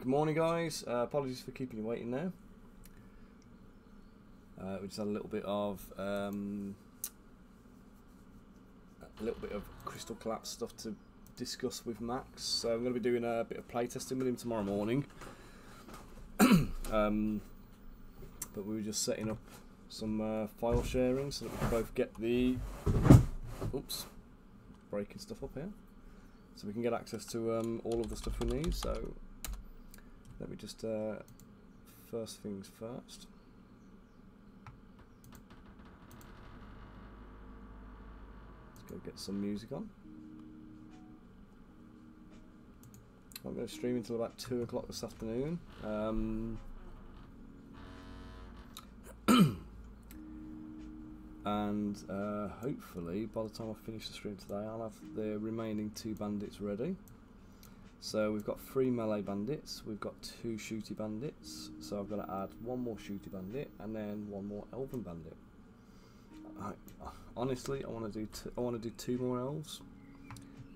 Good morning, guys. Uh, apologies for keeping you waiting there. Uh, we just had a little bit of um, a little bit of crystal collapse stuff to discuss with Max. So I'm going to be doing a bit of playtesting with him tomorrow morning. um, but we were just setting up some uh, file sharing so that we can both get the oops breaking stuff up here so we can get access to um, all of the stuff we need so let me just uh, first things first. Let's go get some music on. I'm going to stream until about 2 o'clock this afternoon. Um, and uh, hopefully by the time I finish the stream today I'll have the remaining two bandits ready so we've got three melee bandits we've got two shooty bandits so I've got to add one more shooty bandit and then one more elven bandit I, honestly I want to do t I want to do two more elves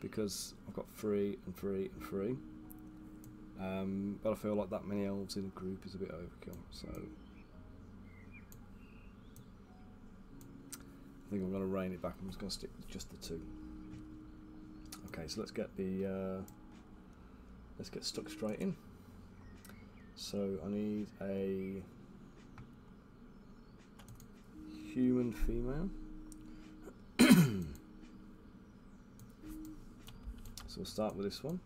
because I've got three and three and three um, but I feel like that many elves in a group is a bit overkill so I think I'm going to rein it back. I'm just going to stick with just the two. Okay, so let's get the uh, let's get stuck straight in. So I need a human female. so we'll start with this one.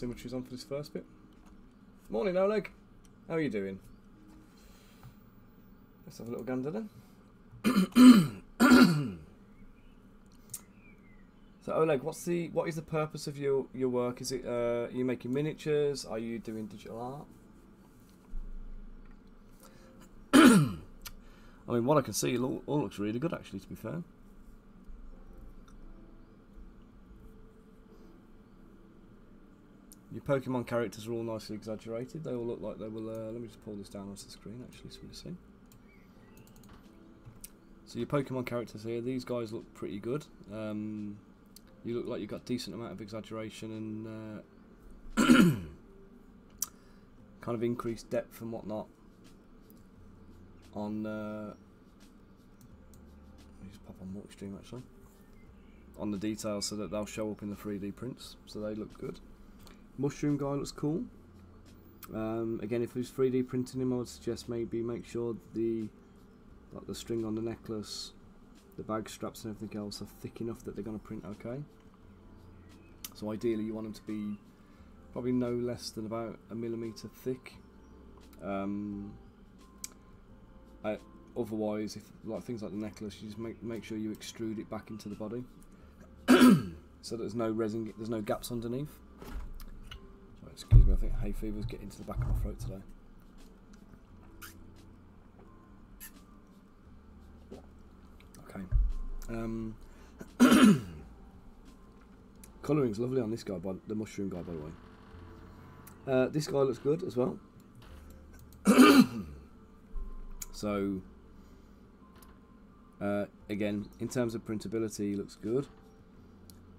Make sure symmetry's on for this first bit. Morning, Oleg. How are you doing? Let's have a little gander then. so Oleg, what's the what is the purpose of your your work? Is it uh, are you making miniatures? Are you doing digital art? I mean, what I can see, it all, all looks really good actually. To be fair. Pokemon characters are all nicely exaggerated. They all look like they will. Uh, let me just pull this down onto the screen actually so we can see. So your Pokemon characters here, these guys look pretty good. Um, you look like you've got decent amount of exaggeration and uh, kind of increased depth and whatnot on. Uh, let me just pop on multi-stream actually on the details so that they'll show up in the 3D prints. So they look good. Mushroom guy looks cool. Um, again, if he's 3D printing him, I would suggest maybe make sure the like the string on the necklace, the bag straps and everything else are thick enough that they're going to print okay. So ideally you want them to be probably no less than about a millimetre thick. Um, I, otherwise, if like things like the necklace, you just make make sure you extrude it back into the body, so there's no resin, there's no gaps underneath. Excuse me, I think hay fever's getting to the back of my throat today. Okay. Um, colouring's lovely on this guy, by the mushroom guy, by the way. Uh, this guy looks good as well. so, uh, again, in terms of printability, looks good.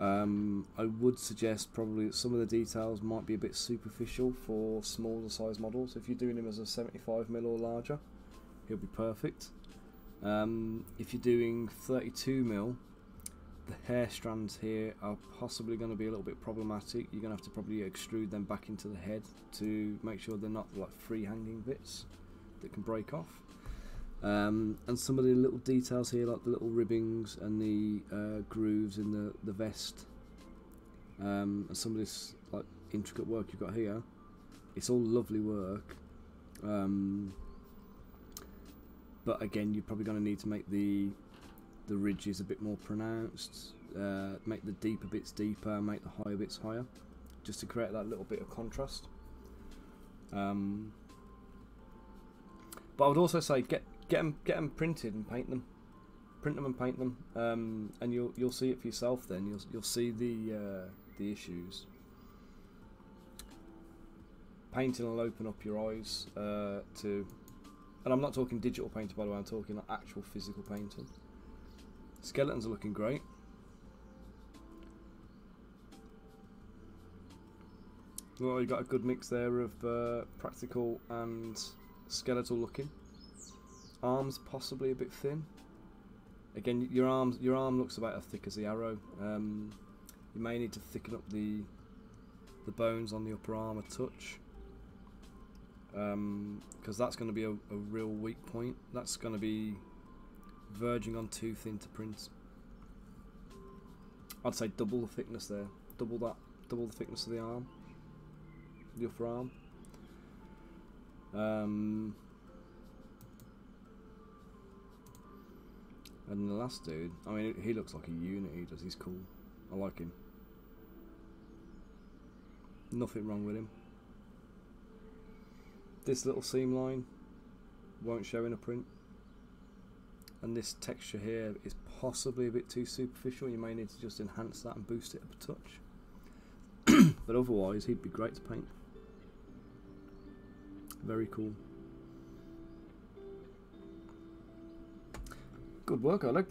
Um, I would suggest probably that some of the details might be a bit superficial for smaller size models. If you're doing him as a 75mm or larger, he'll be perfect. Um, if you're doing 32mm, the hair strands here are possibly going to be a little bit problematic. You're going to have to probably extrude them back into the head to make sure they're not like free hanging bits that can break off. Um, and some of the little details here, like the little ribbings and the uh, grooves in the, the vest, um, and some of this like intricate work you've got here, it's all lovely work. Um, but again, you're probably going to need to make the the ridges a bit more pronounced, uh, make the deeper bits deeper, make the higher bits higher, just to create that little bit of contrast. Um, but I would also say get get them get them printed and paint them, print them and paint them, um, and you'll you'll see it for yourself. Then you'll you'll see the uh, the issues. Painting will open up your eyes uh, to, and I'm not talking digital painting by the way. I'm talking like actual physical painting. Skeletons are looking great. Well, you got a good mix there of uh, practical and skeletal looking. Arms possibly a bit thin. Again, your arms, your arm looks about as thick as the arrow. Um, you may need to thicken up the the bones on the upper arm a touch, because um, that's going to be a, a real weak point. That's going to be verging on too thin to print. I'd say double the thickness there. Double that. Double the thickness of the arm. The upper arm. Um, and the last dude, I mean, he looks like a unit. He does. He's cool. I like him. Nothing wrong with him. This little seam line won't show in a print and this texture here is possibly a bit too superficial you may need to just enhance that and boost it up a touch but otherwise he'd be great to paint very cool good work Oleg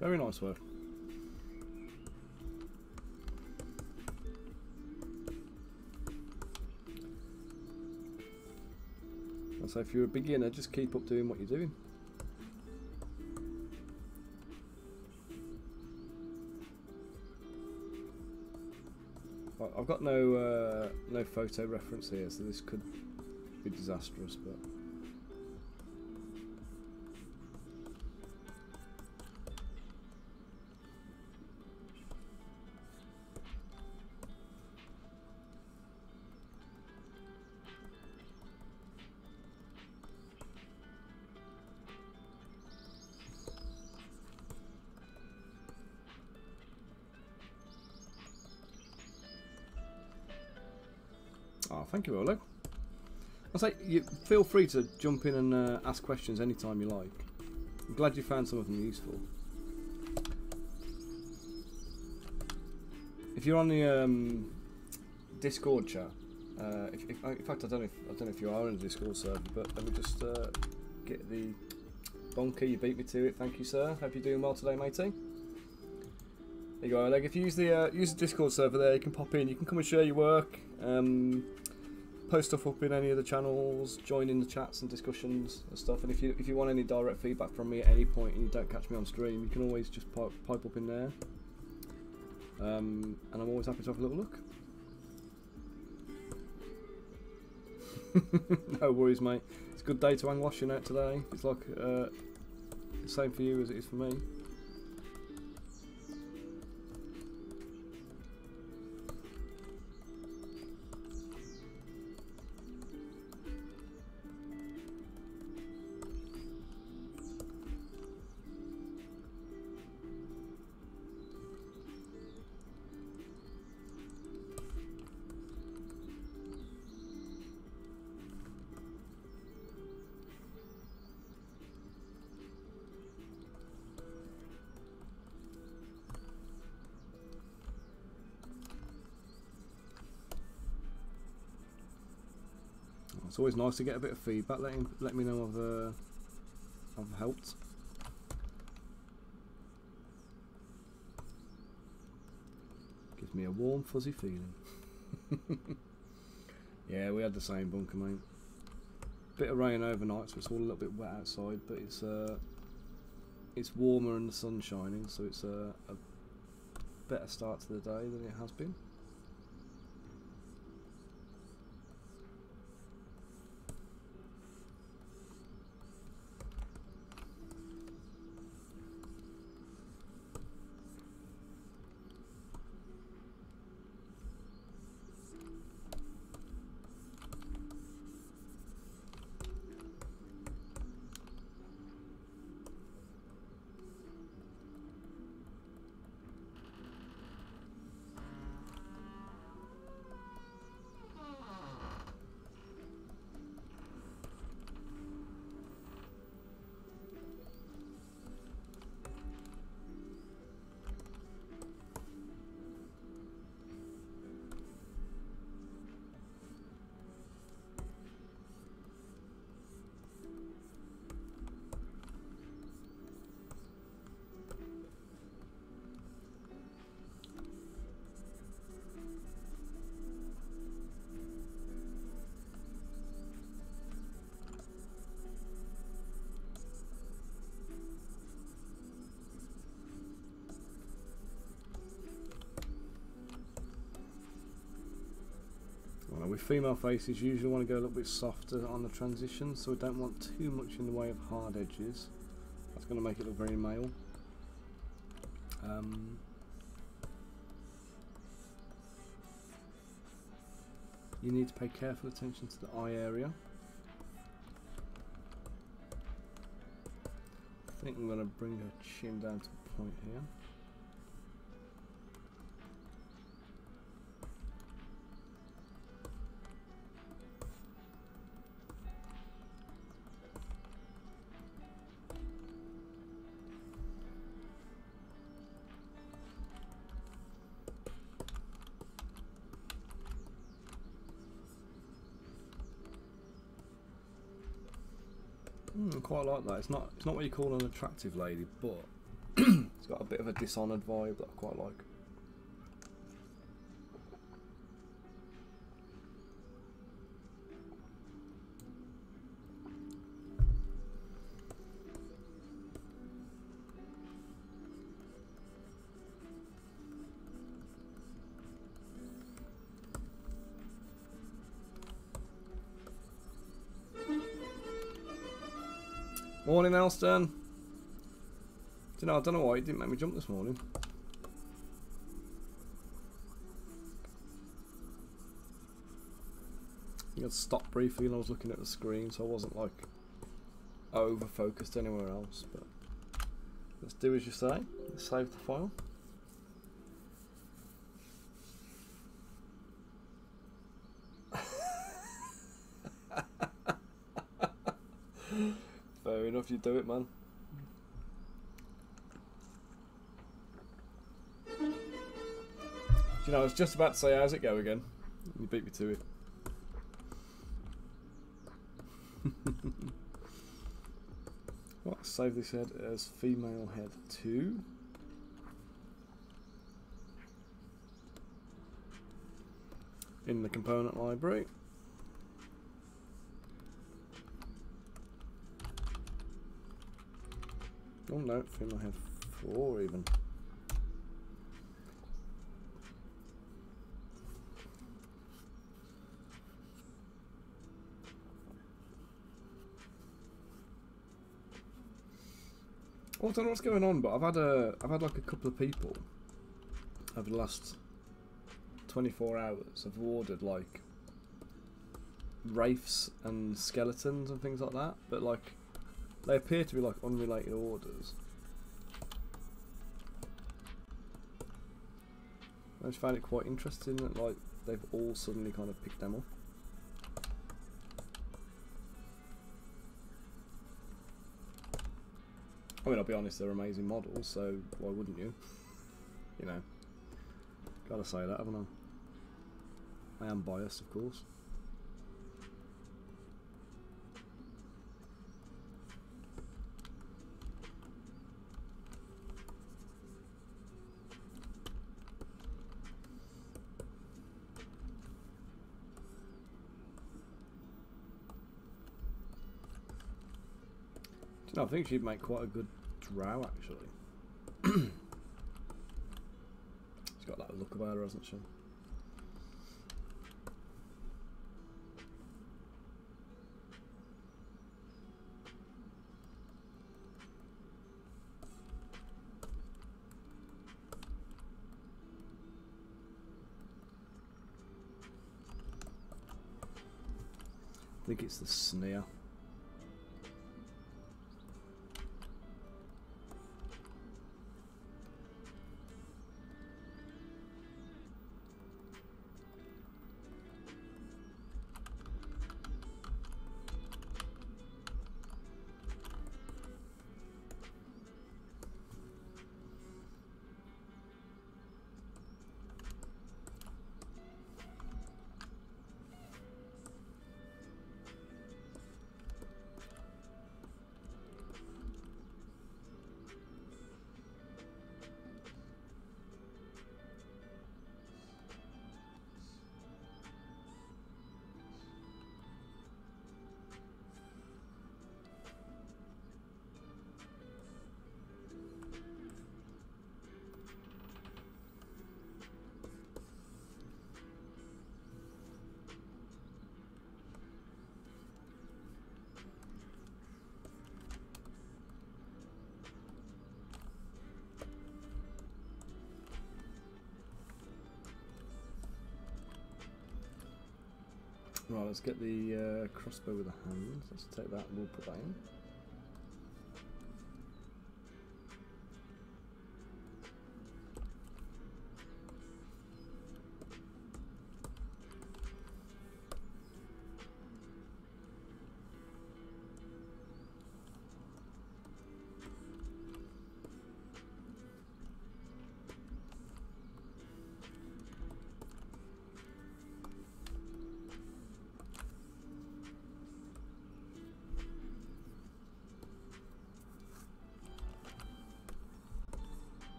Very nice work. So if you're a beginner, just keep up doing what you're doing. I've got no uh, no photo reference here, so this could be disastrous, but. Thank you, Oleg. I say, you feel free to jump in and uh, ask questions anytime you like. I'm glad you found some of them useful. If you're on the um, Discord chat, uh, if, if, in fact I don't know if I don't know if you are on the Discord server, but let me just uh, get the bonker. You beat me to it. Thank you, sir. Hope you're doing well today, matey. There you go, Oleg. If you use the uh, use the Discord server there, you can pop in. You can come and share your work. Um, post stuff up in any of the channels, join in the chats and discussions and stuff. And if you if you want any direct feedback from me at any point and you don't catch me on stream, you can always just pipe, pipe up in there. Um, and I'm always happy to have a little look. no worries, mate. It's a good day to hang washing out today. It's like uh, the same for you as it is for me. It's always nice to get a bit of feedback. Let, let me know I've, uh, I've helped. Gives me a warm, fuzzy feeling. yeah, we had the same bunker, mate. Bit of rain overnight, so it's all a little bit wet outside, but it's uh, it's warmer and the sun's shining, so it's a, a better start to the day than it has been. With female faces, you usually want to go a little bit softer on the transition, so we don't want too much in the way of hard edges. That's going to make it look very male. Um, you need to pay careful attention to the eye area. I think I'm going to bring her chin down to a point here. Quite like that. It's not it's not what you call an attractive lady, but it's got a bit of a dishonoured vibe that I quite like. Morning, Elston. Do you know, I don't know why it didn't make me jump this morning. I stopped briefly and I was looking at the screen, so I wasn't like over focused anywhere else. But let's do as you say. Let's save the file. Fair enough, you do it, man. You know, I was just about to say, how's it go again? You beat me to it. what? Save this head as female head 2. In the component library. Oh no, female head 4 even. Well, I don't know what's going on, but I've had a, I've had like a couple of people over the last 24 hours have ordered like wraiths and skeletons and things like that, but like they appear to be like unrelated orders. I just find it quite interesting that like they've all suddenly kind of picked them up. I mean, I'll be honest, they're amazing models, so why wouldn't you? You know, gotta say that, haven't I? I am biased, of course. I think she'd make quite a good drow, actually. She's got that look about her, hasn't she? I think it's the sneer. Right, let's get the uh, crossbow with the hand. Let's take that and we'll put that in.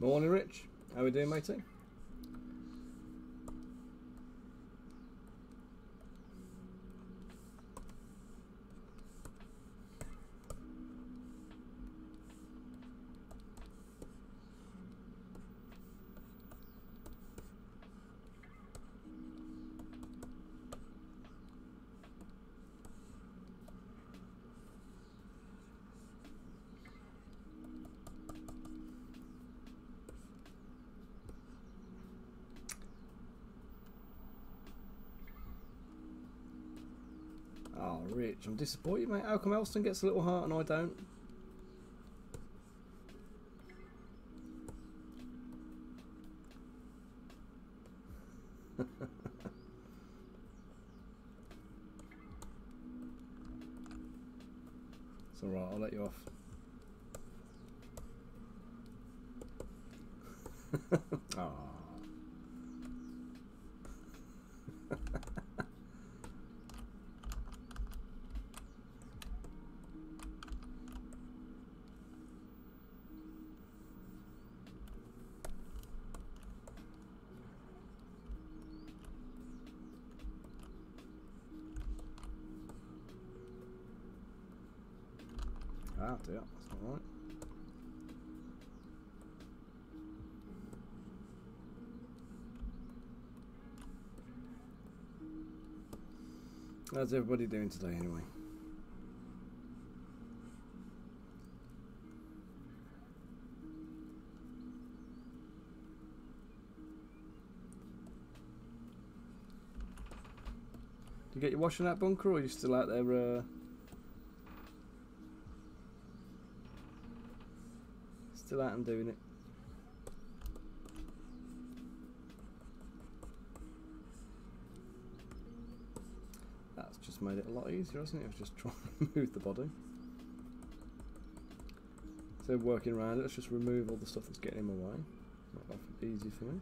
Morning, Rich. How we doing, matey? Oh, Rich, I'm disappointed, mate. How come Elston gets a little heart and I don't? It's alright, I'll let you off. Aww. Ah, dear, that's not right. How's everybody doing today, anyway? Did you get your washing out bunker, or are you still out there? Uh, still out and doing it. That's just made it a lot easier, hasn't it? I was just trying to move the body. So working around it, let's just remove all the stuff that's getting in my way. Make life easy for me.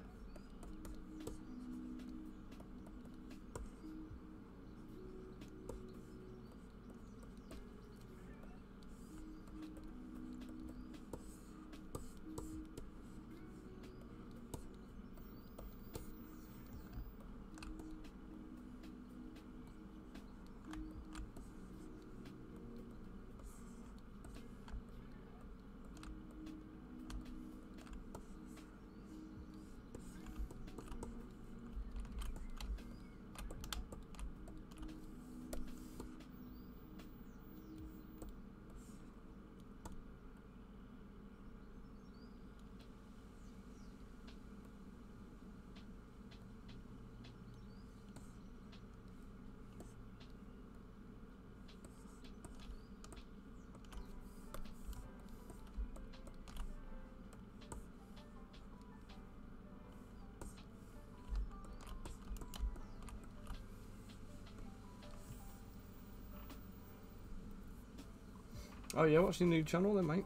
Oh yeah, what's your new channel then, mate?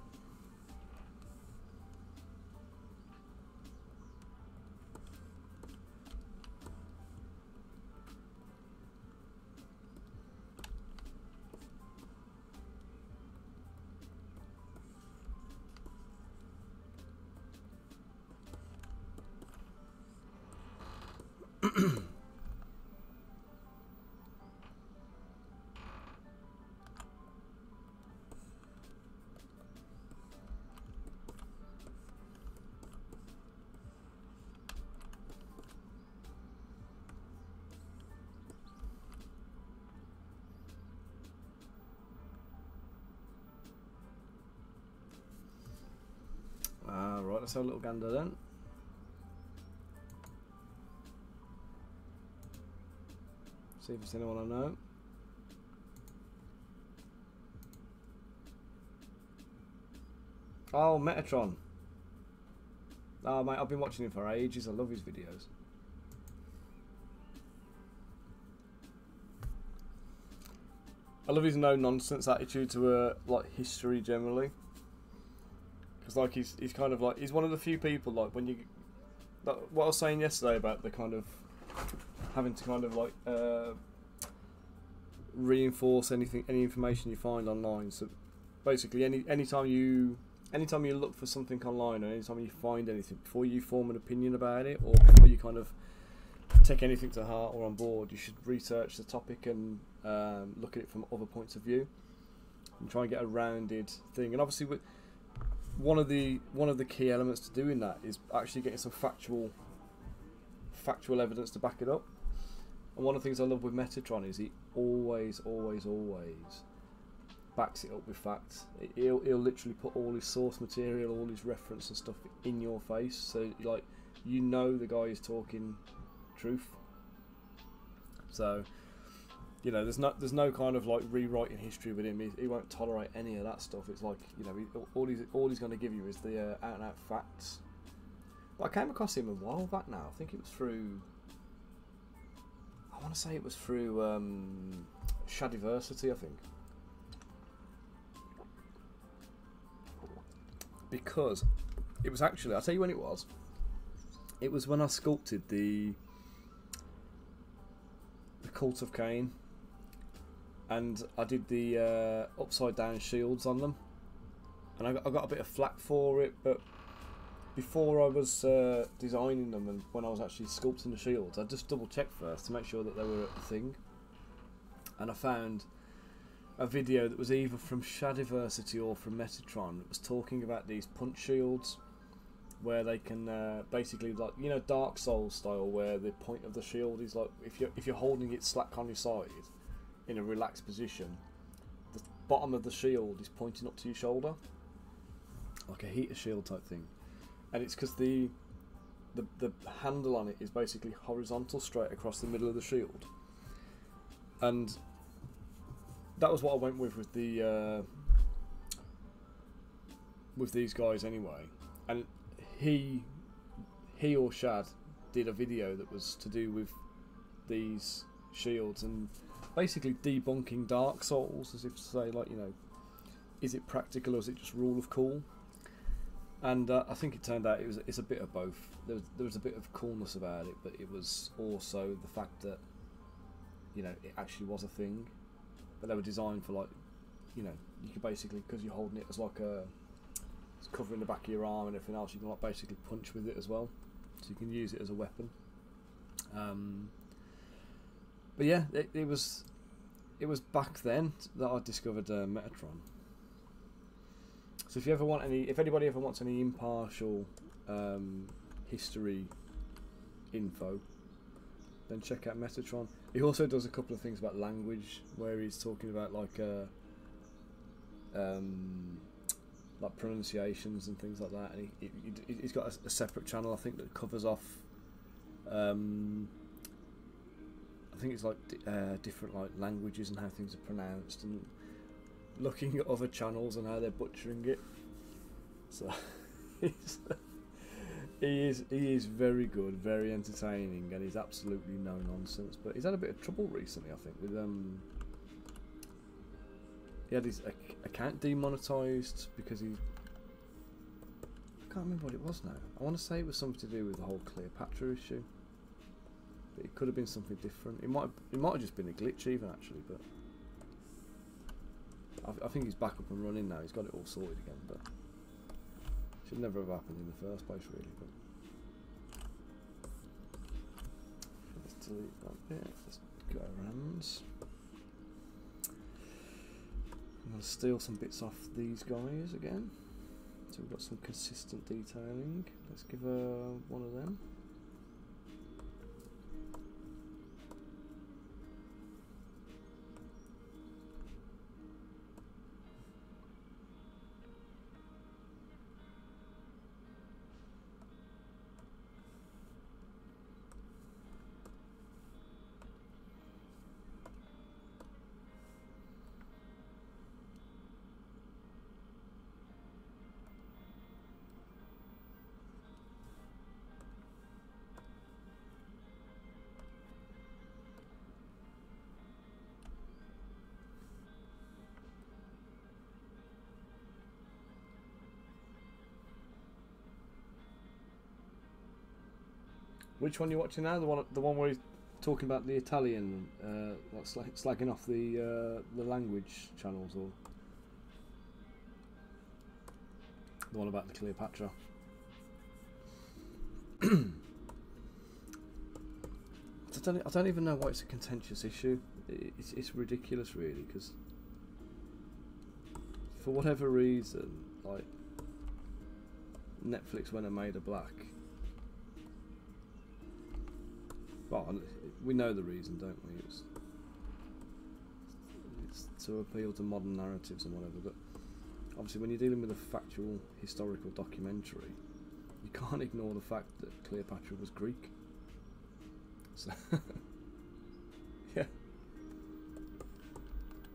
Right, let's have a little gander then. See if it's anyone I know. Oh, Metatron. Oh, mate, I've been watching him for ages. I love his videos. I love his no nonsense attitude to uh, like history generally. Because like he's he's kind of like he's one of the few people like when you like, what I was saying yesterday about the kind of having to kind of like uh, reinforce anything any information you find online. So basically, any anytime you anytime you look for something online or anytime you find anything before you form an opinion about it or before you kind of take anything to heart or on board, you should research the topic and um, look at it from other points of view and try and get a rounded thing. And obviously, with one of the one of the key elements to doing that is actually getting some factual factual evidence to back it up. And one of the things I love with Metatron is he always, always, always backs it up with facts. He'll, he'll literally put all his source material, all his reference and stuff in your face, so like you know the guy is talking truth. So you know, there's no there's no kind of like rewriting history with him. He, he won't tolerate any of that stuff. It's like you know, he, all he's all he's going to give you is the uh, out and out facts. But I came across him a while back now. I think it was through. I want to say it was through um, Shadiversity, I think. because it was actually I'll tell you when it was. It was when I sculpted the the Cult of Cain, and I did the uh, upside down shields on them, and I got, I got a bit of flack for it, but before I was uh, designing them and when I was actually sculpting the shields, I just double checked first to make sure that they were a thing, and I found a video that was either from Shadiversity or from Metatron that was talking about these punch shields where they can uh, basically like you know Dark Souls style where the point of the shield is like if you're if you're holding it slack on your side in a relaxed position, the bottom of the shield is pointing up to your shoulder, like a heater shield type thing, and it's because the the the handle on it is basically horizontal straight across the middle of the shield, and that was what I went with with the uh, with these guys anyway, and he he or Shad did a video that was to do with these shields and basically debunking Dark Souls, as if to say, like, you know, is it practical or is it just rule of cool? And uh, I think it turned out it was it's a bit of both. There was, there was a bit of coolness about it, but it was also the fact that you know it actually was a thing. But they were designed for like, you know, you could basically because you're holding it as like a it's covering the back of your arm and everything else. You can like basically punch with it as well, so you can use it as a weapon. Um, but yeah, it, it was it was back then that I discovered uh, Metatron. So if you ever want any, if anybody ever wants any impartial um, history info, then check out Metatron. He also does a couple of things about language, where he's talking about like uh, um, like pronunciations and things like that. And he, he he's got a, a separate channel I think that covers off. Um, I think it's like uh, different like languages and how things are pronounced and looking at other channels and how they're butchering it. So he's, he is he is very good, very entertaining, and he's absolutely no nonsense. But he's had a bit of trouble recently, I think, with um. He had his ac- account demonetized because he. I can't remember what it was now. I want to say it was something to do with the whole Cleopatra issue. It could have been something different. It might it might have just been a glitch even actually, but. I, I think he's back up and running now. He's got it all sorted again, but should never have happened in the first place, really. But let's delete that bit. Let's go around. I'm to steal some bits off these guys again. So we've got some consistent detailing. Let's give her one of them. Which one are you watching now? The one, the one where he's talking about the Italian, uh, like slag, slagging off the uh, the language channels, or the one about the Cleopatra. I don't, I don't even know why it's a contentious issue. It's, it's ridiculous, really, because for whatever reason, like Netflix went and made a black well, we know the reason, don't we? It's, it's to appeal to modern narratives and whatever. But obviously, when you're dealing with a factual historical documentary, you can't ignore the fact that Cleopatra was Greek. So, yeah,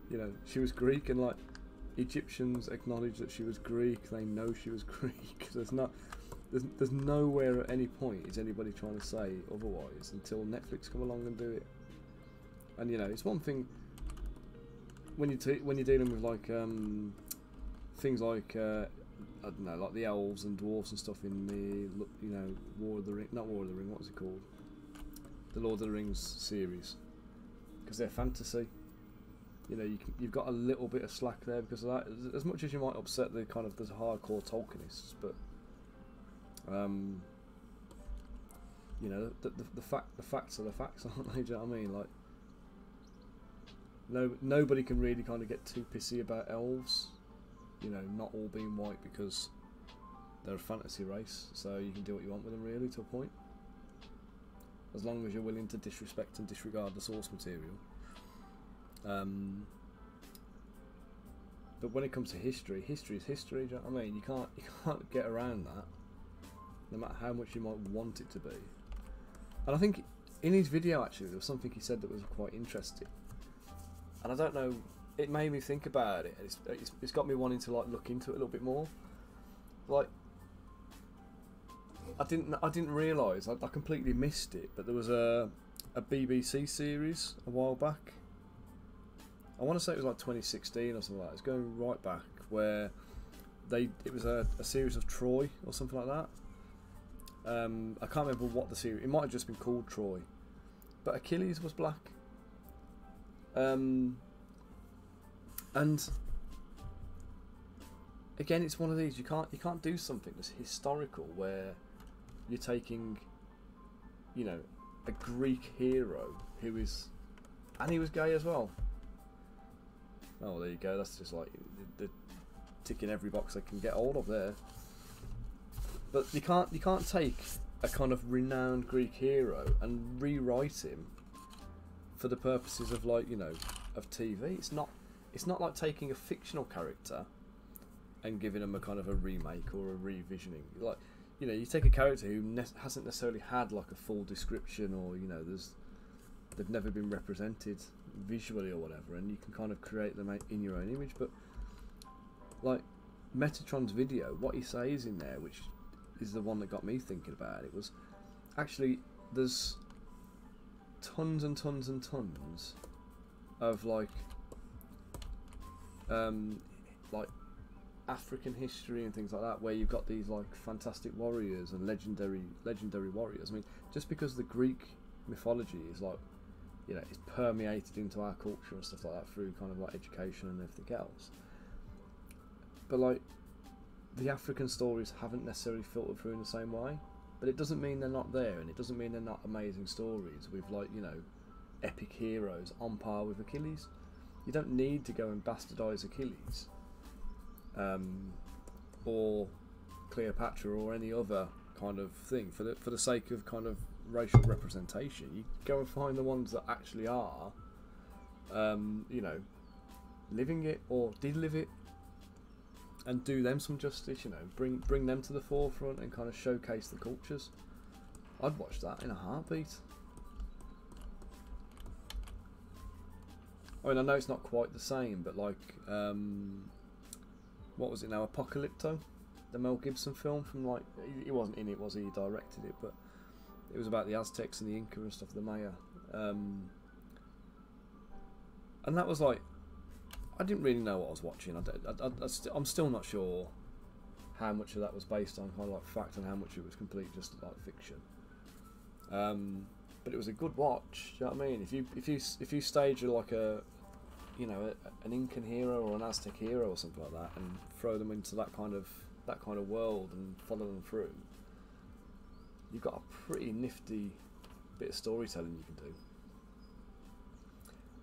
you know, she was Greek, and like Egyptians acknowledge that she was Greek. They know she was Greek. There's not there's, there's nowhere at any point is anybody trying to say otherwise until Netflix come along and do it. And you know, it's one thing when you when you're dealing with like um, things like uh, I don't know, like the elves and dwarves and stuff in the you know, War of the Ring, not War of the Ring, what was it called? The Lord of the Rings series, because they're fantasy. You know, you can, you've got a little bit of slack there because of that. As- As much as you might upset the kind of the hardcore Tolkienists, but um, you know, the, the, the fact the facts are the facts, aren't they? Do you know what I mean? Like, no nobody can really kind of get too pissy about elves. You know, not all being white because they're a fantasy race, so you can do what you want with them really to a point. As long as you're willing to disrespect and disregard the source material. Um, but when it comes to history, history is history. Do you know what I mean? You can't you can't get around that, no matter how much you might want it to be. And I think in his video actually there was something he said that was quite interesting. And I don't know, it made me think about it. It's, it's, it's got me wanting to like look into it a little bit more. Like, I didn't I didn't realise I, I completely missed it, but there was a a BBC series a while back. I want to say it was like 2016 or something like that. It's going right back where they it was a, a series of Troy or something like that. Um, I can't remember what the series. It might have just been called Troy, but Achilles was black. Um, and again, it's one of these you can't you can't do something that's historical where you're taking, you know, a Greek hero who is, and he was gay as well. Oh, there you go. That's just like the, the ticking every box I can get hold of there. But you can't you can't take a kind of renowned Greek hero and rewrite him for the purposes of like you know of TV. It's not it's not like taking a fictional character and giving them a kind of a remake or a revisioning. Like you know, you take a character who ne- hasn't necessarily had like a full description or you know there's they've never been represented visually or whatever, and you can kind of create them in your own image. But like Metatron's video, what he says in there, which is the one that got me thinking about it, was actually there's tons and tons and tons of like um like African history and things like that where you've got these like fantastic warriors and legendary legendary warriors. I mean, just because the Greek mythology is like you know, it's permeated into our culture and stuff like that through kind of like education and everything else. But like the African stories haven't necessarily filtered through in the same way. But it doesn't mean they're not there, and it doesn't mean they're not amazing stories with like you know, epic heroes on par with Achilles. You don't need to go and bastardize Achilles, um, or Cleopatra or any other kind of thing for the for the sake of kind of racial representation. You go and find the ones that actually are, um, you know, living it or did live it, and do them some justice. You know, bring bring them to the forefront and kind of showcase the cultures. I'd watch that in a heartbeat. I mean, I know it's not quite the same, but like, um, what was it now? Apocalypto, the Mel Gibson film from like, he- wasn't in it, was he? He directed it, but it was about the Aztecs and the Inca and stuff, the Maya. Um, and that was like, I didn't really know what I was watching. I, I'm still not sure how much of that was based on kind of like fact and how much it was complete just like fiction. Um, but it was a good watch. Do you know what I mean? If you if you if you stage like a you know a, an Incan hero or an Aztec hero or something like that, and throw them into that kind of that kind of world and follow them through, you've got a pretty nifty bit of storytelling you can do,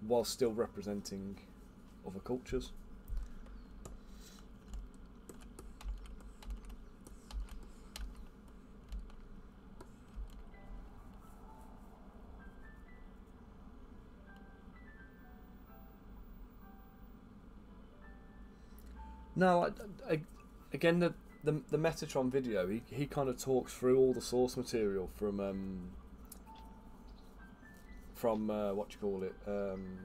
while still representing other cultures. No, I, I, again the, the the Metatron video. He he kind of talks through all the source material from um, from uh, what you call it? Um,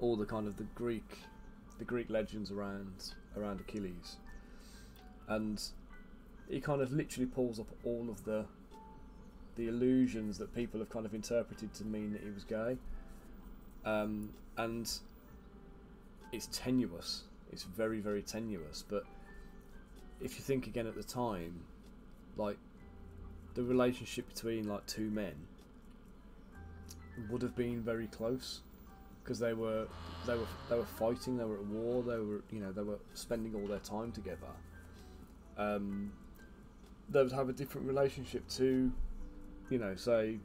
all the kind of the Greek the Greek legends around around Achilles, and he kind of literally pulls up all of the the illusions that people have kind of interpreted to mean that he was gay, um, and it's tenuous. it's very very tenuous. But if you think again at the time, like the relationship between like two men would have been very close because they were they were they were fighting, they were at war, they were you know they were spending all their time together. Um, they would have a different relationship to, you know, say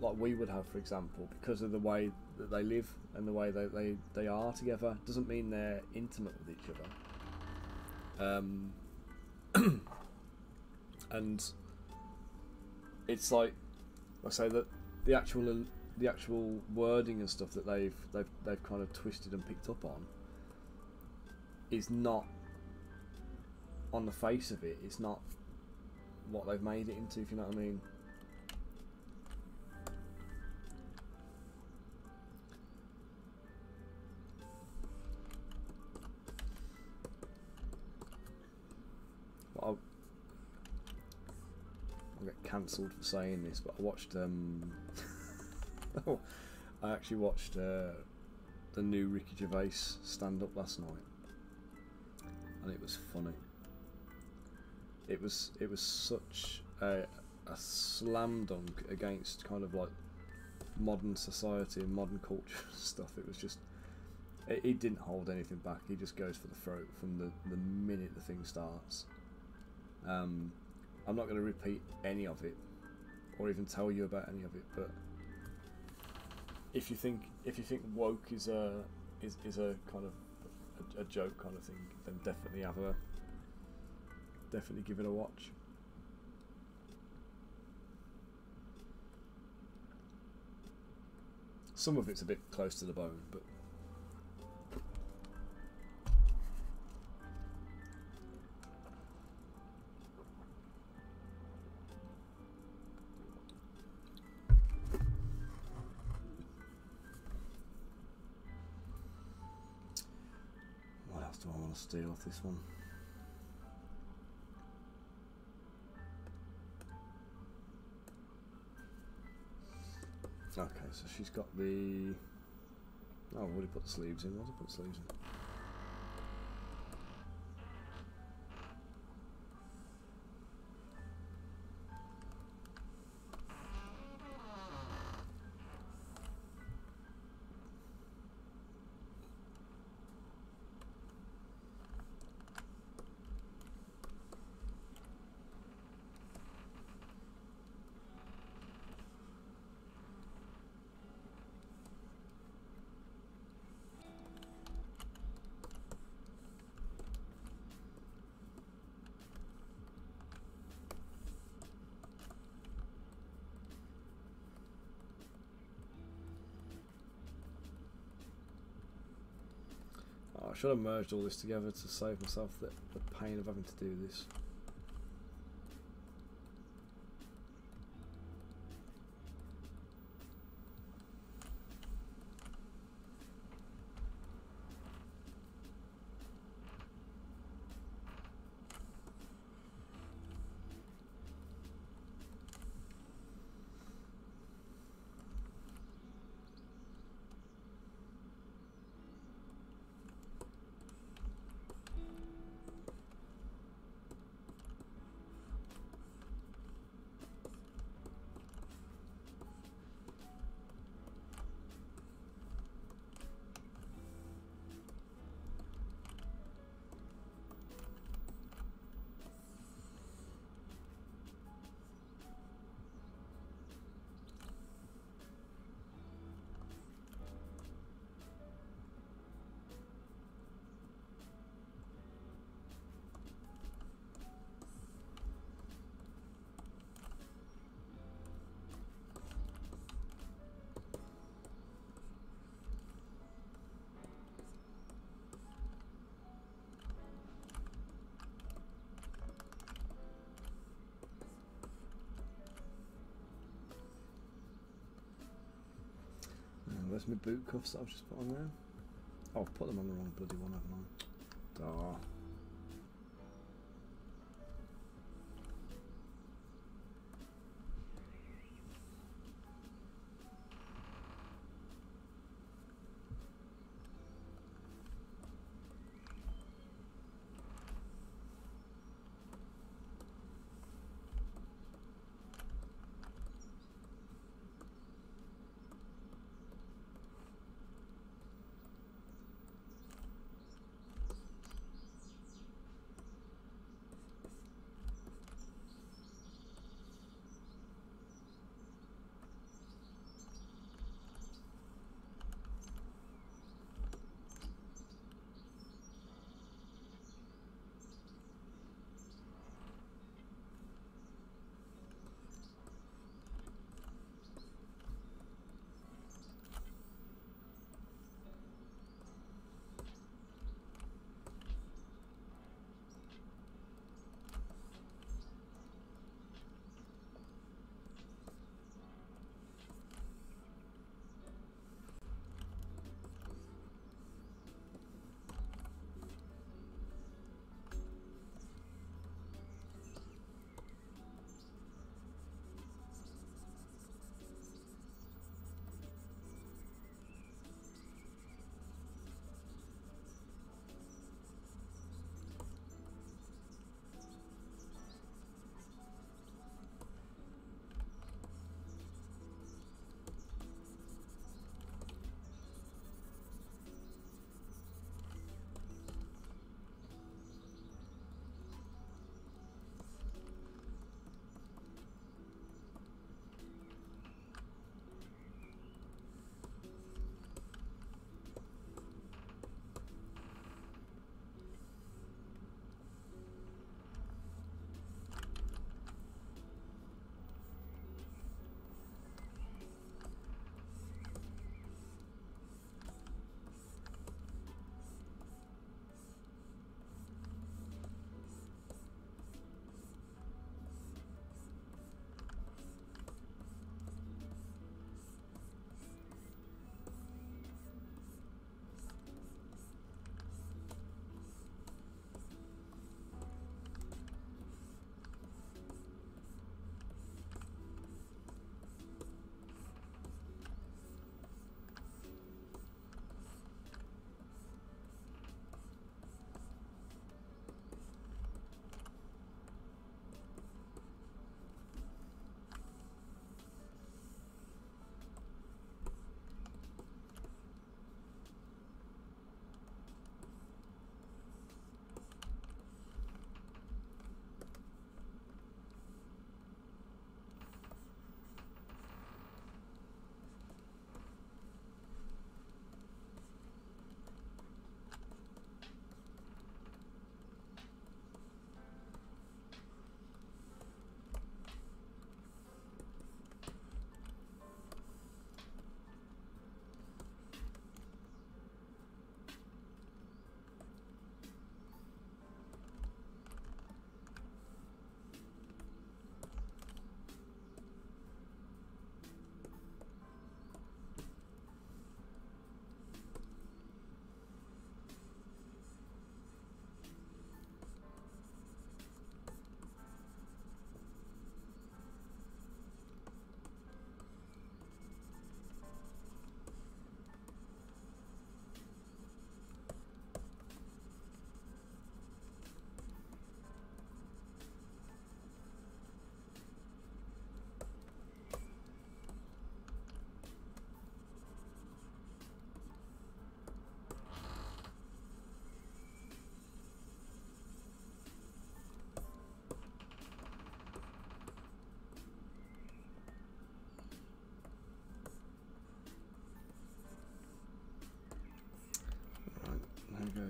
like we would have, for example, because of the way that they live and the way they, they, they are together. Doesn't mean they're intimate with each other. Um, and it's like I say that the actual the actual wording and stuff that they've they've they've kind of twisted and picked up on is not on the face of it. It's not what they've made it into. If you know what I mean. Cancelled for saying this, but I watched. Um, I actually watched uh, the new Ricky Gervais stand up last night, and it was funny. It was it was such a, a slam dunk against kind of like modern society and modern culture stuff. It was just he didn't hold anything back. He just goes for the throat from the, the minute the thing starts. Um, I'm not going to repeat any of it, or even tell you about any of it. But if you think if you think woke is a is, is a kind of a, a joke kind of thing, then definitely have a definitely give it a watch. Some of it's a bit close to the bone, but steal off this one. Okay, so she's got the. Oh, I've already put the sleeves in. What did I put the sleeves in? Should have merged all this together to save myself the, the pain of having to do this. Where's my boot cuffs that I've just put on there? Oh, I've put them on the wrong bloody one, haven't I? Oh.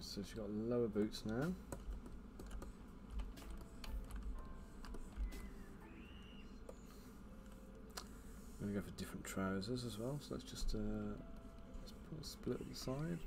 So she's got lower boots now. I'm going to go for different trousers as well, so let's just uh, let's put a split at the side.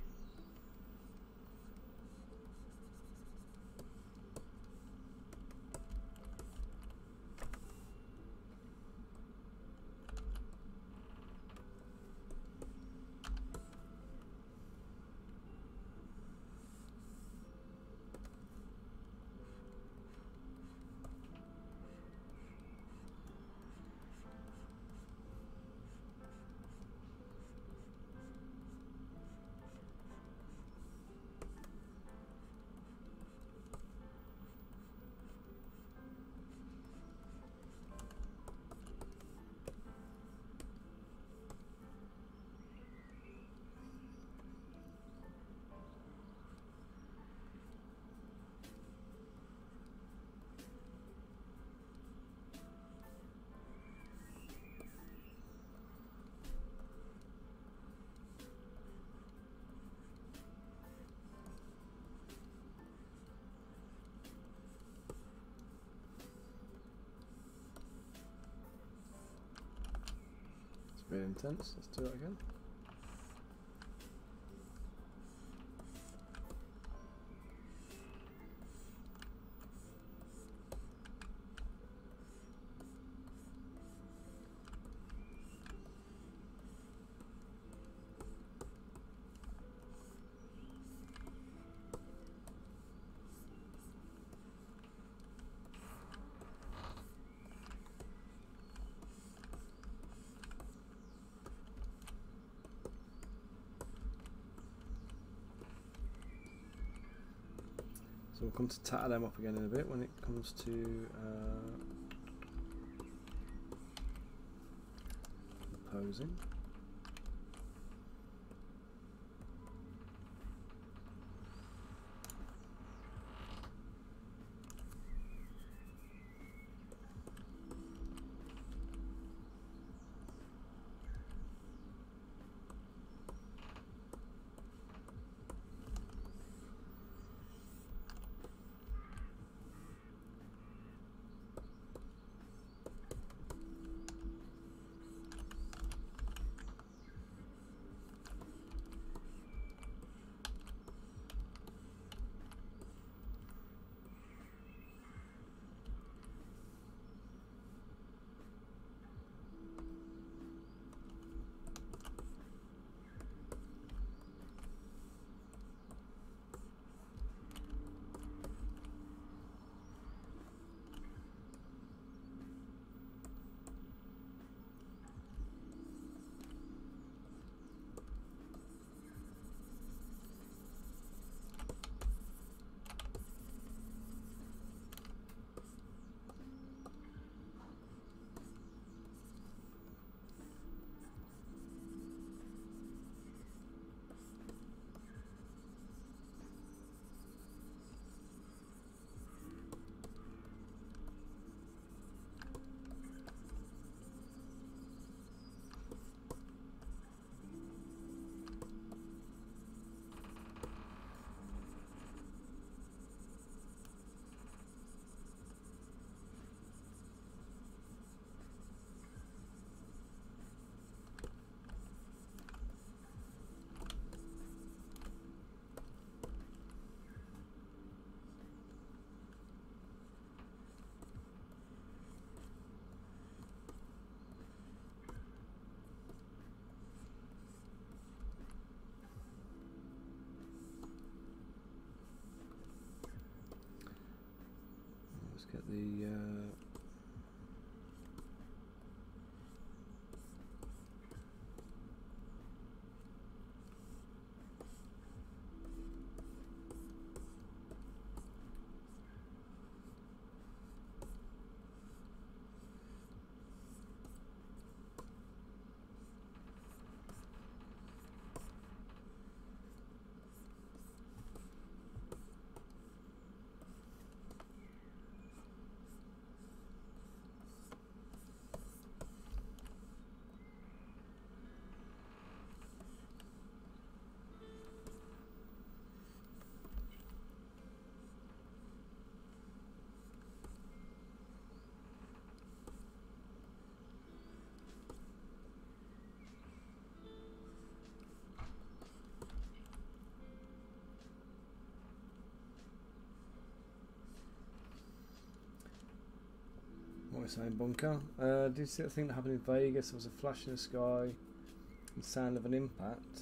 Really intense. Let's do it again. So we'll come to tatter them up again in a bit when it comes to uh, posing. Let's get the uh, saying, Bunker? Uh, did you see the thing that happened in Vegas? There was a flash in the sky, the sound of an impact.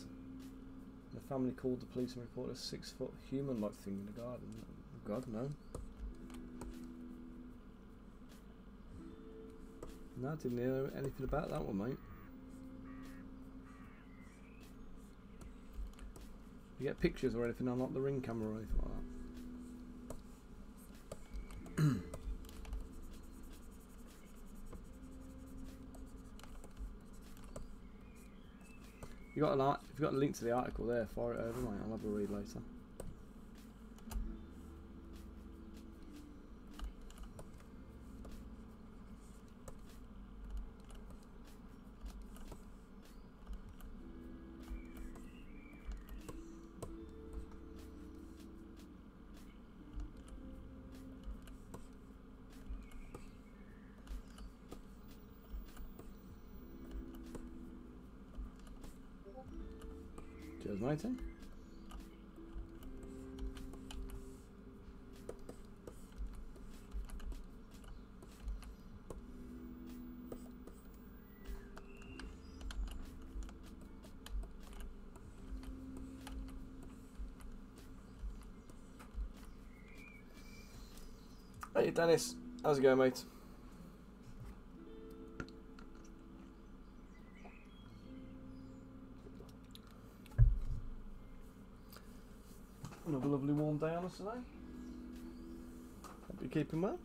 The family called the police and reported a six-foot human-like thing in the garden. God, no. No, I didn't hear anything about that one, mate. You get pictures or anything on like the ring camera or anything like that? You got an art, got a link to the article there, fire it over, mate. I'll have a read later. Cheers, matey. Hey Dennis, how's it going, mate? Another lovely warm day on us today. Hope you're keeping well.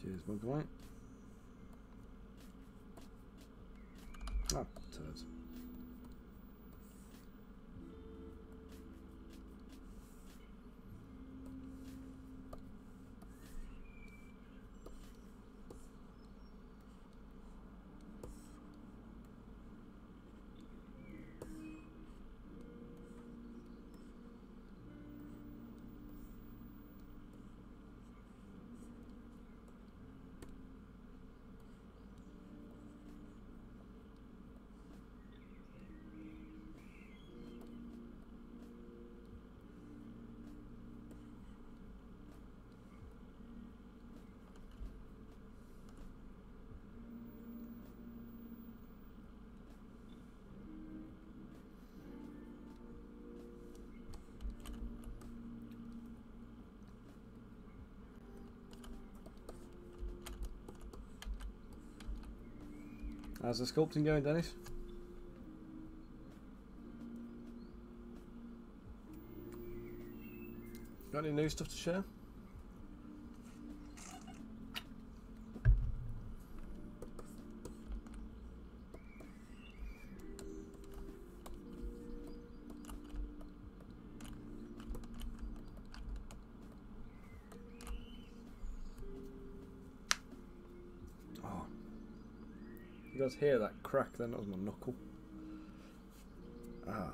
Cheers, bug light. Ah, turds. How's the sculpting going, Dennis? Got any new stuff to share? Guys hear that crack then? That was my knuckle. Ah.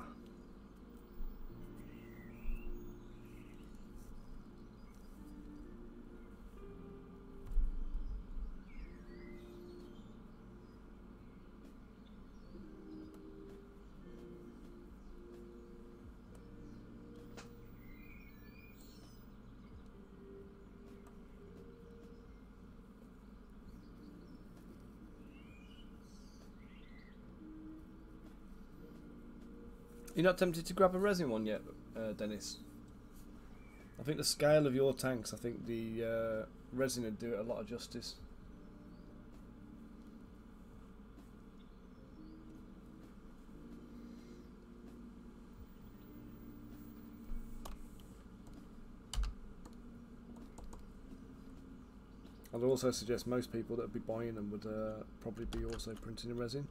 You're not tempted to grab a resin one yet, uh, Dennis? I think the scale of your tanks, I think the uh, resin would do it a lot of justice. I'd also suggest most people that would be buying them would uh, probably be also printing in resin.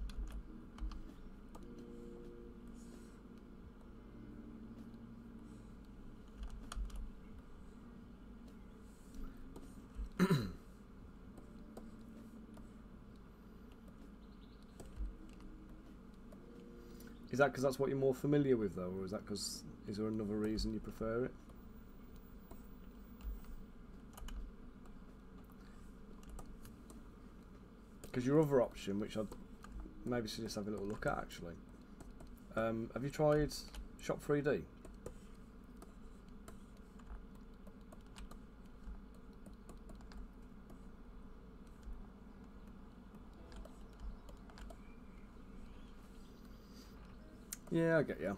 Is that because that's what you're more familiar with, though, or is that because is there another reason you prefer it? Because your other option, which I'd maybe suggest have a little look at actually, um, have you tried Shop 3D? Yeah, I get you.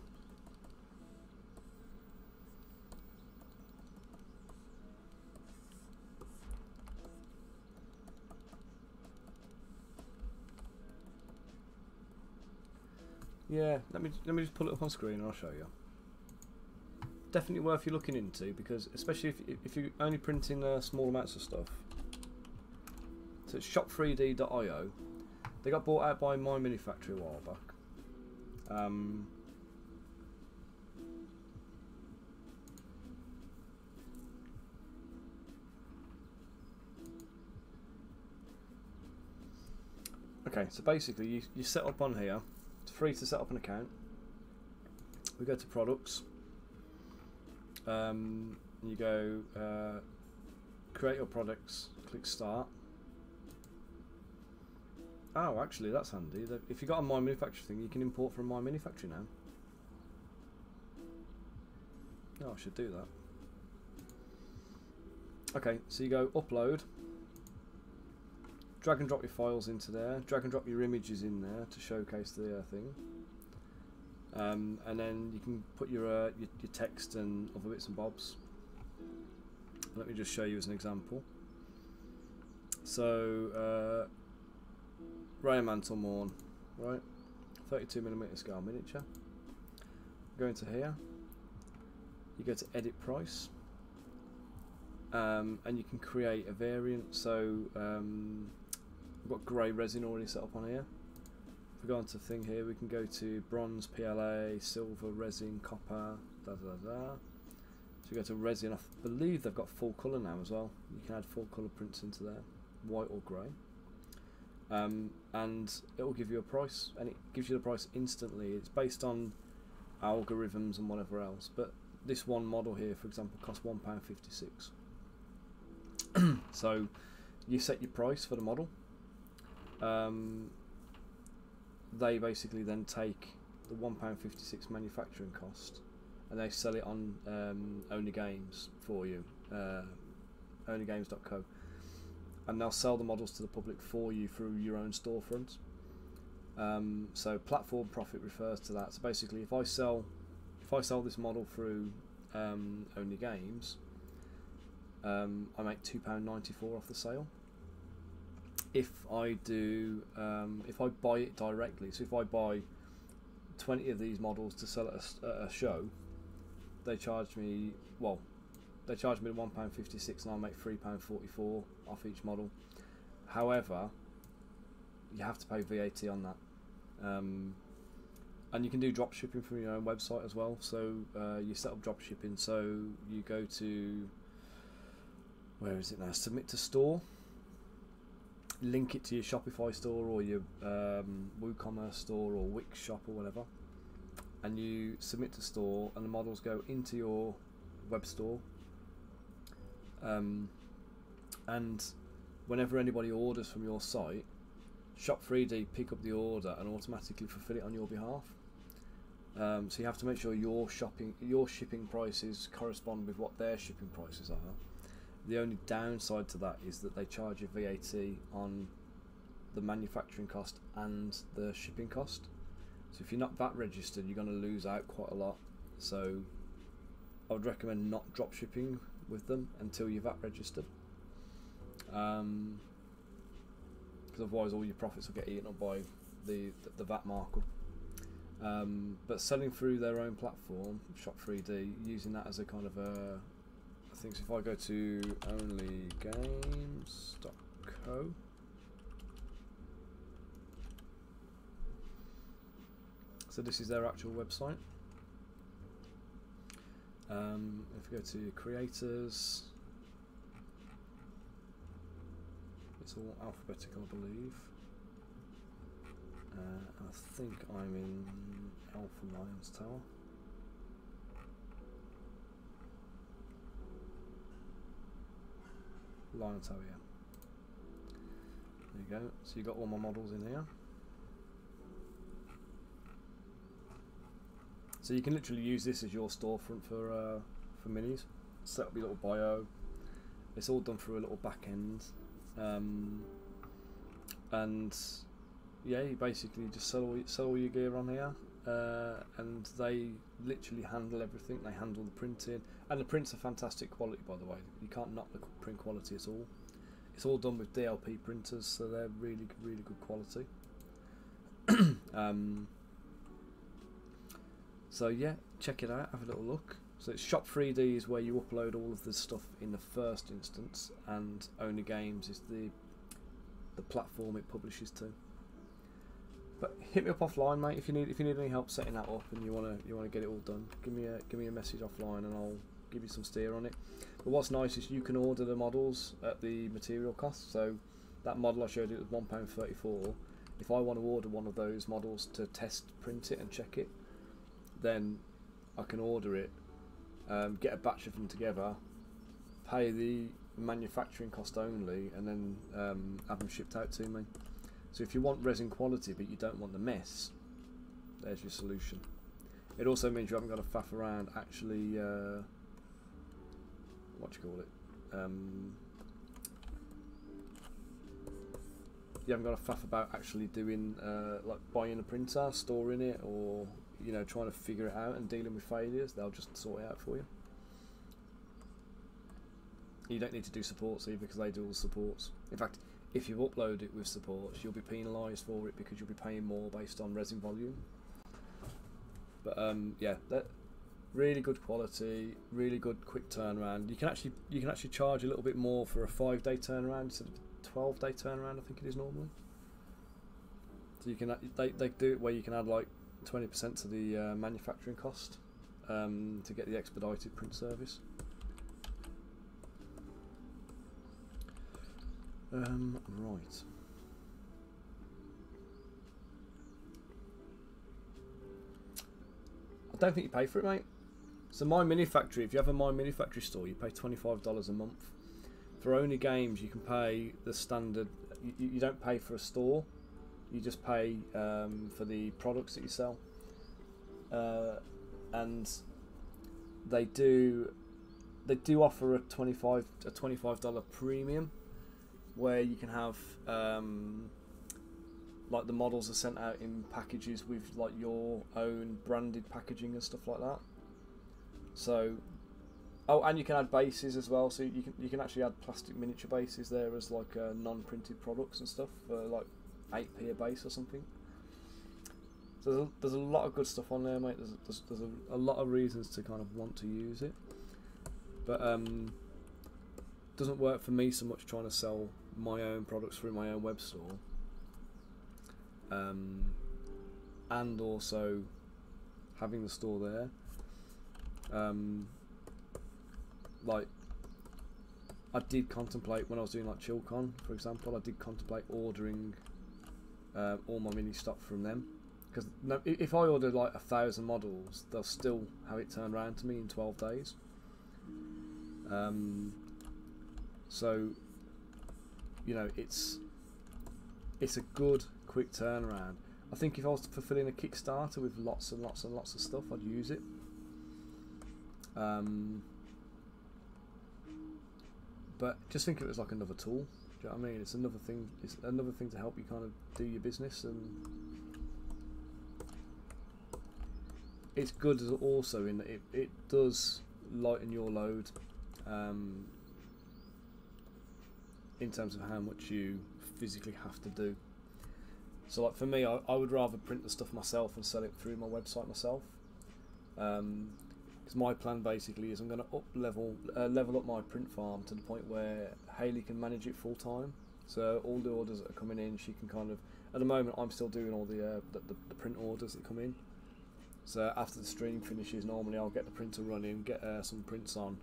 Yeah, let me let me just pull it up on screen and I'll show you. Definitely worth you looking into because especially if if you're only printing uh, small amounts of stuff. So it's shop3d.io. They got bought out by My Mini Factory a while back. Um, okay, so basically you, you set up on here It's free to set up an account. We go to products. Um, you go uh, create your products. Click start. Oh, actually, that's handy. If you've got a My Mini Factory thing, you can import from My Mini Factory now. Oh, I should do that. Okay, so you go upload, drag and drop your files into there, drag and drop your images in there to showcase the uh, thing. Um, and then you can put your, uh, your, your text and other bits and bobs. Let me just show you as an example. So, uh, Mantle Morn, right? 32mm scale miniature. Go into here. You go to edit price. Um, and you can create a variant. So, um, We've got grey resin already set up on here. If we go onto thing here, we can go to bronze, PLA, silver, resin, copper, da da da. So we go to resin. I believe they've got full colour now as well. You can add full colour prints into there, white or grey. Um, and it will give you a price, and it gives you the price instantly. It's based on algorithms and whatever else. But this one model here, for example, costs one pound fifty six. so you set your price for the model um, they basically then take the £1.56 manufacturing cost and they sell it on um, Only Games for you, uh, and they'll sell the models to the public for you through your own storefront. Um, so platform profit refers to that. So basically, if I sell, if I sell this model through um, Only Games, um, I make two pound ninety four off the sale if I do, um, if I buy it directly, so if I buy 20 of these models to sell at a, at a show, they charge me, well, they charge me £1.56 and I'll make £3.44 off each model. However, you have to pay VAT on that. Um, and you can do drop shipping from your own website as well. So uh, you set up drop shipping. So you go to where is it now? Submit to store link it to your Shopify store or your um, WooCommerce store or Wix shop or whatever, and you submit to store, and the models go into your web store. Um, and whenever anybody orders from your site, Shop3D pick up the order and automatically fulfill it on your behalf. Um, so you have to make sure your shopping, your shipping prices correspond with what their shipping prices are. The only downside to that is that they charge you VAT on the manufacturing cost and the shipping cost. So if you're not VAT registered, you're going to lose out quite a lot. So I would recommend not drop shipping with them until you've VAT registered. Um, because otherwise all your profits will get eaten up by the, the, the VAT markup. Um, but selling through their own platform, Shop3D, using that as a kind of a, I think so if I go to onlygames.co so this is their actual website um, if we go to creators it's all alphabetical I believe Uh, I think I'm in Alpha Lions Tower. Lion Tower, yeah. There you go. So you got all my models in here. So you can literally use this as your storefront for uh, for minis. Set up your little bio. It's all done through a little back end, um, and yeah, you basically just sell all, sell all your gear on here, uh, and they literally handle everything. They handle the printing, and the prints are fantastic quality, by the way. You can't knock the print quality at all. It's all done with DLP printers, so they're really, really good quality. um, so yeah, check it out. Have a little look. So it's Shop 3D is where you upload all of the stuff in the first instance, and Only Games is the the platform it publishes to. But hit me up offline, mate. If you need if you need any help setting that up and you wanna you wanna get it all done, give me a give me a message offline and I'll give you some steer on it. But what's nice is you can order the models at the material cost. So that model I showed you was one pound thirty four. If I want to order one of those models to test print it and check it, then I can order it, um, get a batch of them together, pay the manufacturing cost only, and then um, have them shipped out to me. So if you want resin quality but you don't want the mess, there's your solution. It also means you haven't got to faff around actually, uh, what do you call it? Um, you haven't got to faff about actually doing uh, like buying a printer, storing it, or you know trying to figure it out and dealing with failures. They'll just sort it out for you. You don't need to do supports either because they do all the supports. In fact, if you upload it with supports, you'll be penalised for it because you'll be paying more based on resin volume. But um, yeah, that really good quality, really good quick turnaround. You can actually you can actually charge a little bit more for a five day turnaround instead of a twelve day turnaround. I think it is normally. So you can they they do it where you can add like twenty percent to the uh, manufacturing cost um, to get the expedited print service. Um, right. I don't think you pay for it, mate. So my mini factory, if you have a my mini factory store, you pay twenty five dollars a month. For only games, you can pay the standard. You, you don't pay for a store. You just pay um, for the products that you sell. Uh, and they do they do offer a twenty five a twenty five dollar premium where you can have um, like the models are sent out in packages with like your own branded packaging and stuff like that. So, oh, and you can add bases as well. So you can you can actually add plastic miniature bases there as like uh, non-printed products and stuff for like eight p a base or something. So there's a, there's a lot of good stuff on there, mate. There's there's, there's a, a lot of reasons to kind of want to use it, but um, doesn't work for me so much trying to sell my own products through my own web store, um, and also having the store there. Um, like, I did contemplate when I was doing like ChillCon, for example, I did contemplate ordering uh, all my mini stock from them. Because no, if I order like a thousand models, they'll still have it turned around to me in 12 days. Um, so you know, it's it's a good quick turnaround. I think if I was fulfilling a Kickstarter with lots and lots and lots of stuff, I'd use it. Um, but just think of it as like another tool. Do you know what I mean? It's another thing. It's another thing to help you kind of do your business, and it's good also in that it it does lighten your load. Um, in terms of how much you physically have to do. So, like for me, I, I would rather print the stuff myself and sell it through my website myself. Because um, my plan basically is I'm going to up level uh, level up my print farm to the point where Haley can manage it full time. So all the orders that are coming in, she can kind of. At the moment, I'm still doing all the, uh, the, the, the print orders that come in. So after the stream finishes, normally I'll get the printer running, get uh, some prints on,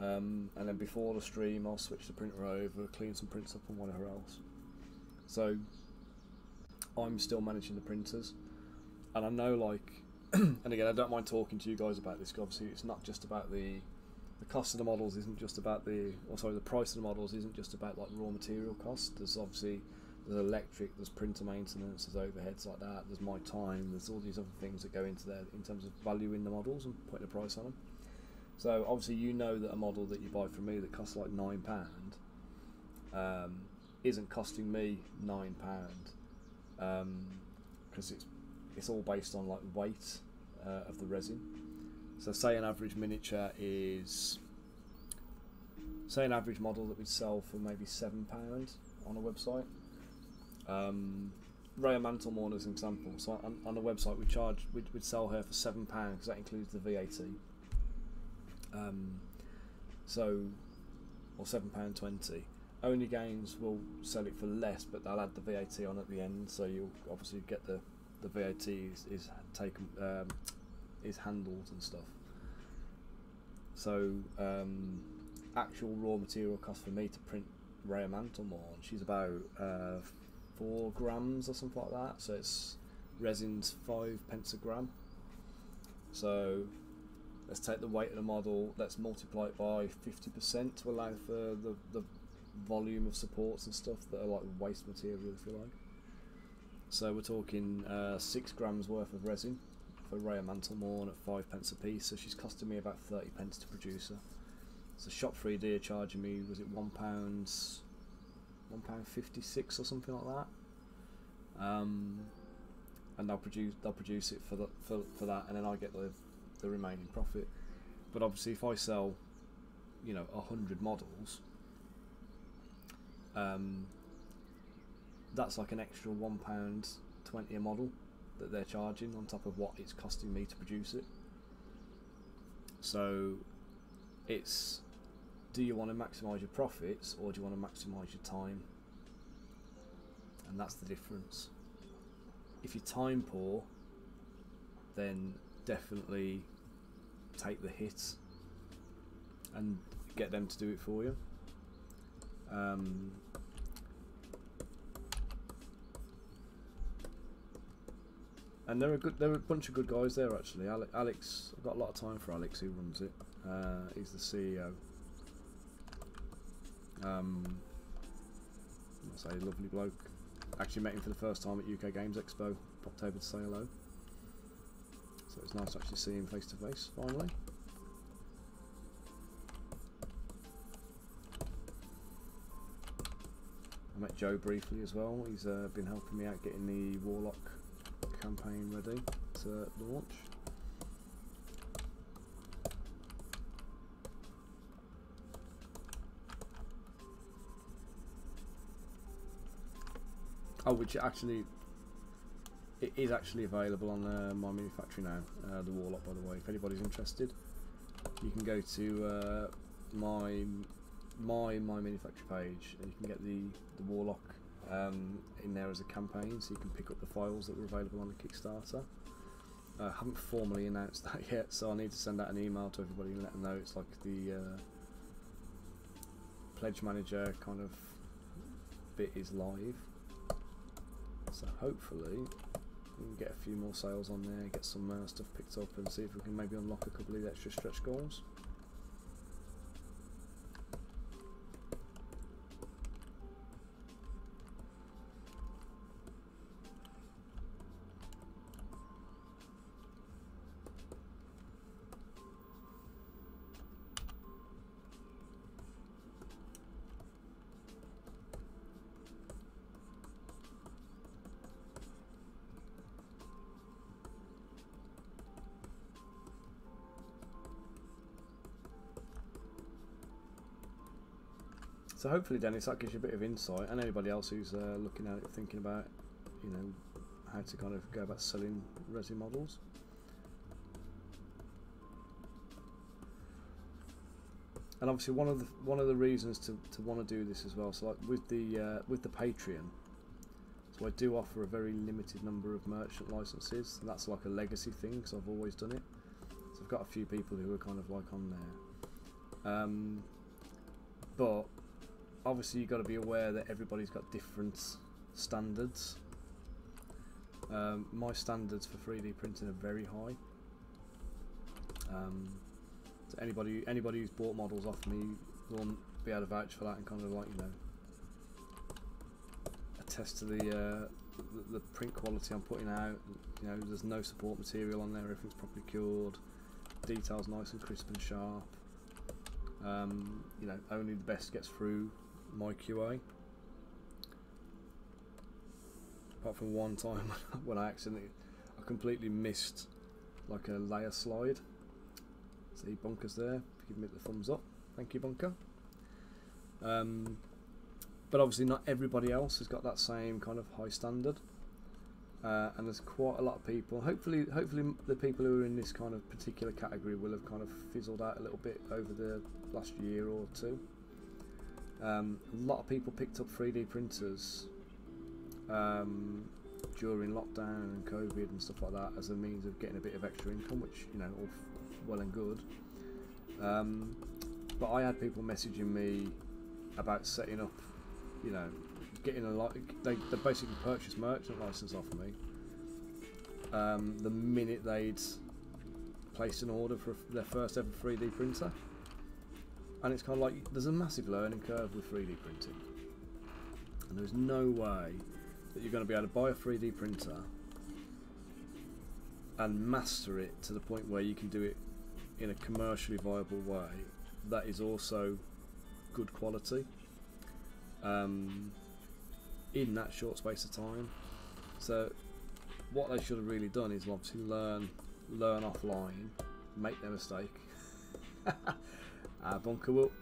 um, and then before the stream, I'll switch the printer over, clean some prints up, and whatever else. So I'm still managing the printers, and I know like, and again, I don't mind talking to you guys about this. 'cause Obviously, it's not just about the cost of the models isn't just about the or sorry the price of the models isn't just about like raw material cost. There's obviously there's electric there's printer maintenance there's overheads like that there's my time there's all these other things that go into there in terms of valuing the models and putting a price on them so obviously you know that a model that you buy from me that costs like nine pound um, isn't costing me nine pound because it's it's all based on like weight uh, of the resin so say an average miniature is say an average model that we'd sell for maybe seven pound on a website. Um, Rhea Mantlemorn as an example. So on, on the website we charge we'd, we'd sell her for seven pound because that includes the VAT. Um, so or seven pound twenty. Only games will sell it for less, but they'll add the VAT on at the end, so you'll obviously get the the VAT is, is taken um, is handled and stuff. So um, actual raw material cost for me to print Rhea Mantlemorn, she's about uh, four grams or something like that. So it's resin's five pence a gram. So let's take the weight of the model, let's multiply it by fifty percent to allow for the, the volume of supports and stuff that are like waste material if you like. So we're talking uh, six grams worth of resin for Rhea Mantlemorn at five pence a piece. So she's costing me about thirty pence to produce her. So Shop 3D are charging me was it one pound, one pound fifty six or something like that. Um, and they'll produce they'll produce it for the, for for that, and then I get the the remaining profit. But obviously, if I sell, you know, a hundred models, um, that's like an extra one pound twenty a model that they're charging on top of what it's costing me to produce it. So it's do you want to maximize your profits or do you want to maximize your time? And that's the difference. If you're time poor, then definitely take the hit and get them to do it for you. Um, and there are a good. There are a bunch of good guys there actually. Ale- Alex, I've got a lot of time for Alex, who runs it. Uh, he's the CEO. Um, I say lovely bloke. Actually met him for the first time at UK Games Expo. Popped over to say hello. So it's nice to actually see him face to face finally. I met Joe briefly as well. He's uh, been helping me out getting the Warlock campaign ready to launch. Oh, which actually it is actually available on uh, My Mini Factory now. Uh, the Warlock, by the way. If anybody's interested, you can go to uh, my my My Mini Factory page and you can get the the Warlock um, in there as a campaign, so you can pick up the files that were available on the Kickstarter. I uh, haven't formally announced that yet, so I need to send out an email to everybody and let them know it's like the uh, pledge manager kind of bit is live. So hopefully we can get a few more sales on there, get some uh, stuff picked up, and see if we can maybe unlock a couple of the extra stretch goals. So hopefully, Dennis, that gives you a bit of insight, and anybody else who's uh, looking at it, thinking about, you know, how to kind of go about selling resi models. And obviously, one of the one of the reasons to, to want to do this as well. So, like with the uh, with the Patreon, so I do offer a very limited number of merchant licenses. And that's like a legacy thing because I've always done it. So I've got a few people who are kind of like on there. Um, but obviously you've got to be aware that everybody's got different standards. Um, my standards for 3D printing are very high. Um, so anybody anybody who's bought models off me will be able to vouch for that and kind of like you know attest to the, uh, the the print quality I'm putting out. You know, there's no support material on there. Everything's properly cured. Details nice and crisp and sharp. Um, you know, only the best gets through my QA. Apart from one time when I accidentally, I completely missed like a layer slide. See Bunkers there, give me the thumbs up. Thank you, Bunker. Um, but obviously, not everybody else has got that same kind of high standard. Uh, and there's quite a lot of people. Hopefully, hopefully the people who are in this kind of particular category will have kind of fizzled out a little bit over the last year or two. Um, a lot of people picked up 3D printers um, during lockdown and COVID and stuff like that as a means of getting a bit of extra income, which you know, all well and good. Um, but I had people messaging me about setting up, you know, getting a lot. They, they basically purchased merchant license off of me. Um, the minute they'd placed an order for their first ever 3D printer, and it's kind of like there's a massive learning curve with 3D printing, and there's no way that you're going to be able to buy a 3D printer and master it to the point where you can do it in a commercially viable way that is also good quality um, in that short space of time. So what they should have really done is obviously learn learn offline, make their mistake. uh, Bunker we'll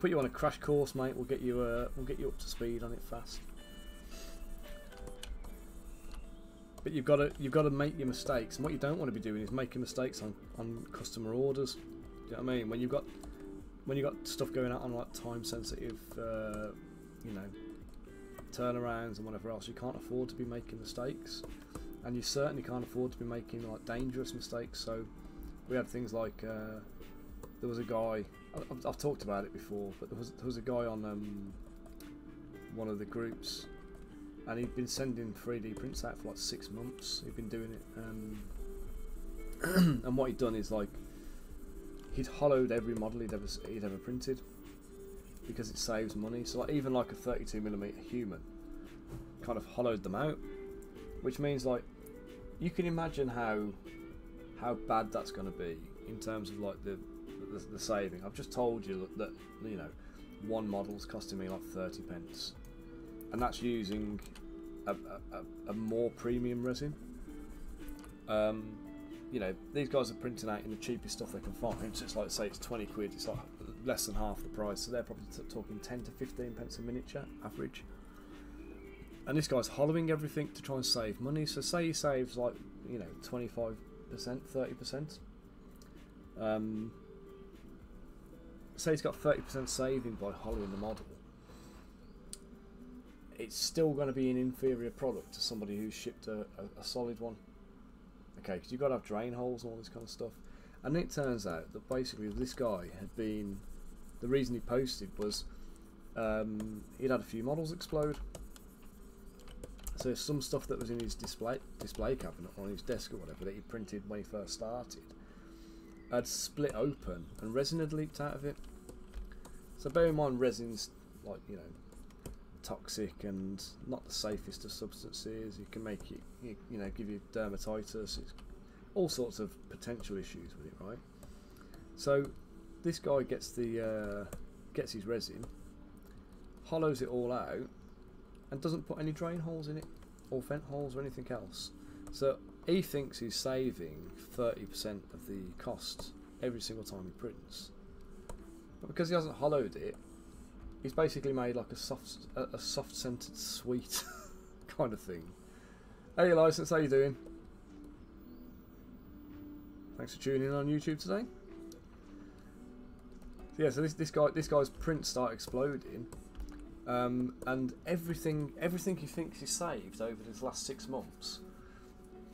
put you on a crash course, mate. We'll get you uh, we'll get you up to speed on it fast. But you've got to you've got to make your mistakes, and what you don't want to be doing is making mistakes on, on customer orders. Do you know what I mean? When you've got when you've got stuff going out on like time sensitive, uh, you know, turnarounds and whatever else, you can't afford to be making mistakes, and you certainly can't afford to be making like dangerous mistakes. So we had things like uh, there was a guy I've, I've, talked about it before, but there was there was a guy on um, one of the groups and he'd been sending 3D prints out for like six months. He'd been doing it, um, and what he'd done is like he'd hollowed every model he'd ever he'd ever printed because it saves money. So like even like a 32 millimeter human, kind of hollowed them out, which means like you can imagine how how bad that's going to be in terms of like the, the the saving. I've just told you that you know one model's costing me like 30 pence and that's using a, a, a more premium resin. Um, you know, these guys are printing out in the cheapest stuff they can find. So it's like, say, it's 20 quid, it's like less than half the price. So they're probably talking 10 to 15 pence a miniature average. And this guy's hollowing everything to try and save money. So say he saves like, you know, 25%, 30%. Um, say he's got 30% saving by hollowing the model it's still going to be an inferior product to somebody who's shipped a, a, a solid one. Okay, because you've got to have drain holes and all this kind of stuff. And it turns out that basically this guy had been. The reason he posted was um, he'd had a few models explode. So some stuff that was in his display display cabinet or on his desk or whatever that he printed when he first started had split open and resin had leaked out of it. So bear in mind resin's like, you know, toxic and not the safest of substances. It can make it, you, you know, give you dermatitis. It's all sorts of potential issues with it, right? So this guy gets the uh, gets his resin, hollows it all out, and doesn't put any drain holes in it, or vent holes, or anything else. So he thinks he's saving 30% of the cost every single time he prints. But because he hasn't hollowed it, he's basically made like a soft, a, soft scented sweet kind of thing. Hey, license, how you doing? Thanks for tuning in on YouTube today. Yeah, so this this guy this guy's prints start exploding, um, and everything everything he thinks he saved over this last six months,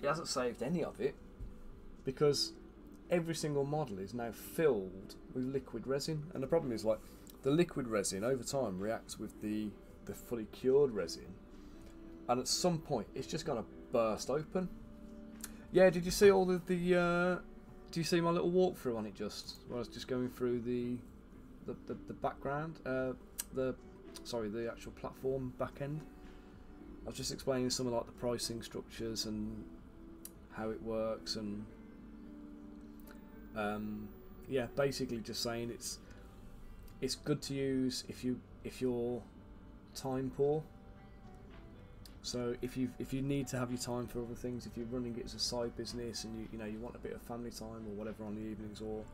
he hasn't saved any of it, because every single model is now filled with liquid resin, and the problem is like the liquid resin over time reacts with the, the fully cured resin, and at some point it's just going to burst open. Yeah, did you see all of the? Uh, do you see my little walkthrough on it? Just where I was just going through the the, the, the background, uh, the sorry, the actual platform back end. I was just explaining some of like the pricing structures and how it works and um, yeah, basically just saying it's it's good to use if you if you're time poor. So if you if you need to have your time for other things, if you're running it as a side business and you you know you want a bit of family time or whatever on the evenings, or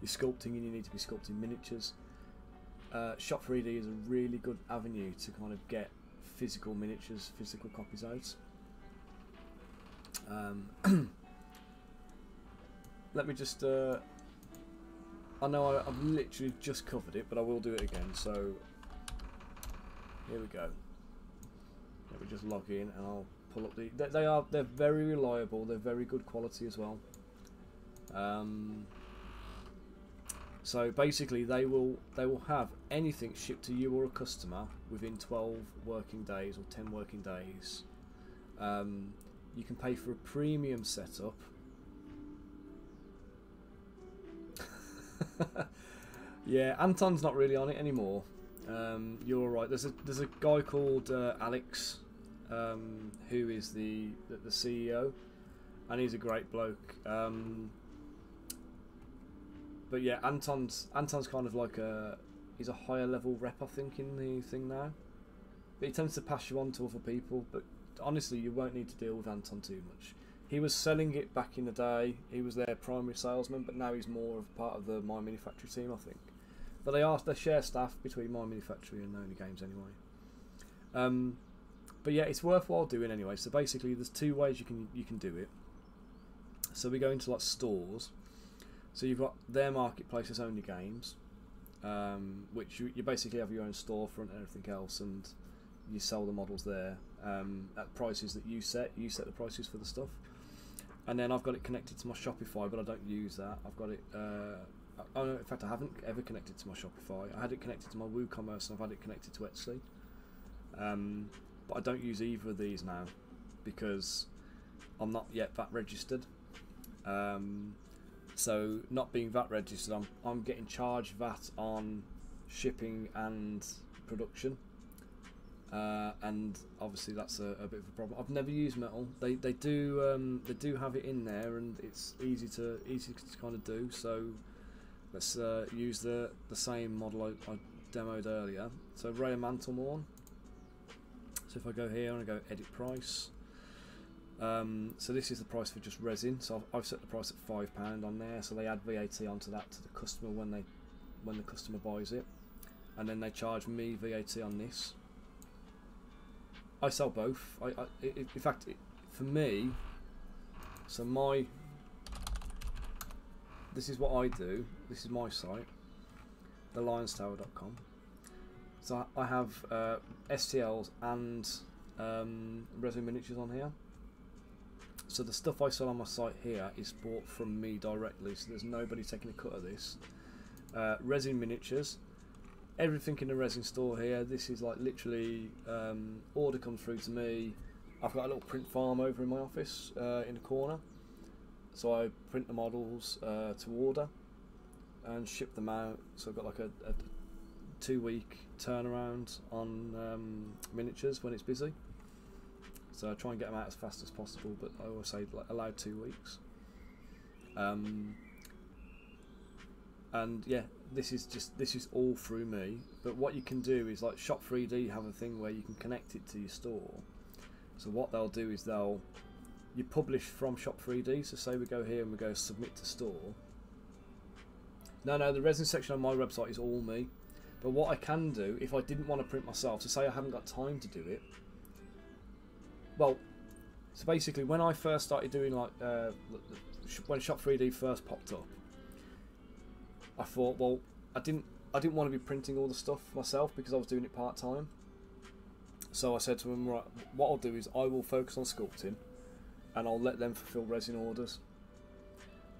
you're sculpting and you need to be sculpting miniatures, uh, Shop 3D is a really good avenue to kind of get physical miniatures, physical copies out. Um, let me just. Uh, I know I, I've literally just covered it, but I will do it again. So here we go. Let me just log in and I'll pull up the. They, they are they're very reliable. They're very good quality as well. Um, so basically, they will they will have anything shipped to you or a customer within 12 working days or 10 working days. Um, you can pay for a premium setup yeah, Anton's not really on it anymore. Um, you're right. There's a there's a guy called uh, Alex, um, who is the, the, the CEO, and he's a great bloke. Um, but yeah, Anton's Anton's kind of like a he's a higher level rep, I think, in the thing now. But he tends to pass you on to other people. But honestly, you won't need to deal with Anton too much. He was selling it back in the day. He was their primary salesman, but now he's more of part of the My Mini Factory team, I think. But they are they share staff between My Mini Factory and Only Games anyway. Um, but yeah, it's worthwhile doing anyway. So basically, there's two ways you can you can do it. So we go into like stores. So you've got their marketplaces only games, um, which you, you basically have your own storefront and everything else, and you sell the models there um, at prices that you set. You set the prices for the stuff and then I've got it connected to my Shopify, but I don't use that. I've got it. Uh, oh, in fact, I haven't ever connected to my Shopify. I had it connected to my WooCommerce, and I've had it connected to Etsy. Um, but I don't use either of these now because I'm not yet VAT registered. Um, so, not being VAT registered, I'm I'm getting charged VAT on shipping and production. Uh, and obviously that's a, a, bit of a problem. I've never used metal. They they do um, they do have it in there, and it's easy to easy to kind of do. So let's uh, use the the same model I, I demoed earlier. So Raya Mantlemorn. So if I go here and I go edit price. Um, so this is the price for just resin. So I've, I've set the price at five pound on there. So they add VAT onto that to the customer when they when the customer buys it, and then they charge me VAT on this. I sell both. I, I in fact, for me, so my this is what I do. This is my site, thelionstower.com. So I have uh, STLs and um, resin miniatures on here. So the stuff I sell on my site here is bought from me directly. So there's nobody taking a cut of this. Uh, resin miniatures everything in the resin store here. This is like literally um, order comes through to me. I've got a little print farm over in my office uh, in the corner, so I print the models uh, to order and ship them out. So I've got like a, a two week turnaround on um, miniatures when it's busy. So I try and get them out as fast as possible, but I always say like allow two weeks. Um, and yeah, this is just this is all through me. But what you can do is like Shop 3D have a thing where you can connect it to your store. So what they'll do is they'll you publish from Shop 3D. So say we go here and we go submit to store. No, no, the resin section on my website is all me. But what I can do if I didn't want to print myself, so say I haven't got time to do it. Well, so basically when I first started doing like uh, when Shop 3D first popped up, I thought, well, I didn't I didn't want to be printing all the stuff myself because I was doing it part time. So I said to him, right, what I'll do is I will focus on sculpting, and I'll let them fulfil resin orders.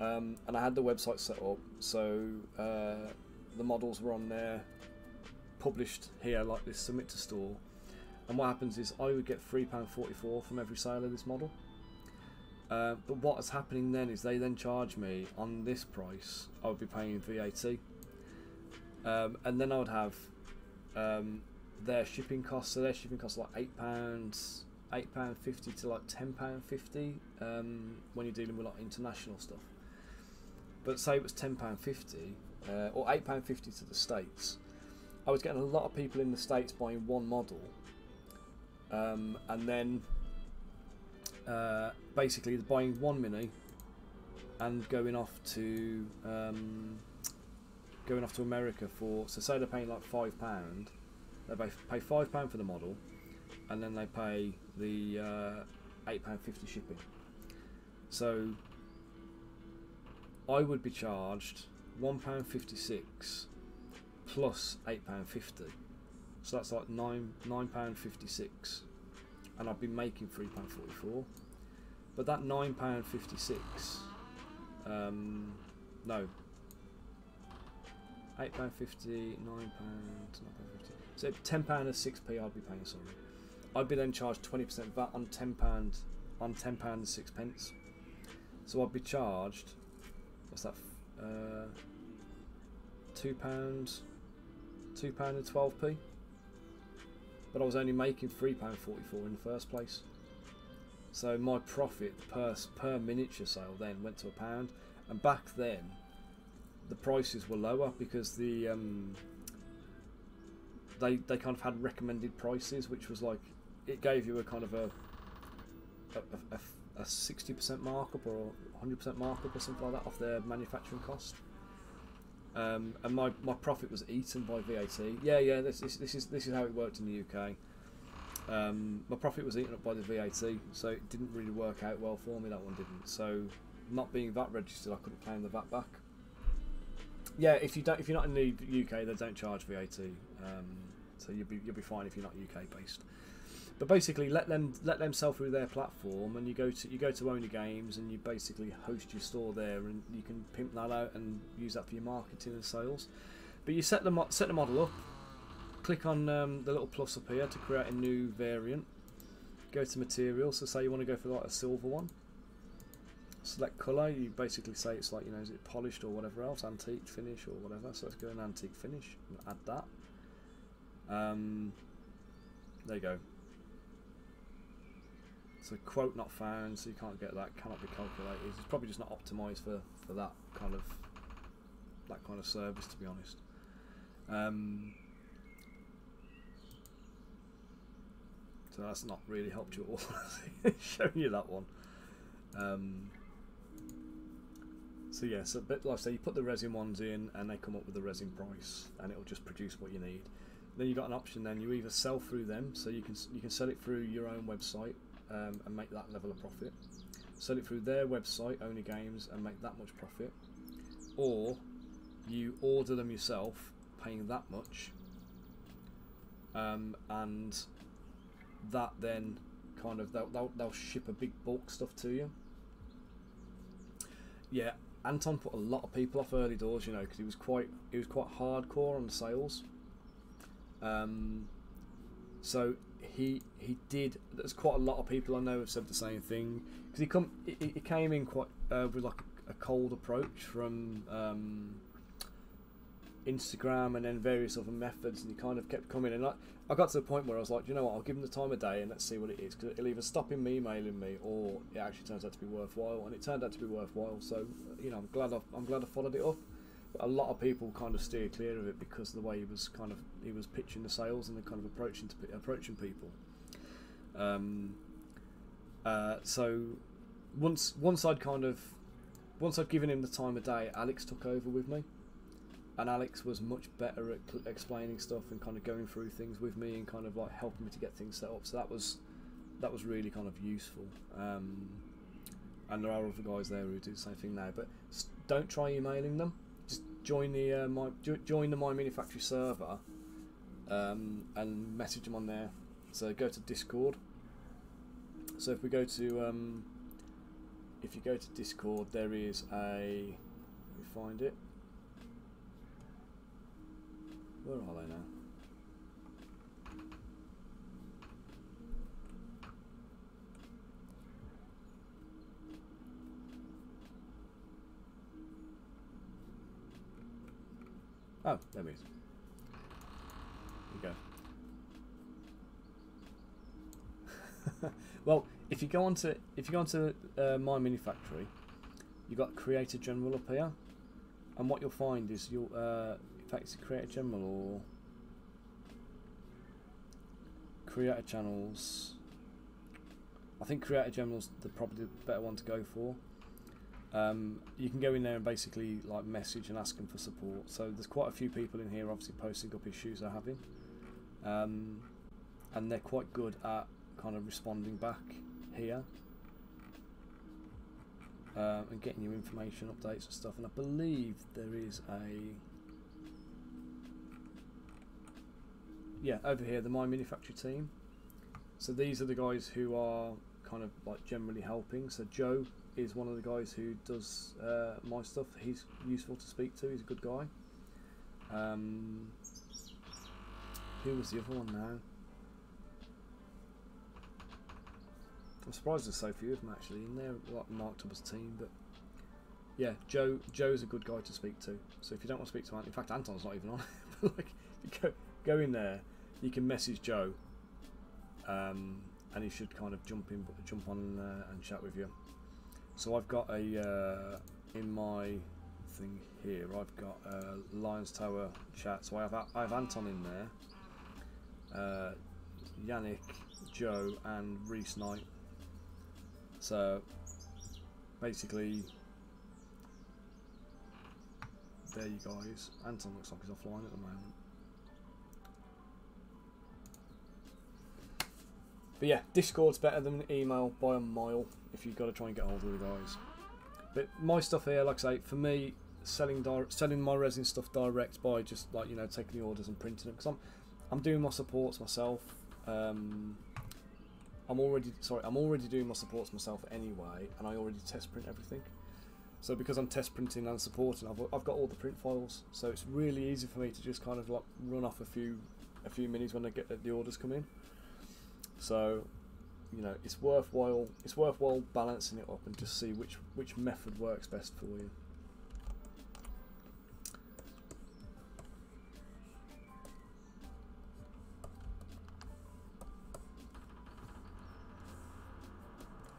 Um, and I had the website set up, so uh, the models were on there, published here like this, submit to store, and what happens is I would get £3.44 from every sale of this model. Uh, but what is happening then is they then charge me on this price, I would be paying VAT. Um, and then I would have um, their shipping costs. So their shipping costs are like £8, £8.50 to like £10.50 um, when you're dealing with like international stuff. But say it was £10.50 uh, or £8.50 to the States. I was getting a lot of people in the States buying one model um, and then uh, basically buying one mini and going off to um, going off to America for so say they're paying like five pound they pay five pound for the model and then they pay the uh, eight pound fifty shipping. So I would be charged one pound fifty six plus eight pound fifty. So that's like nine nine pound fifty six, and I've been making three pound forty four. But that nine pound fifty six, um, no, eight pound fifty, nine pound, nine pound fifty. So ten pound and six p I'd be paying. Sorry, I'd be then charged twenty percent VAT on ten pound on ten pound and six pence. So I'd be charged. What's that? Uh, two pounds. Two pound and twelve p but I was only making £3.44 in the first place. So my profit per, per miniature sale then went to a pound, and back then the prices were lower because the um, they they kind of had recommended prices, which was like it gave you a kind of a a sixty percent markup or hundred percent markup or something like that off their manufacturing cost. Um, and my, my profit was eaten by VAT. Yeah, yeah. This, this, this is this is how it worked in the UK. Um, my profit was eaten up by the VAT, so it didn't really work out well for me. That one didn't. So, not being VAT registered, I couldn't claim the VAT back. Yeah, if you don't, if you're not in the UK, they don't charge VAT. Um, so you'll be you'll be fine if you're not UK based. But basically, let them let them sell through their platform, and you go to you go to Only Games, and you basically host your store there, and you can pimp that out and use that for your marketing and sales. But you set the set the model up, click on um, the little plus up here to create a new variant. Go to materials. So say you want to go for like a silver one. Select colour. You basically say it's like you know is it polished or whatever else, antique finish or whatever. So let's go an antique finish and add that. Um, there you go. So quote not found, so you can't get that, cannot be calculated. It's probably just not optimised for, for that kind of that kind of service to be honest. Um, so that's not really helped you at all showing you that one. Um, so yeah, so bit like I say, you put the resin ones in and they come up with the resin price and it'll just produce what you need. Then you've got an option then you either sell through them, so you can you can sell it through your own website um, and make that level of profit. Sell it through their website, Only Games, and make that much profit. Or you order them yourself, paying that much, um, and that then kind of they'll, they'll, they'll ship a big bulk stuff to you. Yeah, Anton put a lot of people off early doors, you know, because he was quite he was quite hardcore on sales. Um, so he he did. There's quite a lot of people I know have said the same thing because he come he, he, came in quite uh, with like a, cold approach from um, Instagram and then various other methods, and he kind of kept coming. And I, I got to the point where I was like, you know what, I'll give him the time of day and let's see what it is because it'll either stop him emailing me or it actually turns out to be worthwhile, and it turned out to be worthwhile. So you know, I'm glad I, I'm glad I followed it up a lot of people kind of steer clear of it because of the way he was kind of he was pitching the sales and the kind of approaching to approaching people. Um, uh, so once once I'd kind of once I'd given him the time of day, Alex took over with me, and Alex was much better at explaining stuff and kind of going through things with me and kind of like helping me to get things set up. So that was that was really kind of useful. Um, and there are other guys there who do the same thing now, but don't try emailing them join the uh, my join the My Mini Factory server um, and message them on there. So go to Discord. So if we go to um, if you go to Discord, there is a let me find it. Where are they now? Oh, is. There you go. well, if you go onto if you go onto uh, My Mini Factory, you got Creator General up here, and what you'll find is you'll uh, in fact it's Creator General or Creator Channels. I think Creator General's the probably the better one to go for. Um, you can go in there and basically like message and ask them for support. So there's quite a few people in here obviously posting up issues they're having, um, and they're quite good at kind of responding back here uh, and getting you information updates and stuff. And I believe there is a yeah over here the My Mini Factory team. So these are the guys who are kind of like generally helping. So Joe is one of the guys who does uh, my stuff. He's useful to speak to. He's a good guy. Um, who was the other one now? I'm surprised there's so few of them actually in there, like marked up as team. But yeah, Joe Joe's a good guy to speak to. So if you don't want to speak to Anton, in fact Anton's not even on. but like, go go in there, you can message Joe, um, and he should kind of jump in, jump on uh, and chat with you. So I've got a uh, in my thing here. I've got a Lions Tower chat. So I have I have Anton in there, uh, Yannick, Joe, and Reese Knight. So basically, there you guys. Anton looks like he's offline at the moment. But yeah, Discord's better than email by a mile if you've got to try and get hold of the guys. But my stuff here, like I say, for me, selling selling my resin stuff direct by just like you know taking the orders and printing them because I'm I'm doing my supports myself. Um, I'm already sorry, I'm already doing my supports myself anyway, and I already test print everything. So because I'm test printing and supporting, I've, I've got all the print files, so it's really easy for me to just kind of like run off a few a few minis when I get the orders come in. So, you know, it's worthwhile. It's worthwhile balancing it up and just see which which method works best for you.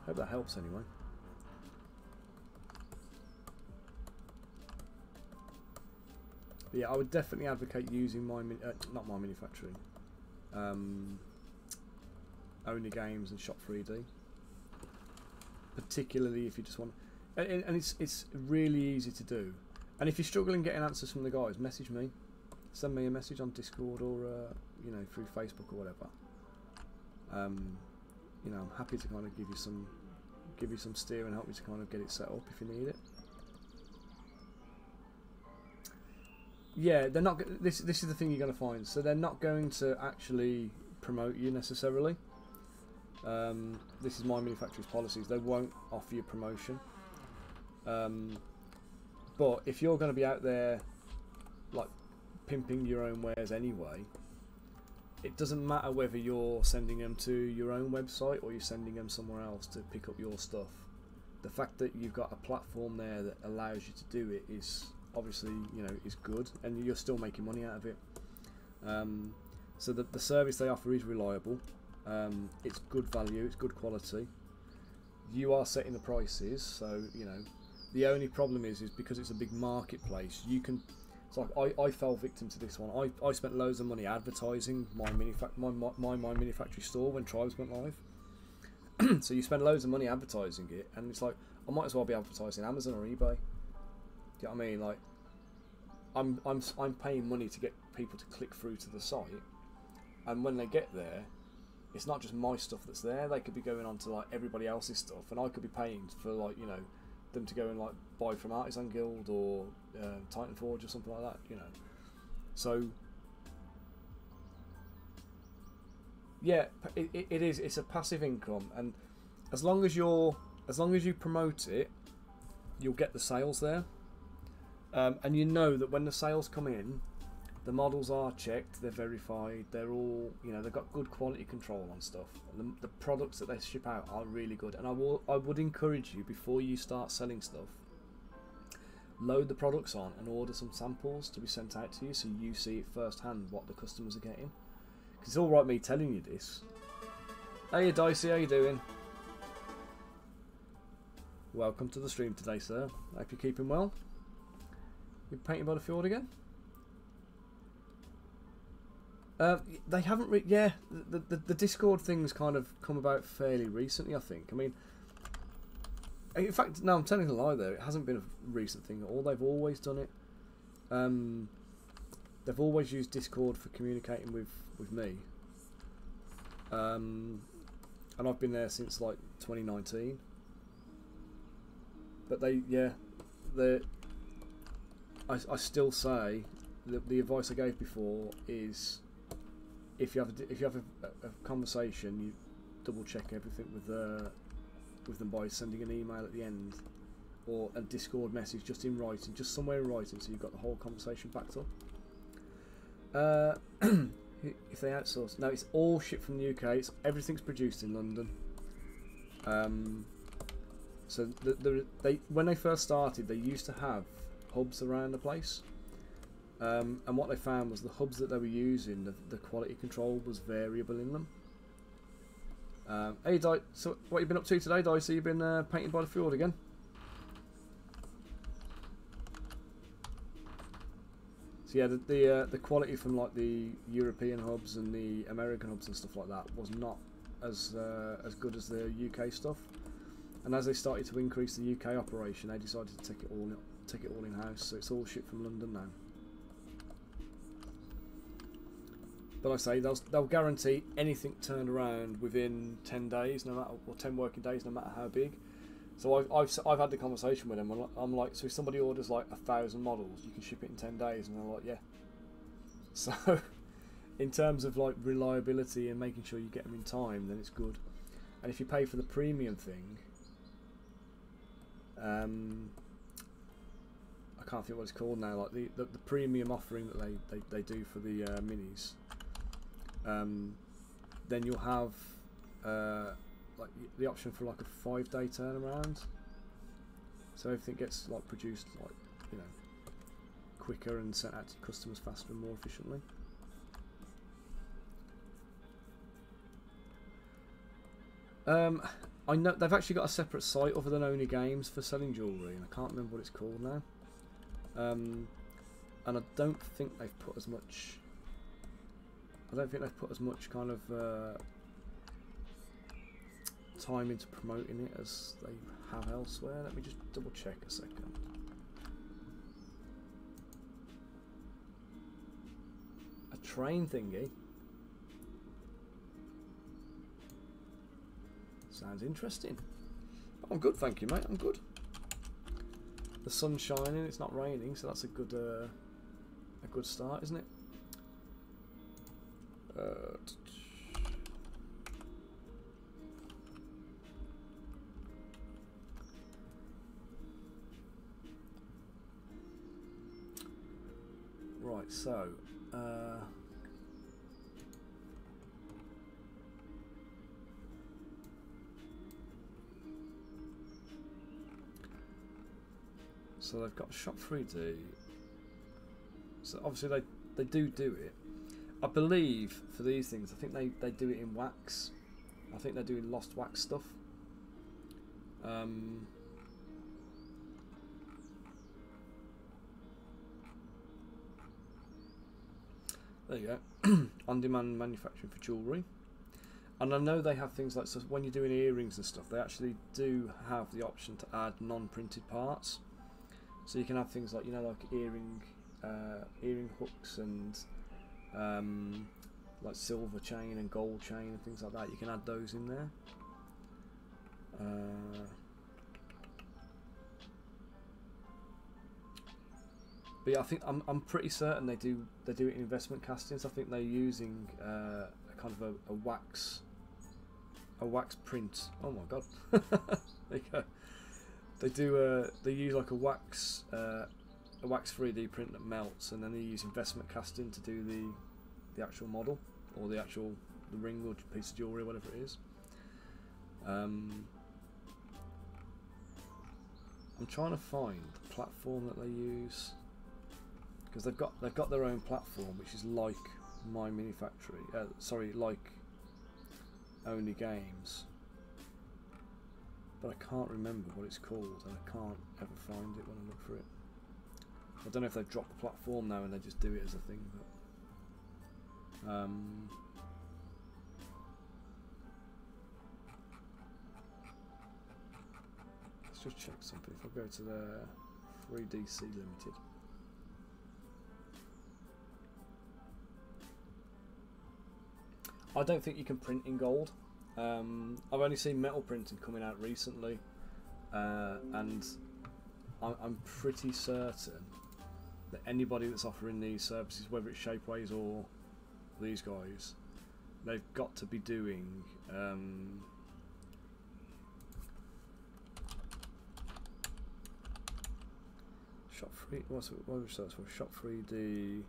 Hope that helps anyway. But yeah, I would definitely advocate using my uh, not my manufacturing, um, only games and shop 3D. Particularly if you just want, and, and it's it's really easy to do. And if you're struggling getting answers from the guys, message me, send me a message on Discord or uh, you know through Facebook or whatever. Um, you know, I'm happy to kind of give you some give you some steer and help you to kind of get it set up if you need it. Yeah, they're not. This this is the thing you're going to find. So they're not going to actually promote you necessarily. Um, this is my manufacturer's policies. They won't offer you promotion. Um, but if you're going to be out there, like pimping your own wares anyway, it doesn't matter whether you're sending them to your own website or you're sending them somewhere else to pick up your stuff. The fact that you've got a platform there that allows you to do it is obviously you know is good, and you're still making money out of it. Um, so the the service they offer is reliable. Um, it's good value. It's good quality. You are setting the prices, so you know. The only problem is, is because it's a big marketplace. You can it's like I, I fell victim to this one. I, I spent loads of money advertising my mini my, my, my, my mini factory store when Tribes went live. so you spend loads of money advertising it, and it's like I might as well be advertising Amazon or eBay. Do you know what I mean? Like I'm I'm I'm paying money to get people to click through to the site, and when they get there, it's not just my stuff that's there. They could be going on to like everybody else's stuff, and I could be paying for like you know them to go and like buy from Artisan Guild or uh, Titan Forge or something like that, you know. So yeah, it, it is. It's a passive income, and as long as you're, as long as you promote it, you'll get the sales there. Um, and you know that when the sales come in, the models are checked, they're verified, they're all, you know, they've got good quality control on stuff. The, the products that they ship out are really good. And I will, I would encourage you before you start selling stuff, load the products on and order some samples to be sent out to you so you see firsthand what the customers are getting. Because it's all right me telling you this. Hey Dicey, how you doing? Welcome to the stream today, sir. Hope you're keeping well. You painting by the fjord again? Uh, they haven't. Re- yeah, the, the the Discord thing's kind of come about fairly recently. I think. I mean, in fact, no, I'm telling a lie. There, it hasn't been a recent thing at all. They've always done it. Um, they've always used Discord for communicating with with me. Um, and I've been there since like 2019. But they, yeah, they. I, I still say that the advice I gave before is if you have a, if you have a, a conversation, you double check everything with uh, with them by sending an email at the end or a Discord message just in writing, just somewhere in writing, so you've got the whole conversation backed up. Uh, if they outsource, no, it's all shipped from the UK. It's everything's produced in London. Um, so the, the, they when they first started, they used to have hubs around the place. Um, and what they found was the hubs that they were using, the, the quality control was variable in them. Um, hey, Di so what you been up to today, Dicey? You've been uh, painting by the fjord again? So yeah, the the, uh, the quality from like the European hubs and the American hubs and stuff like that was not as uh, as good as the UK stuff. And as they started to increase the UK operation, they decided to take it all take it all in house. So it's all shipped from London now. But I say they'll they'll guarantee anything turned around within ten days, no matter or ten working days, no matter how big. So I've I've, I've had the conversation with them. I'm like, so if somebody orders like a thousand models, you can ship it in ten days, and they're like, yeah. So, in terms of like reliability and making sure you get them in time, then it's good. And if you pay for the premium thing, um, I can't think what it's called now. Like the the, the premium offering that they, they, they do for the uh, minis um, then you'll have uh, like the option for like a five day turnaround. So everything gets like produced like you know quicker and sent out to customers faster and more efficiently. Um, I know they've actually got a separate site other than Only Games for selling jewellery, and I can't remember what it's called now. Um, and I don't think they've put as much I don't think they've put as much kind of uh, time into promoting it as they have elsewhere. Let me just double check a second. A train thingy? Sounds interesting. I'm good, thank you, mate. I'm good. The sun's shining. It's not raining, so that's a good, uh, a good start, isn't it? Right, so uh, so they've got shop 3D. So obviously they they do do it. I believe for these things, I think they, they do it in wax. I think they're doing lost wax stuff. Um, there you go. On-demand manufacturing for jewellery. And I know they have things like so when you're doing earrings and stuff, they actually do have the option to add non-printed parts. So you can have things like you know like earring, uh, earring hooks and um, like silver chain and gold chain and things like that. You can add those in there. Uh, but yeah, I think I'm I'm pretty certain they do they do it in investment castings. I think they're using uh, a kind of a, a wax a wax print. Oh my god! there you go. They do uh, they use like a wax uh, a wax 3D print that melts, and then they use investment casting to do the the actual model or the actual the ring or piece of jewelry, whatever it is. Um, I'm trying to find the platform that they use because they've got they've got their own platform which is like My Mini Factory uh, sorry like only games but I can't remember what it's called and I can't ever find it when I look for it I don't know if they've dropped the platform now and they just do it as a thing but um, let's just check something if I go to the 3DC Limited I don't think you can print in gold. Um, I've only seen metal printing coming out recently, uh, and I'm, I'm pretty certain that anybody that's offering these services, whether it's Shapeways or these guys, they've got to be doing um, shop free. What's? What was that for? Shop free D.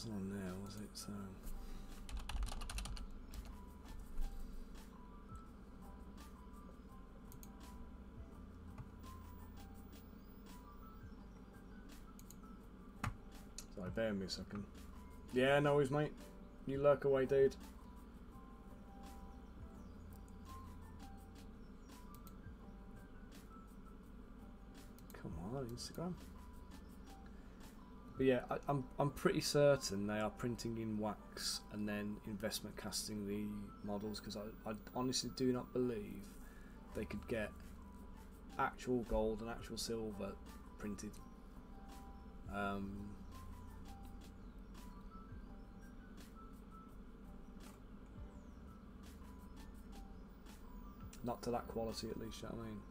wasn't on there, was it? So. Sorry, bear me a second. Yeah, no worries, mate. You lurk away, dude. Come on, Instagram. But yeah, I, I'm I'm pretty certain they are printing in wax and then investment casting the models because I, I honestly do not believe they could get actual gold and actual silver printed. Um, not to that quality at least, you know I mean?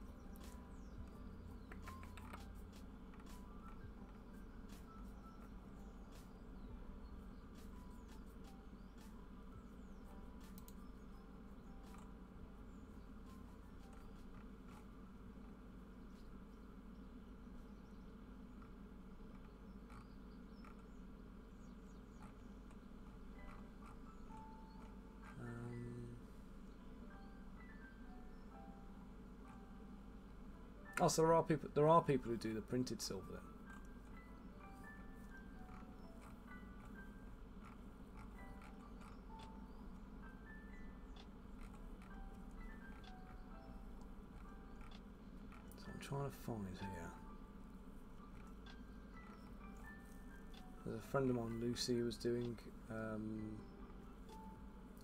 So there are people. There are people who do the printed silver. Then. So I'm trying to find here. There's a friend of mine, Lucy, who was doing. Um,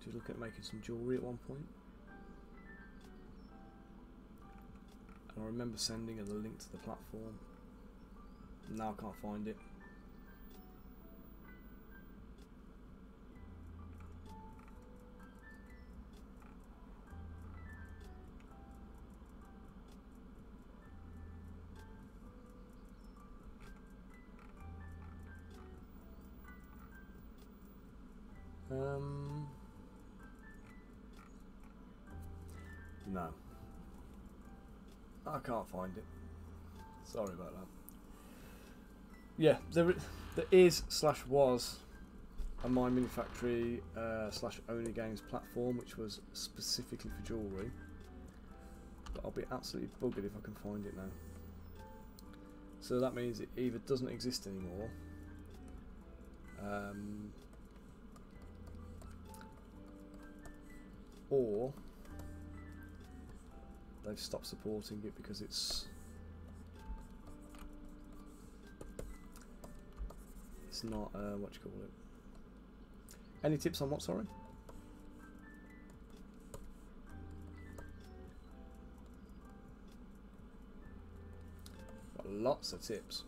she was looking at making some jewellery at one point. I remember sending her the link to the platform. Now I can't find it. Can't find it. Sorry about that. Yeah, there, there is slash was a My Mini Factory uh, slash Only Games platform which was specifically for jewellery. But I'll be absolutely buggered if I can find it now. So that means it either doesn't exist anymore. Um, or they've stopped supporting it because it's it's not uh, what you call it. Any tips on what? Sorry. Got lots of tips.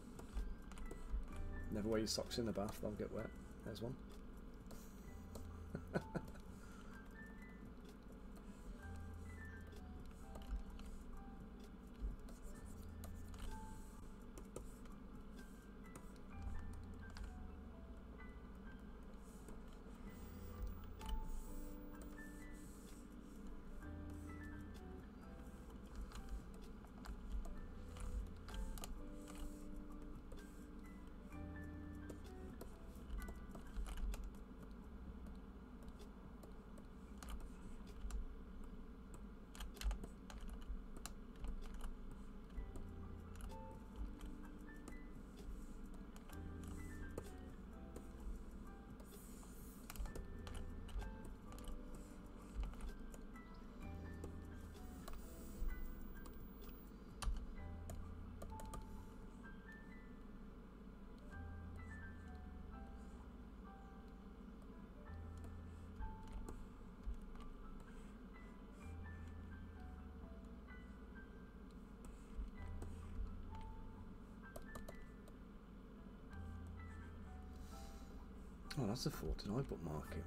Never wear your socks in the bath; they'll get wet. There's one. Oh, that's a Fortnite bookmark market.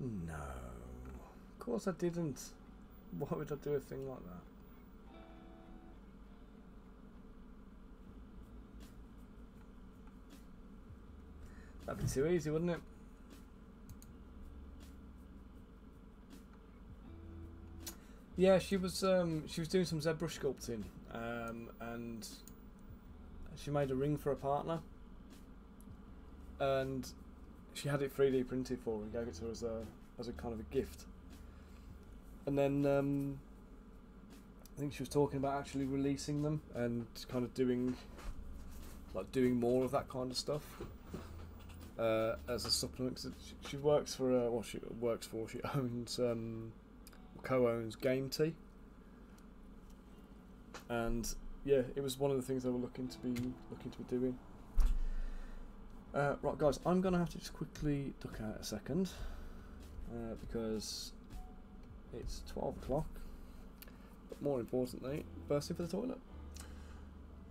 No. Of course I didn't. Why would I do a thing like that? That'd be too easy, wouldn't it? Yeah, she was um, she was doing some ZBrush sculpting, um, and she made a ring for a partner, and she had it 3D printed for her and gave it to her as a as a kind of a gift. And then um, I think she was talking about actually releasing them and kind of doing like doing more of that kind of stuff uh, as a supplement. She, she works for uh, well, she works for she owns um, co-owns Game Tea, and yeah, it was one of the things they were looking to be looking to be doing. Uh, right, guys, I'm gonna have to just quickly duck out a second uh, because it's 12 o'clock. But more importantly, bursting for the toilet.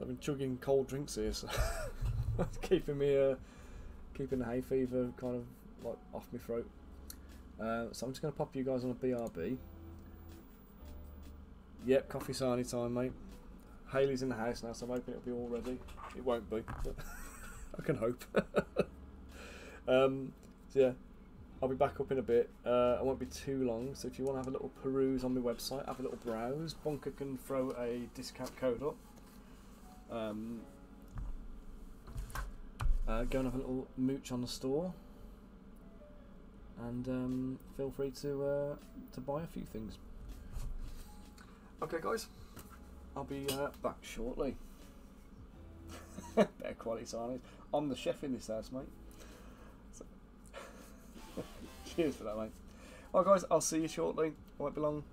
I've been chugging cold drinks here, so that's keeping me uh, keeping the hay fever kind of like off my throat. Uh, so I'm just going to pop you guys on a BRB. Yep, coffee signy time, mate. Haley's in the house now, so I'm hoping it'll be all ready. It won't be, but I can hope. um, so yeah, I'll be back up in a bit. Uh, I won't be too long, so if you want to have a little peruse on my website, have a little browse. Bunker can throw a discount code up. Um, uh, go and have a little mooch on the store, and um, feel free to uh, to buy a few things. Okay, guys, I'll be uh, back shortly. Better quality signage. I'm the chef in this house, mate. So Cheers for that, mate. Well, guys, I'll see you shortly. I won't be long.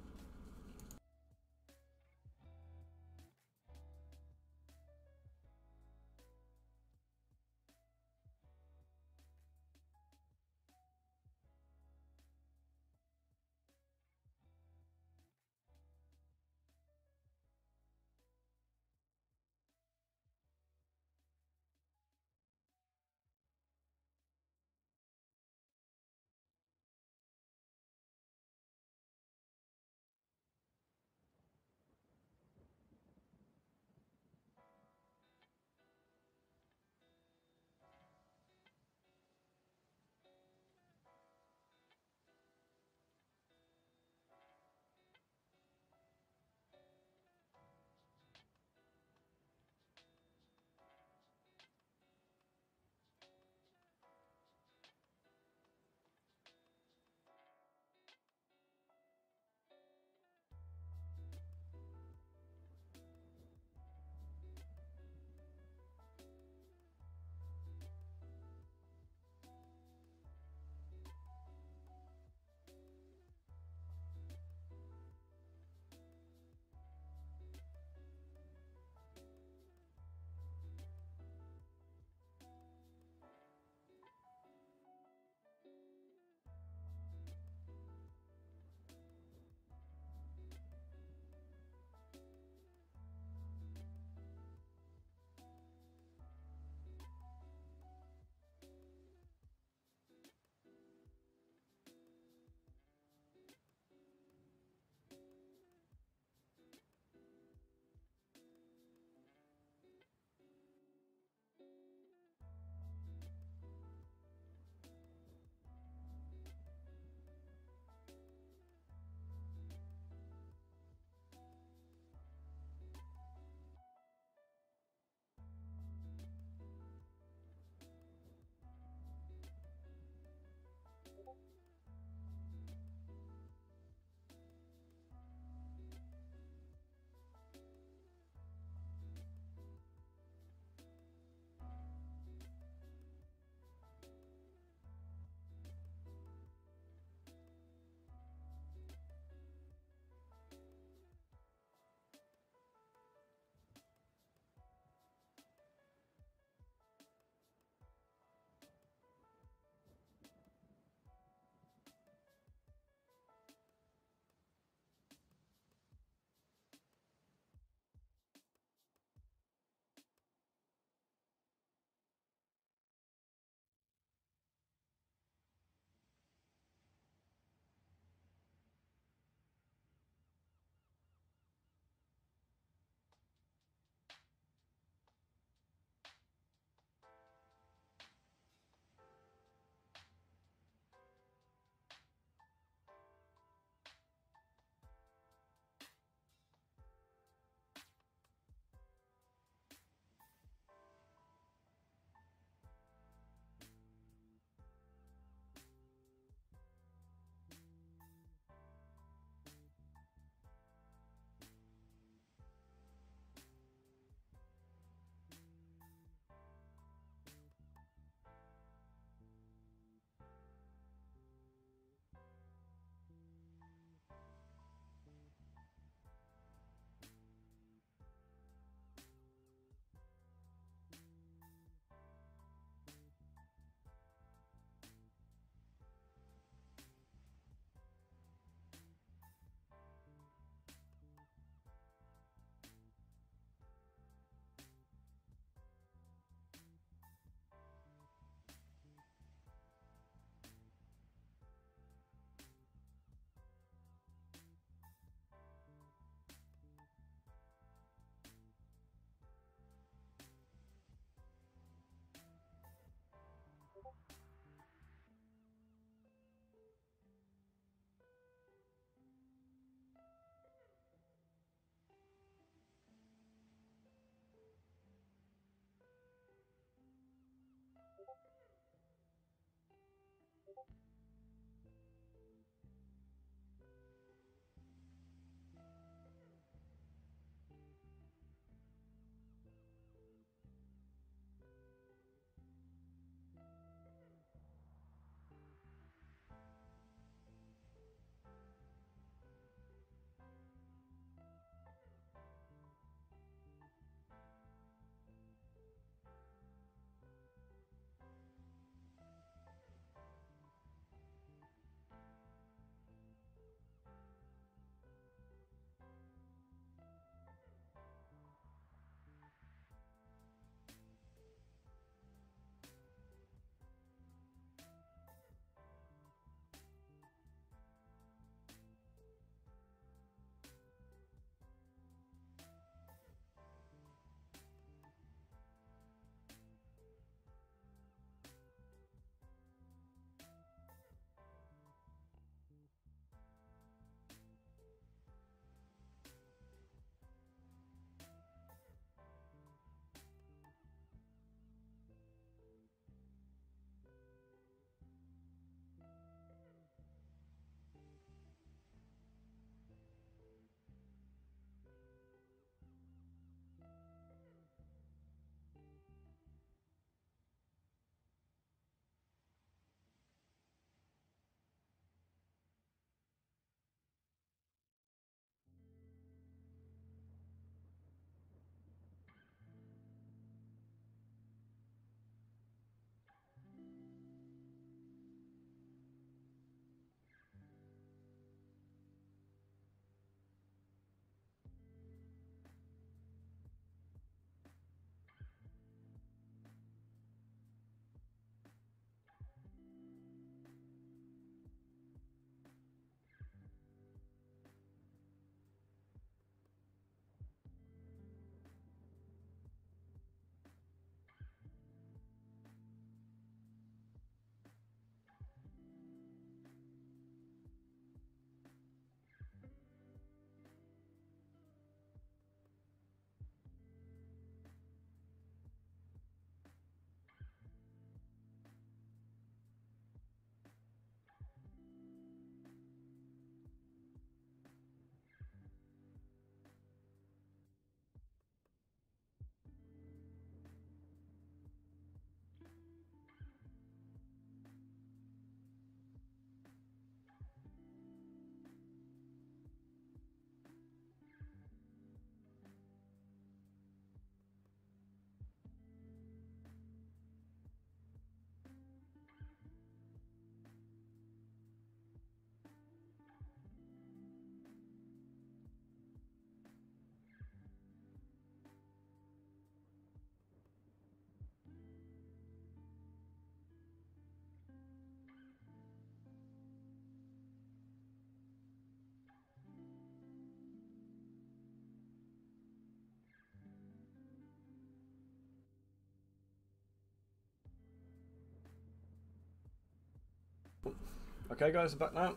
Okay, guys, I'm back now.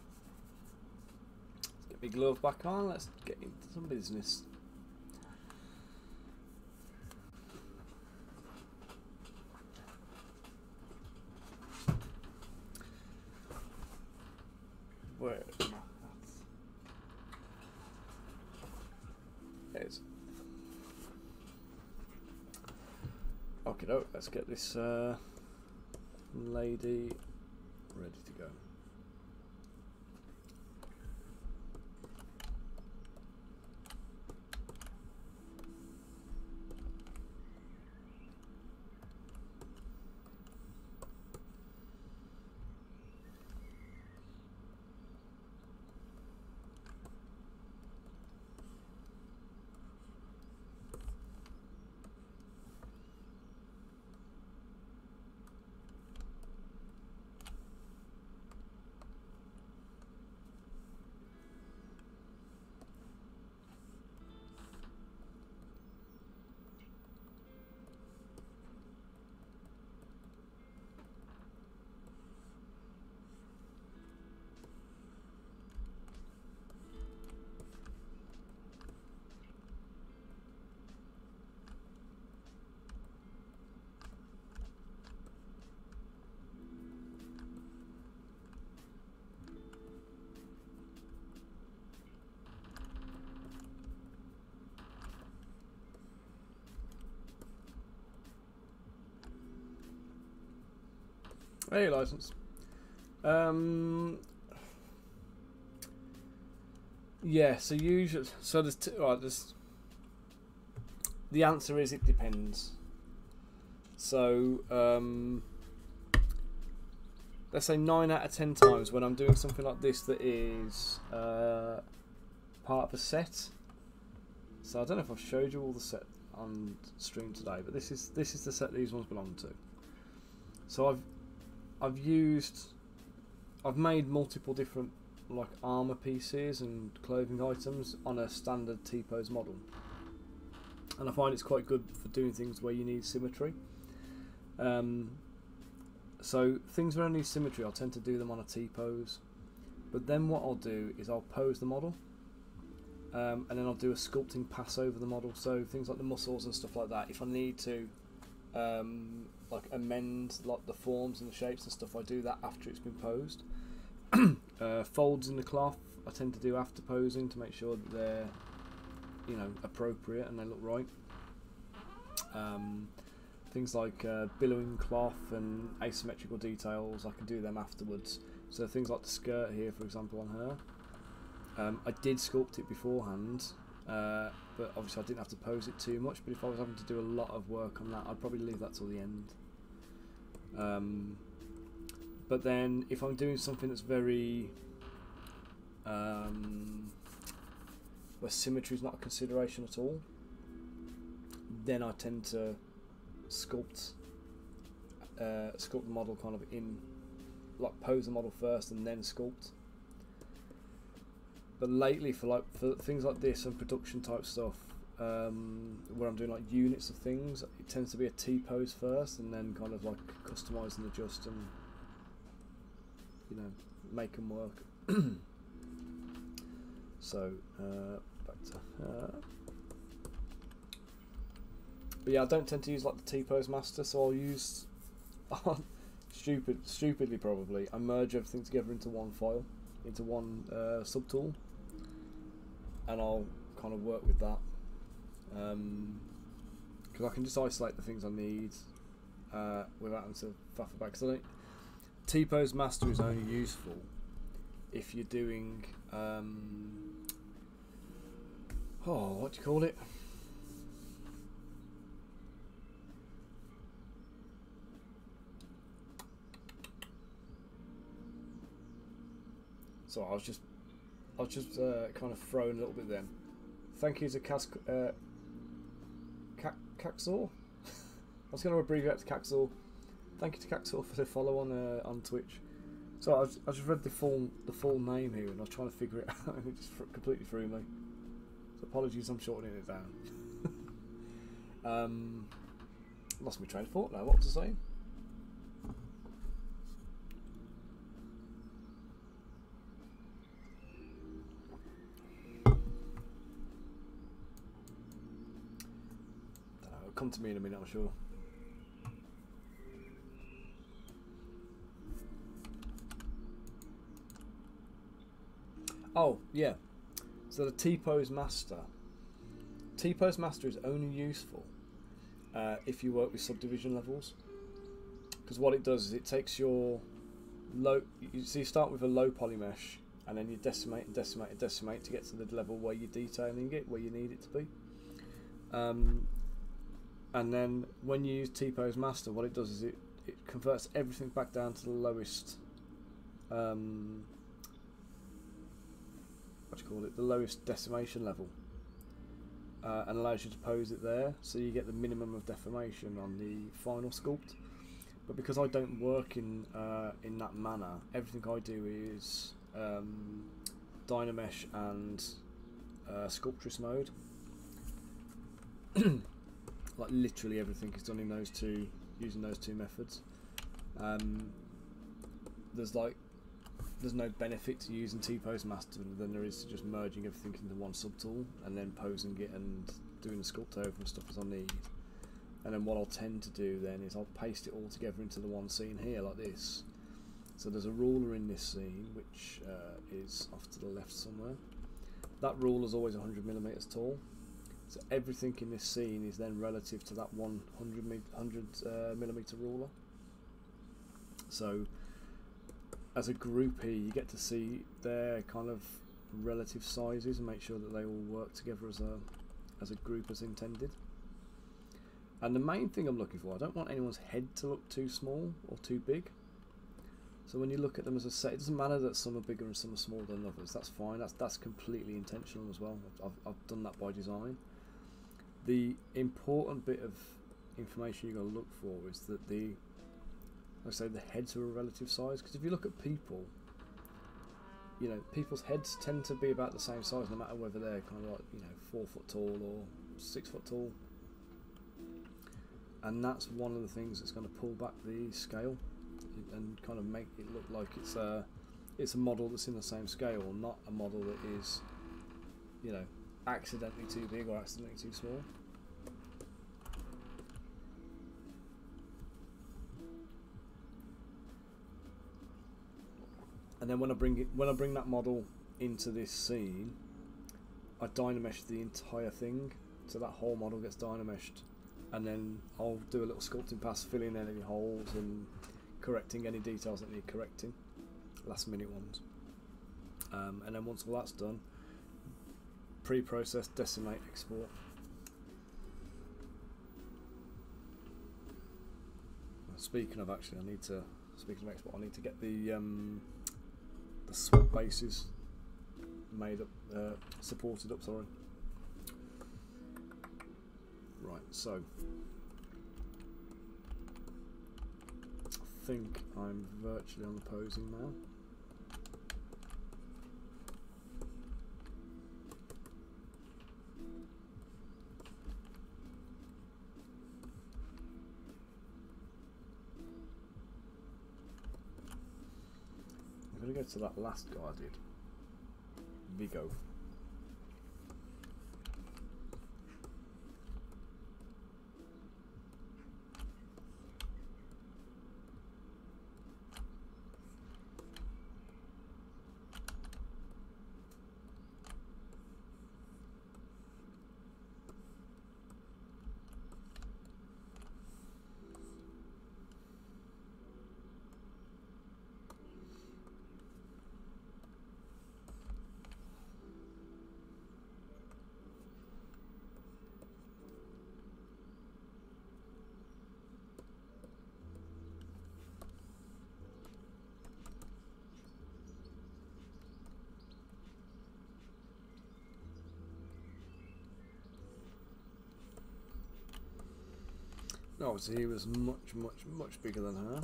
Let's get my glove back on. Let's get into some business. Where is my hats? There it is. Okay, let's get this uh, lady ready to go. Hey, license. Um. Yeah. So usually, so there's two. Right, there's. The answer is it depends. So, um, let's say nine out of ten times when I'm doing something like this that is uh, part of a set. So I don't know if I've showed you all the set on stream today, but this is this is the set these ones belong to. So I've I've used, I've made multiple different like armor pieces and clothing items on a standard T-pose model, and I find it's quite good for doing things where you need symmetry. Um, so things where I need symmetry, I'll tend to do them on a T-pose, but then what I'll do is I'll pose the model. Um, and then I'll do a sculpting pass over the model, so things like the muscles and stuff like that. If I need to um, like amend like the forms and the shapes and stuff. I do that after it's been posed. uh, folds in the cloth I tend to do after posing to make sure that they're you know appropriate and they look right. Um, things like uh, billowing cloth and asymmetrical details I can do them afterwards. So things like the skirt here, for example, on her. Um, I did sculpt it beforehand uh, but obviously I didn't have to pose it too much. But if I was having to do a lot of work on that, I'd probably leave that till the end. Um, but then if I'm doing something that's very um, where symmetry is not a consideration at all, then I tend to sculpt uh, sculpt the model kind of in like pose the model first and then sculpt but lately for like for things like this and production type stuff um, where I'm doing like units of things it tends to be a T pose first and then kind of like customize and adjust and you know make them work. So uh, back to but yeah I don't tend to use like the T pose master so I'll use stupid stupidly probably I merge everything together into one file into one uh, subtool and I'll kind of work with that because um, I can just isolate the things I need uh, without having to faff about. Because I don't master is only useful if you're doing um, oh what do you call it? So I was just I was just uh, kind of thrown a little bit then. Thank you to Cas uh, Caxor. I was going to abbreviate to Caxor. Thank you to Caxor for the follow on uh, on Twitch. So I, was, I just read the full the full name here, and I was trying to figure it out, and it just completely threw me. So apologies, I'm shortening it down. um, lost my train of thought now. What was I saying? Come to me in a minute, I'm sure. Oh, yeah. So the T-pose master. T-pose master is only useful uh, if you work with subdivision levels. Because what it does is it takes your low. You, so you start with a low poly mesh, and then you decimate and decimate and decimate to get to the level where you're detailing it, where you need it to be. Um, and then when you use T-pose master, what it does is it, it converts everything back down to the lowest. Um, what do you call it? The lowest decimation level. Uh, and allows you to pose it there, so you get the minimum of deformation on the final sculpt. But because I don't work in uh, in that manner, everything I do is um, Dynamesh and uh, Sculptris mode. like literally everything is done in those two, using those two methods. Um, there's like there's no benefit to using T-pose master than there is to just merging everything into one subtool and then posing it and doing the sculpt over and stuff as I need. And then what I'll tend to do then is I'll paste it all together into the one scene here like this. So there's a ruler in this scene which uh, is off to the left somewhere. That ruler is always 100 millimeters tall. So everything in this scene is then relative to that 100, 100 uh, millimeter ruler. So as a groupie, you get to see their kind of relative sizes and make sure that they all work together as a as a group as intended. And the main thing I'm looking for, I don't want anyone's head to look too small or too big. So when you look at them as a set, it doesn't matter that some are bigger and some are smaller than others. That's fine. That's that's completely intentional as well. I've, I've done that by design. The important bit of information you got to look for is that the I say the heads are a relative size because if you look at people, you know, people's heads tend to be about the same size no matter whether they're kind of like you know four foot tall or six foot tall, and that's one of the things that's going to pull back the scale and kind of make it look like it's a it's a model that's in the same scale, not a model that is you know accidentally too big or accidentally too small. and then when I bring it when I bring that model into this scene, I dynamesh the entire thing, so that whole model gets dynameshed, and then I'll do a little sculpting pass, filling in any holes and correcting any details that need correcting, last minute ones. Um, and then once all that's done, pre-process, decimate, export. Speaking of actually, I need to speaking of export, I need to get the um, the swap bases made up, uh, supported up. Sorry. Right, so I think I'm virtually on the posing now. go to that last guy I did. Vigo. So he was much, much, much bigger than her.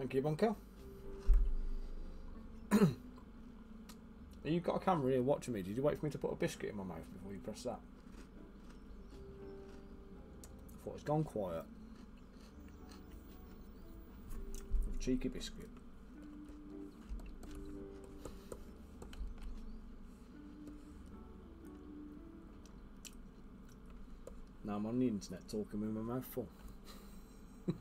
Thank you, Bunker. You've got a camera here watching me. Did you wait for me to put a biscuit in my mouth before you press that? I thought it's gone quiet. Cheeky biscuit. Now I'm on the internet talking with my mouth full.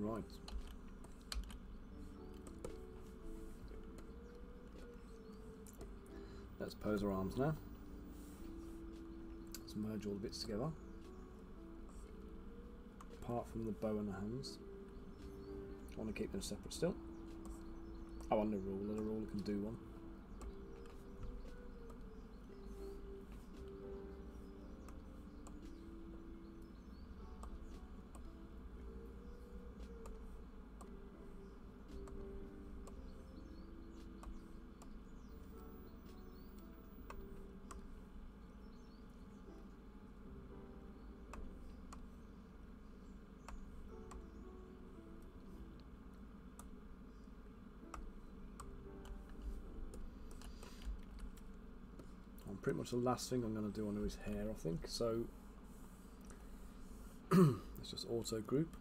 Right. Let's pose our arms now. Let's merge all the bits together. Apart from the bow and the hands. I want to keep them separate still. Oh, and the ruler. The ruler can do one. Pretty much the last thing I'm going to do on his hair, I think. So let's just auto group.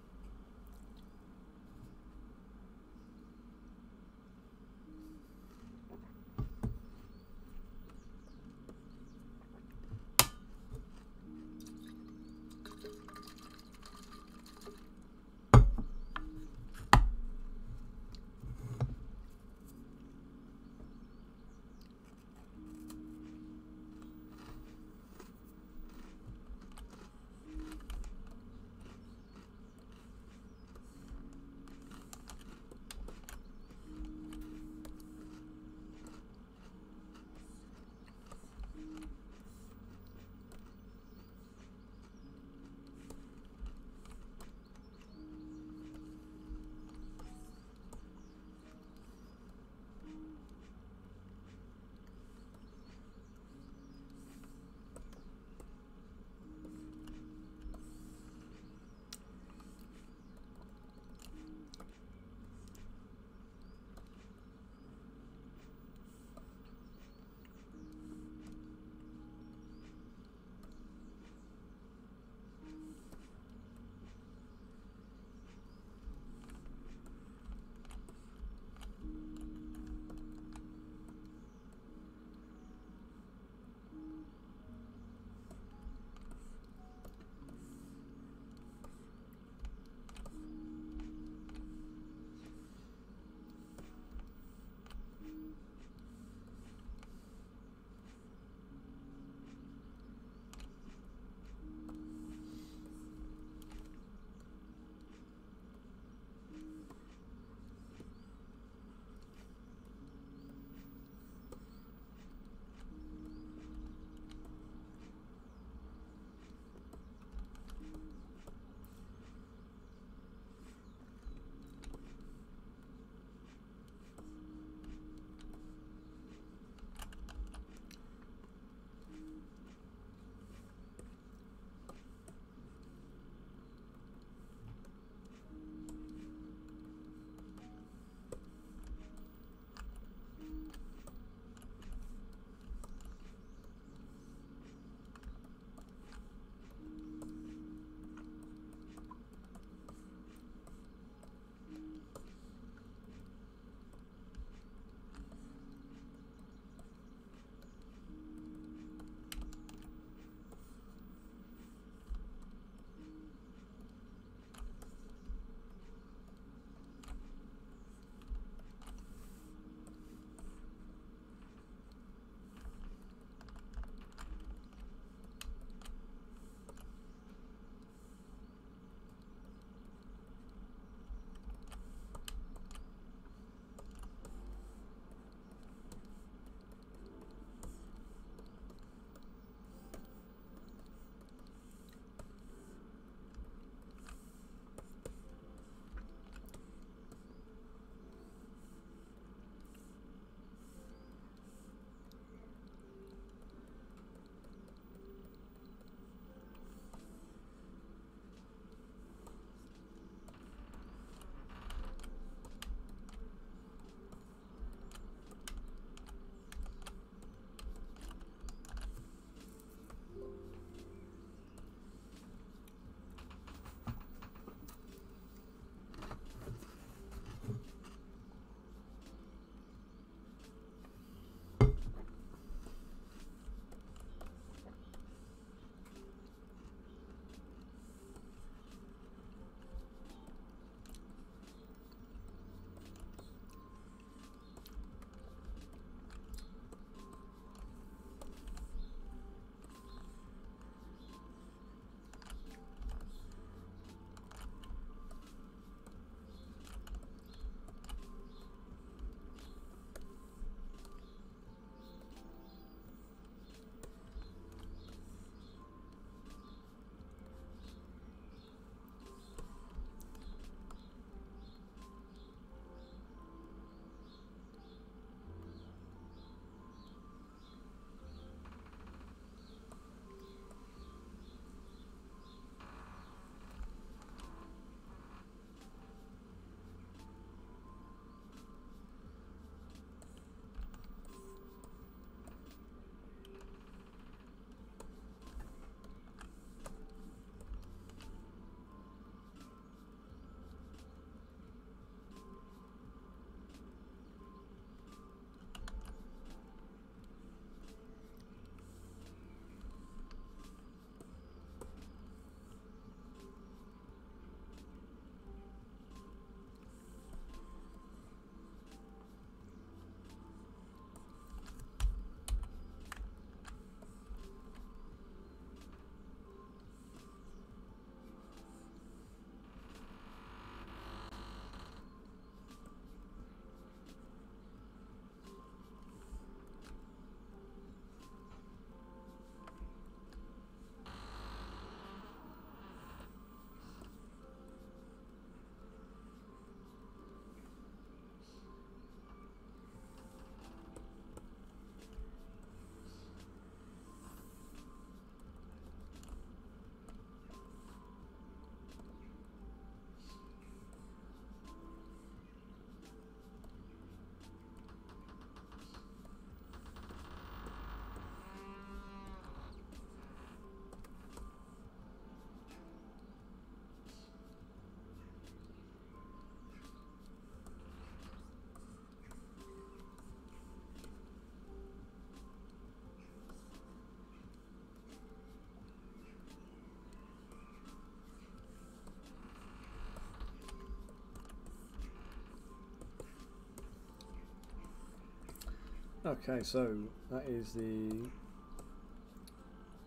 Okay, so that is the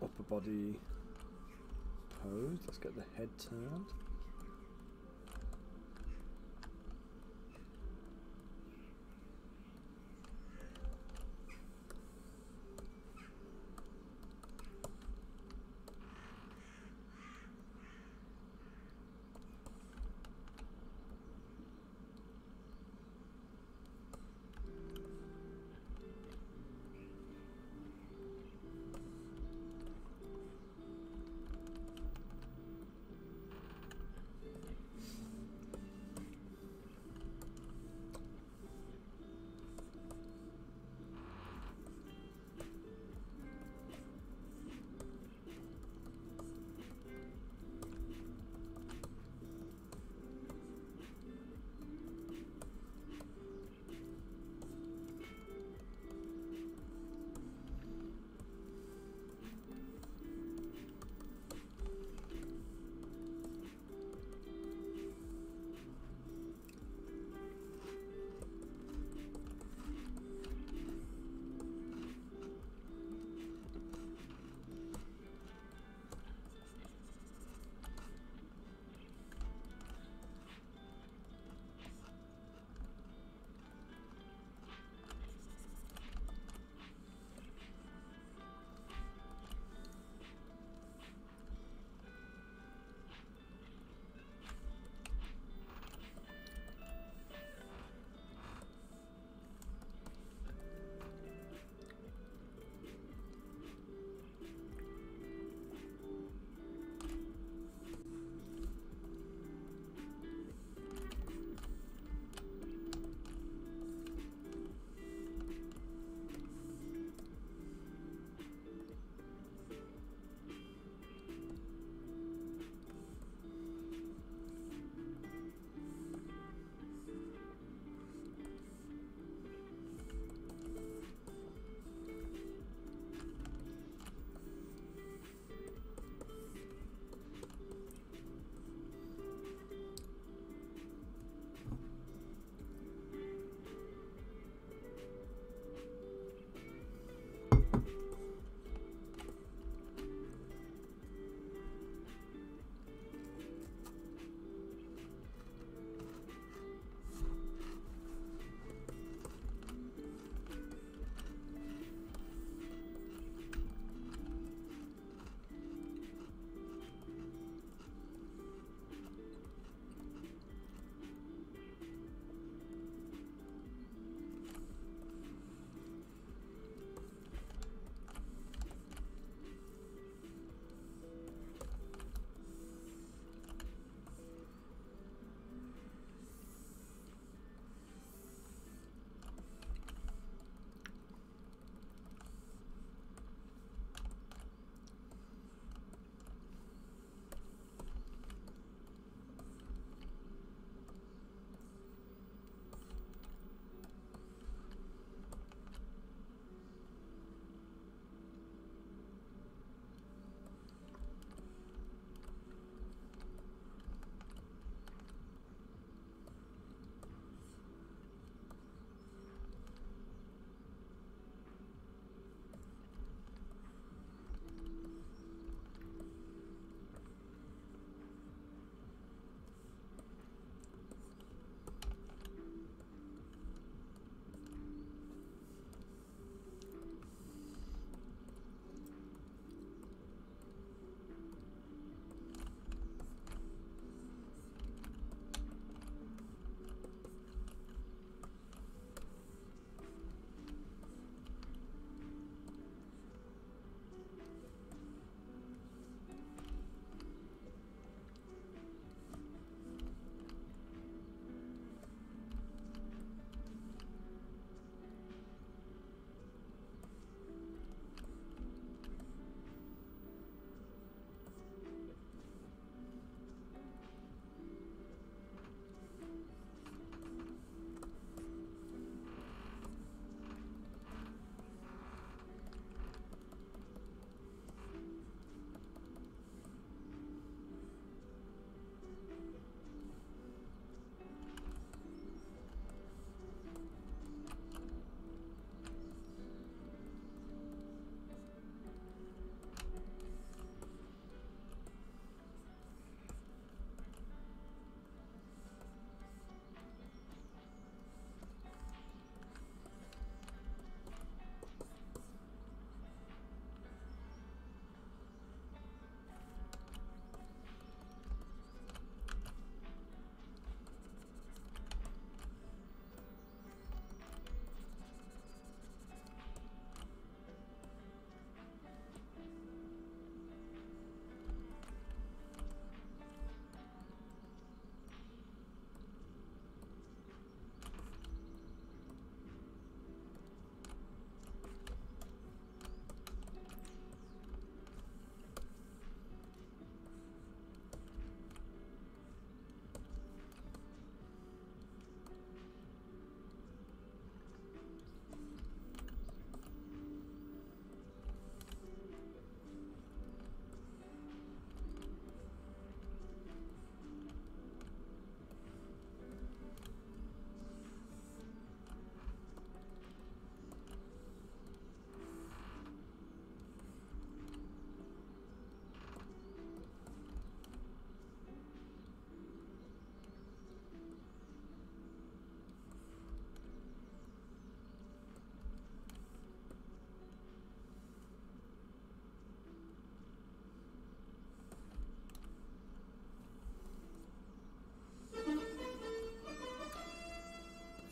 upper body pose. Let's get the head turned.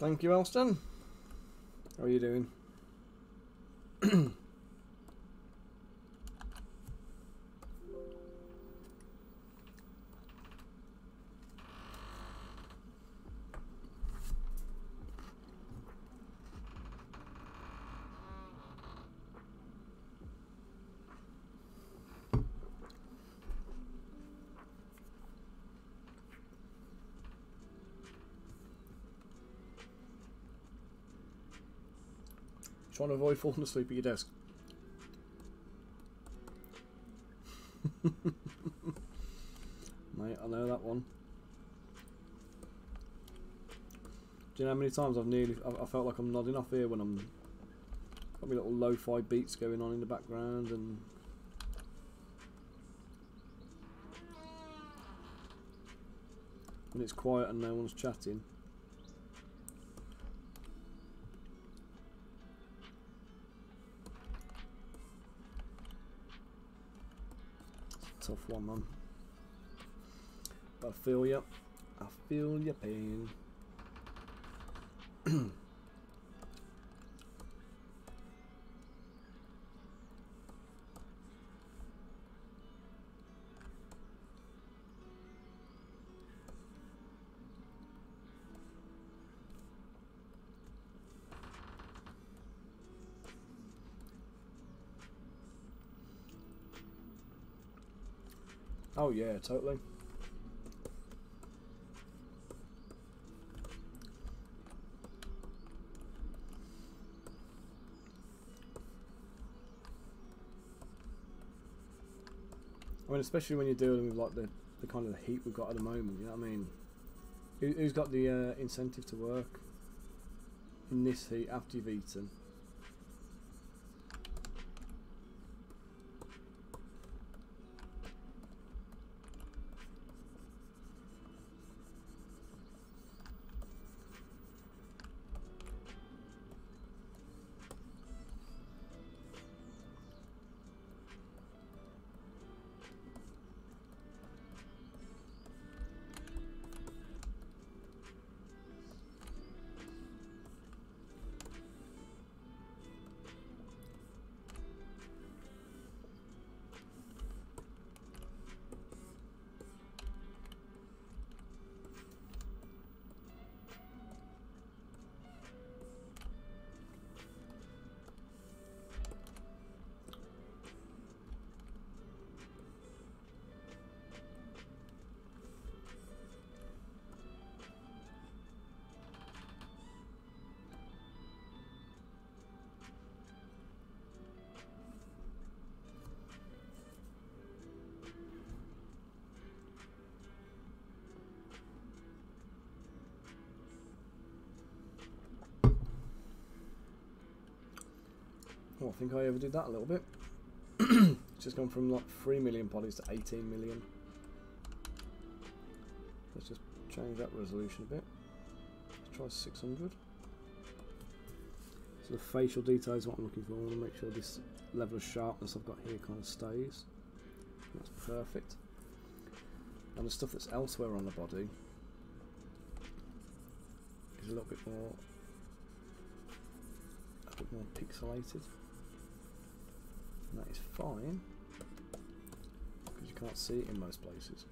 Thank you, Elston. How are you doing? Trying to avoid falling asleep at your desk. Mate, I know that one. Do you know how many times I've nearly, I, I felt like I'm nodding off here when I'm got my little lo-fi beats going on in the background and when it's quiet and no one's chatting. One, man. I feel you. I feel your pain. Oh yeah, totally. I mean, especially when you're dealing with like the, the kind of the heat we've got at the moment. You know what I mean? Who, who's got the uh, incentive to work in this heat after you've eaten? Oh, I think I overdid that a little bit. It's just gone from like 3 million polys to 18 million. Let's just change that resolution a bit. Let's try 600. So the facial detail is what I'm looking for. I want to make sure this level of sharpness I've got here kind of stays. That's perfect. And the stuff that's elsewhere on the body is a little bit more a bit more pixelated. Fine because you can't see it in most places.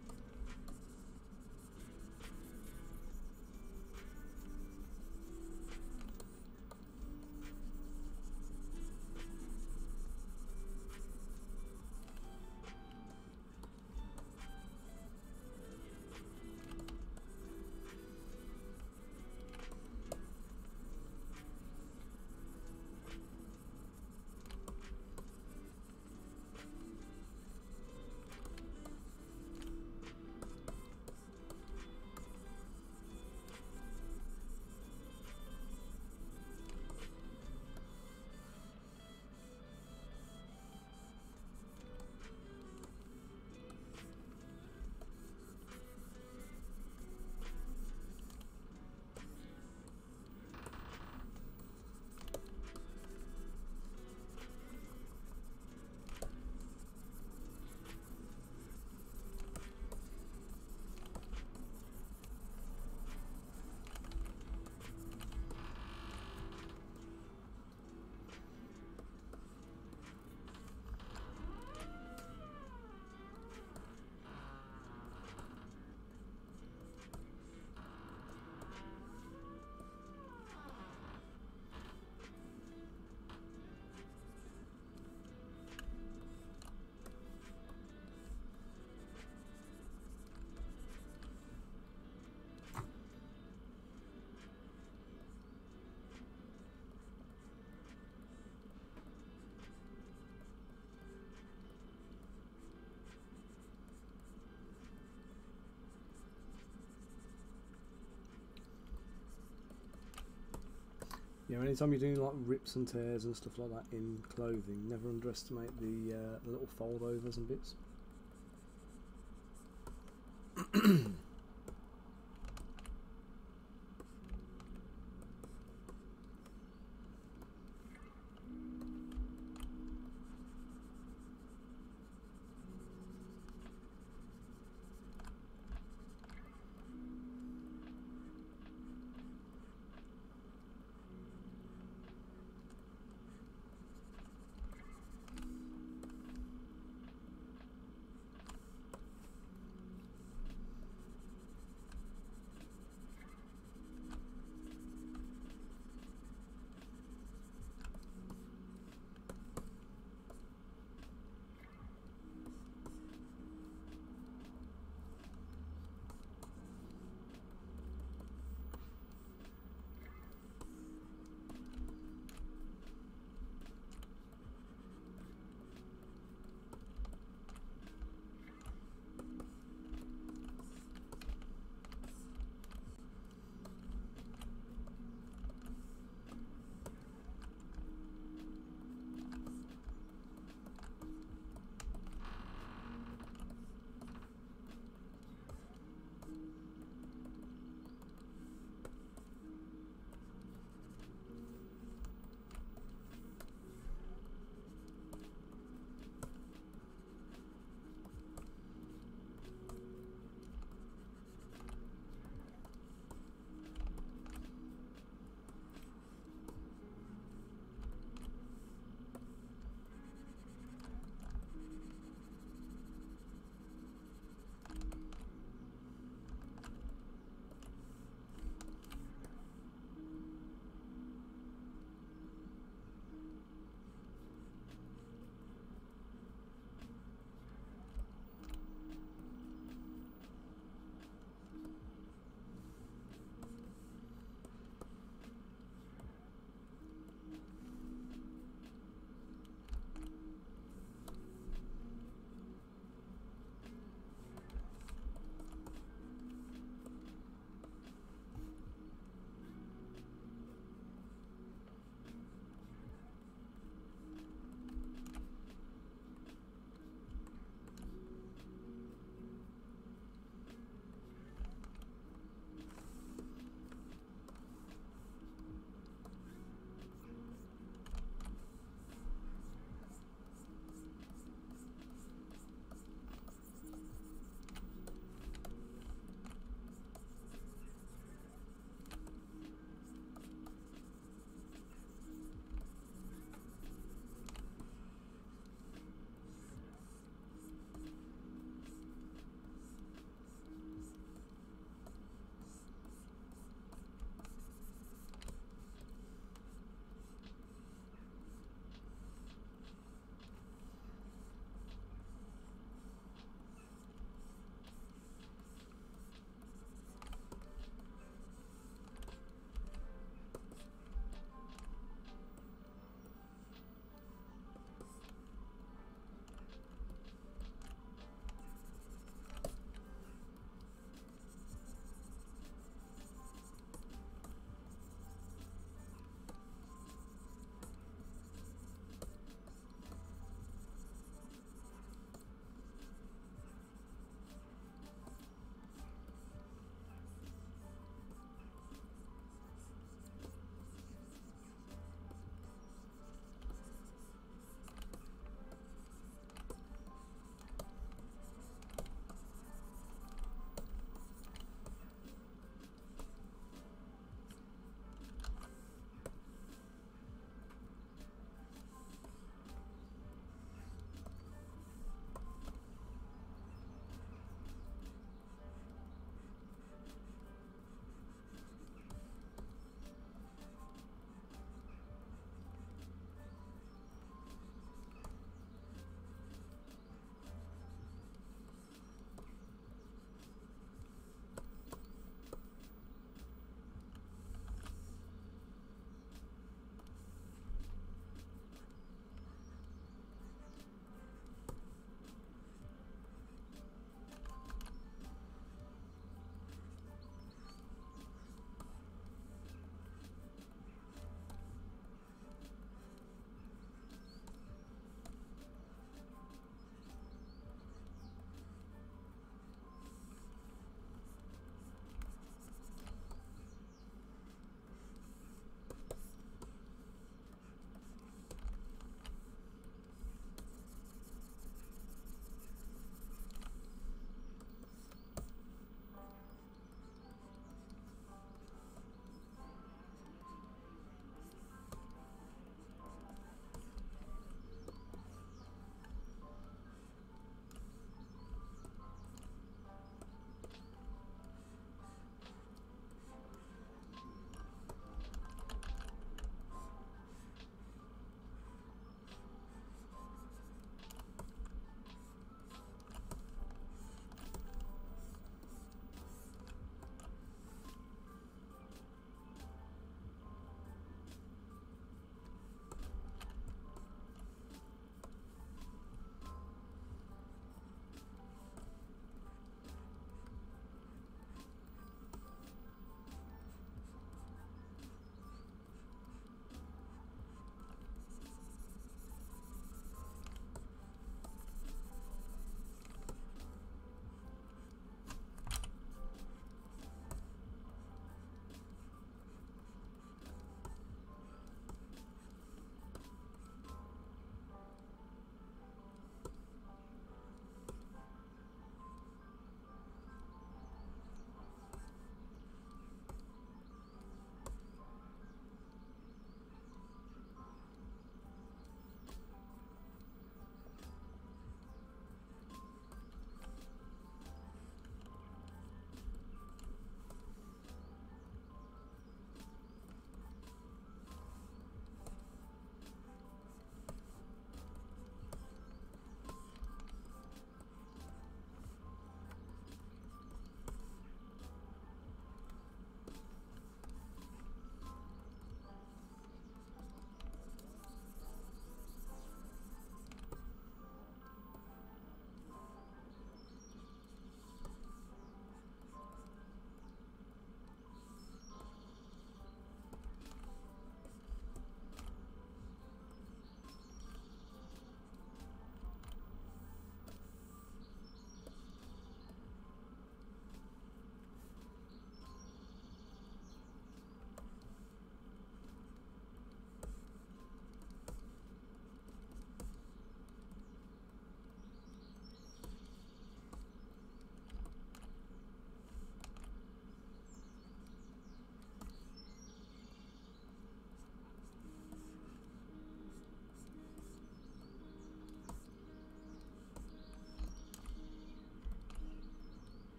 You know, anytime you're doing like rips and tears and stuff like that in clothing, never underestimate the, uh, the little fold overs and bits.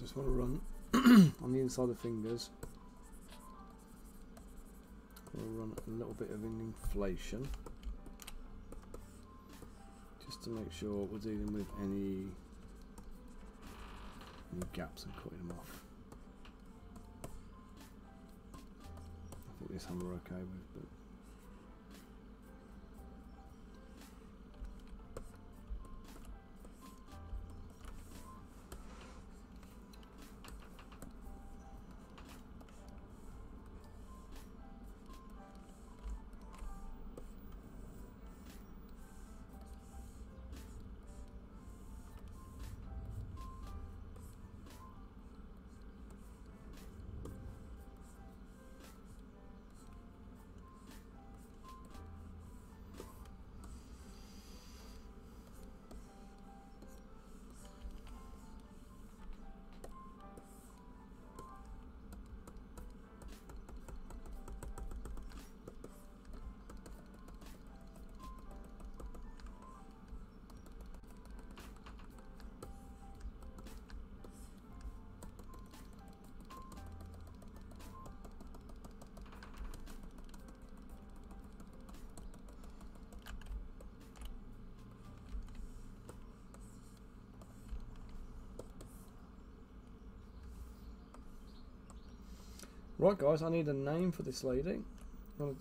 Just want to run on the inside of fingers. We'll run a little bit of an inflation just to make sure we're dealing with any, any gaps and cutting them off. I think this hammer okay with, but Right guys, I need a name for this lady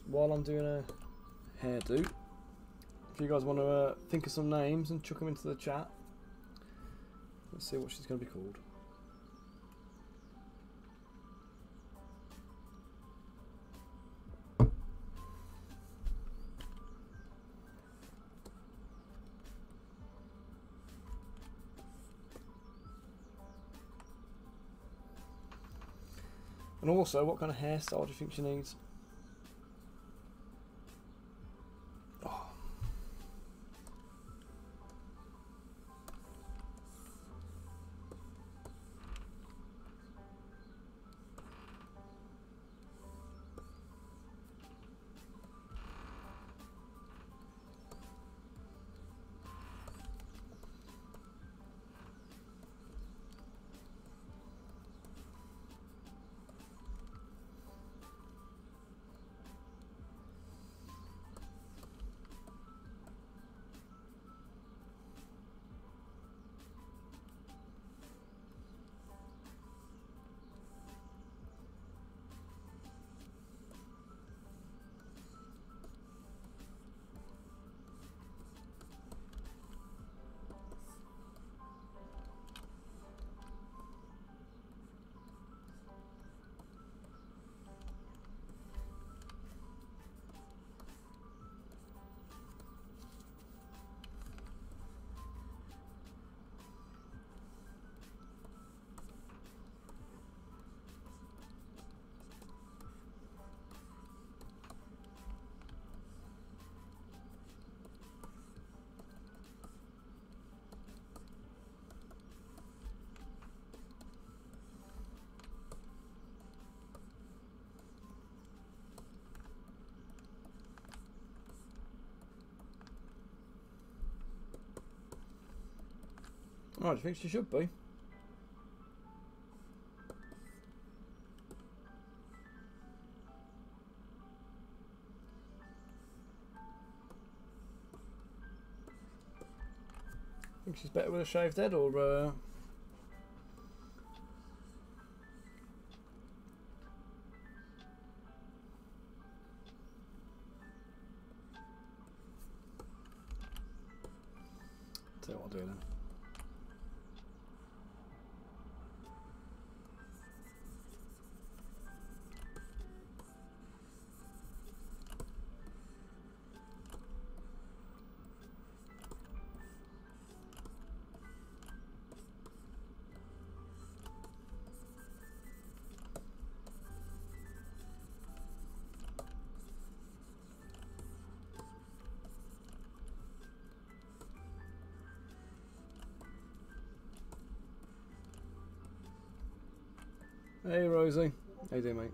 while I'm doing a hairdo. If you guys want to uh, think of some names and chuck them into the chat, let's see what she's going to be called. Also, what kind of hairstyle do you think she needs? Oh, I think she should be. I Think she's better with a shaved head or uh Hey Rosie, how you doing mate?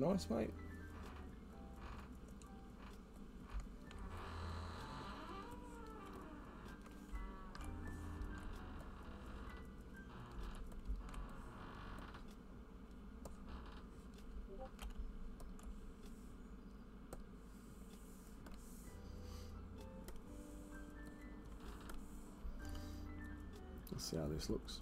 Nice, mate. Let's see how this looks.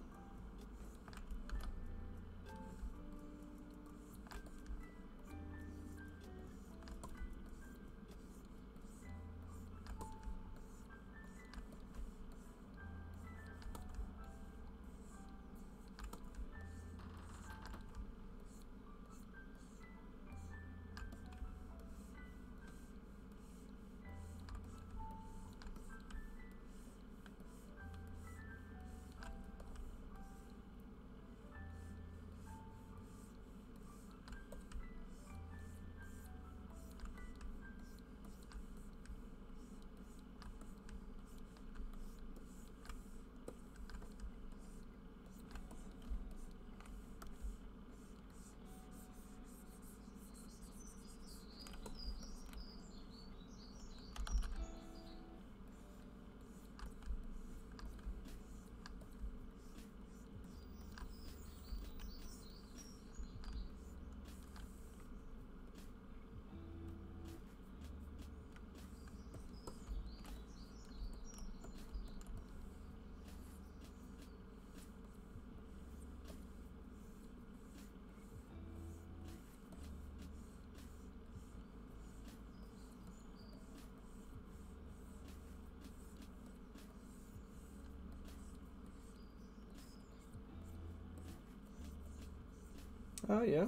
Oh yeah.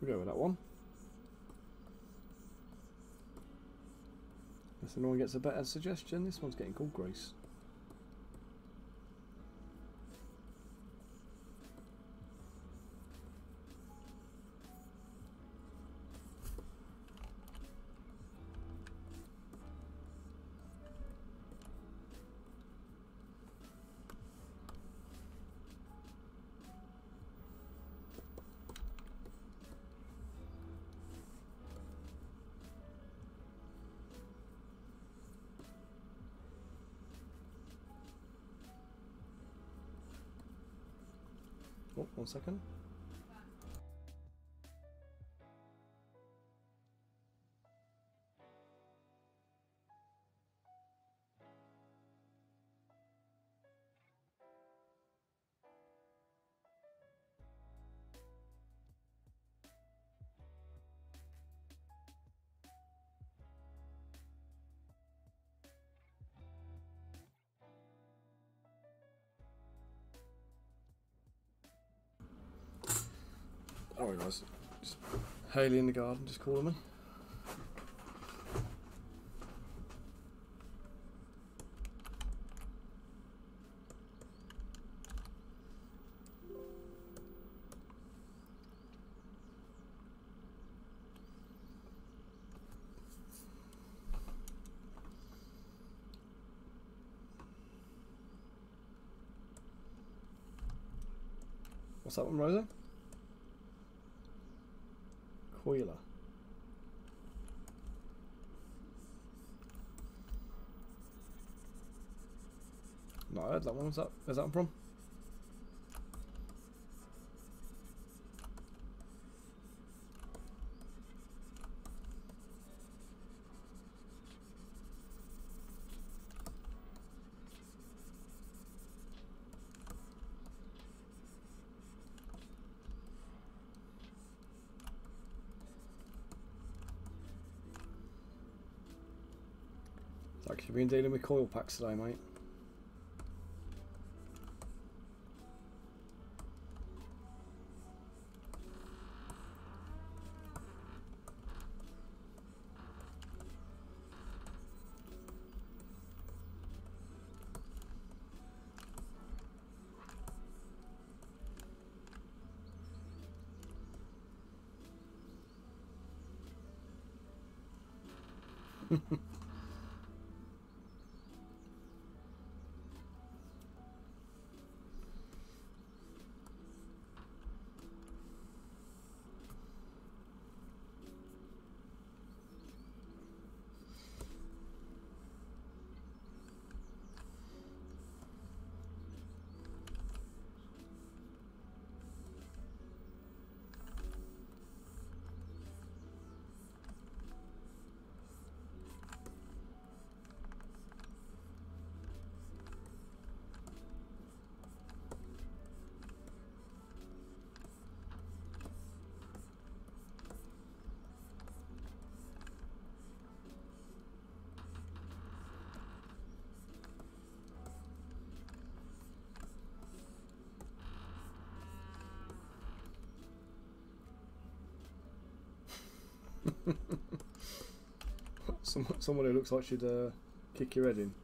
We'll go with that one. If anyone gets a better suggestion, this one's getting called Grace. One second. Alright guys, just Haley in the garden just calling me. What's that one, Rosa? No, that one. What's that? Where's that one from? You've been dealing with coil packs today, mate. Some, someone who looks like she'd uh, kick your head in.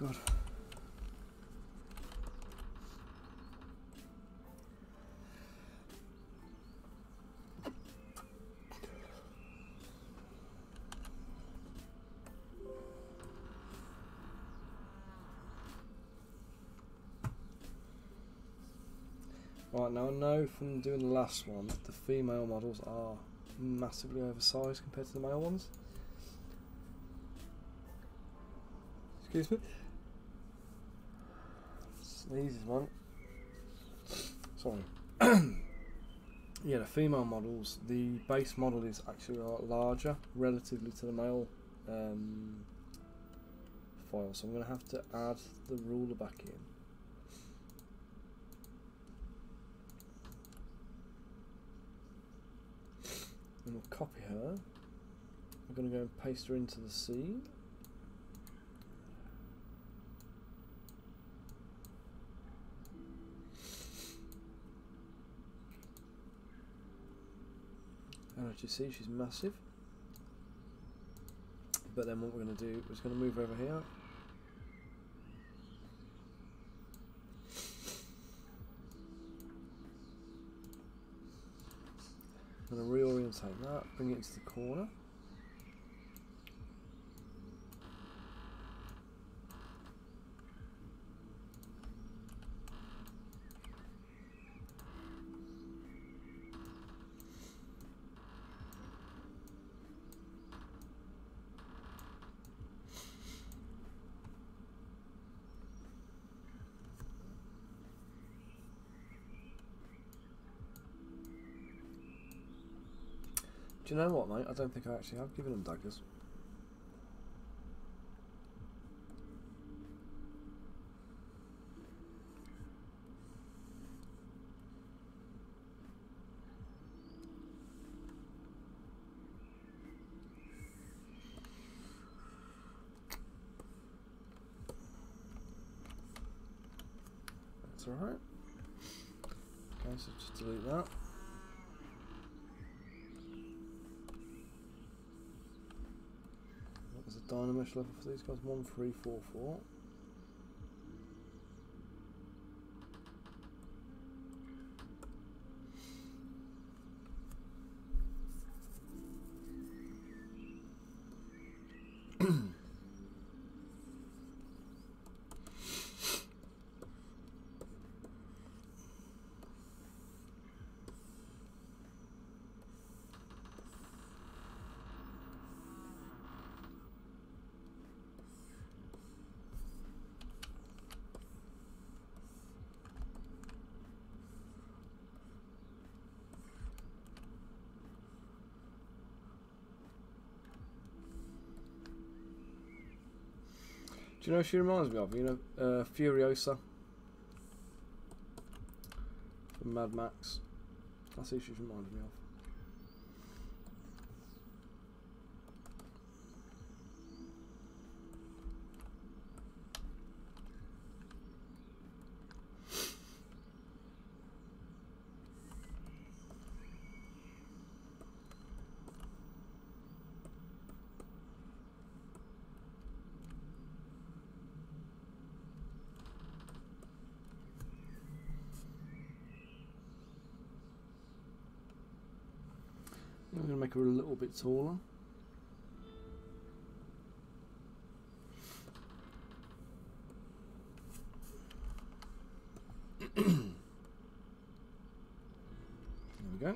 God. Right now I know from doing the last one that the female models are massively oversized compared to the male ones. Excuse me. Sneezes, man. Sorry. yeah, the female models, the base model is actually a lot larger relatively to the male um, foil, so I'm going to have to add the ruler back in. And we'll copy her. I'm going to go and paste her into the scene. As you see, she's massive. But then what we're going to do is going to move over here. I'm going to reorientate that, bring it into the corner. Do you know what, mate? I don't think I actually have given them daggers. That's alright. Okay, so just delete that. Level for these guys? 1344. You know she reminds me of? You know, uh, Furiosa from Mad Max. That's who she reminded me of. Bit taller. there we go.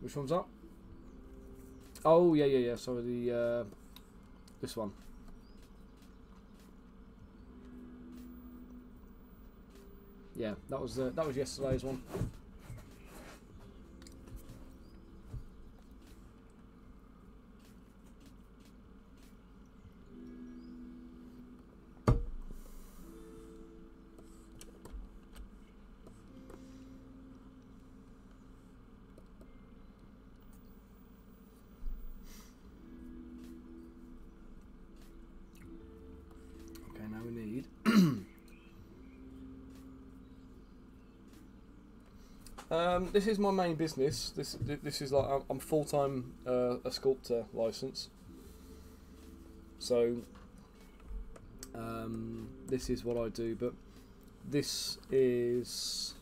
Which one's up? Oh yeah, yeah, yeah. Sorry, the uh, this one. Yeah, that was uh, that was yesterday's one. Okay, now we need Um, this is my main business. This this is like I'm- full time uh, a sculptor license. So um, this is what I do, but this is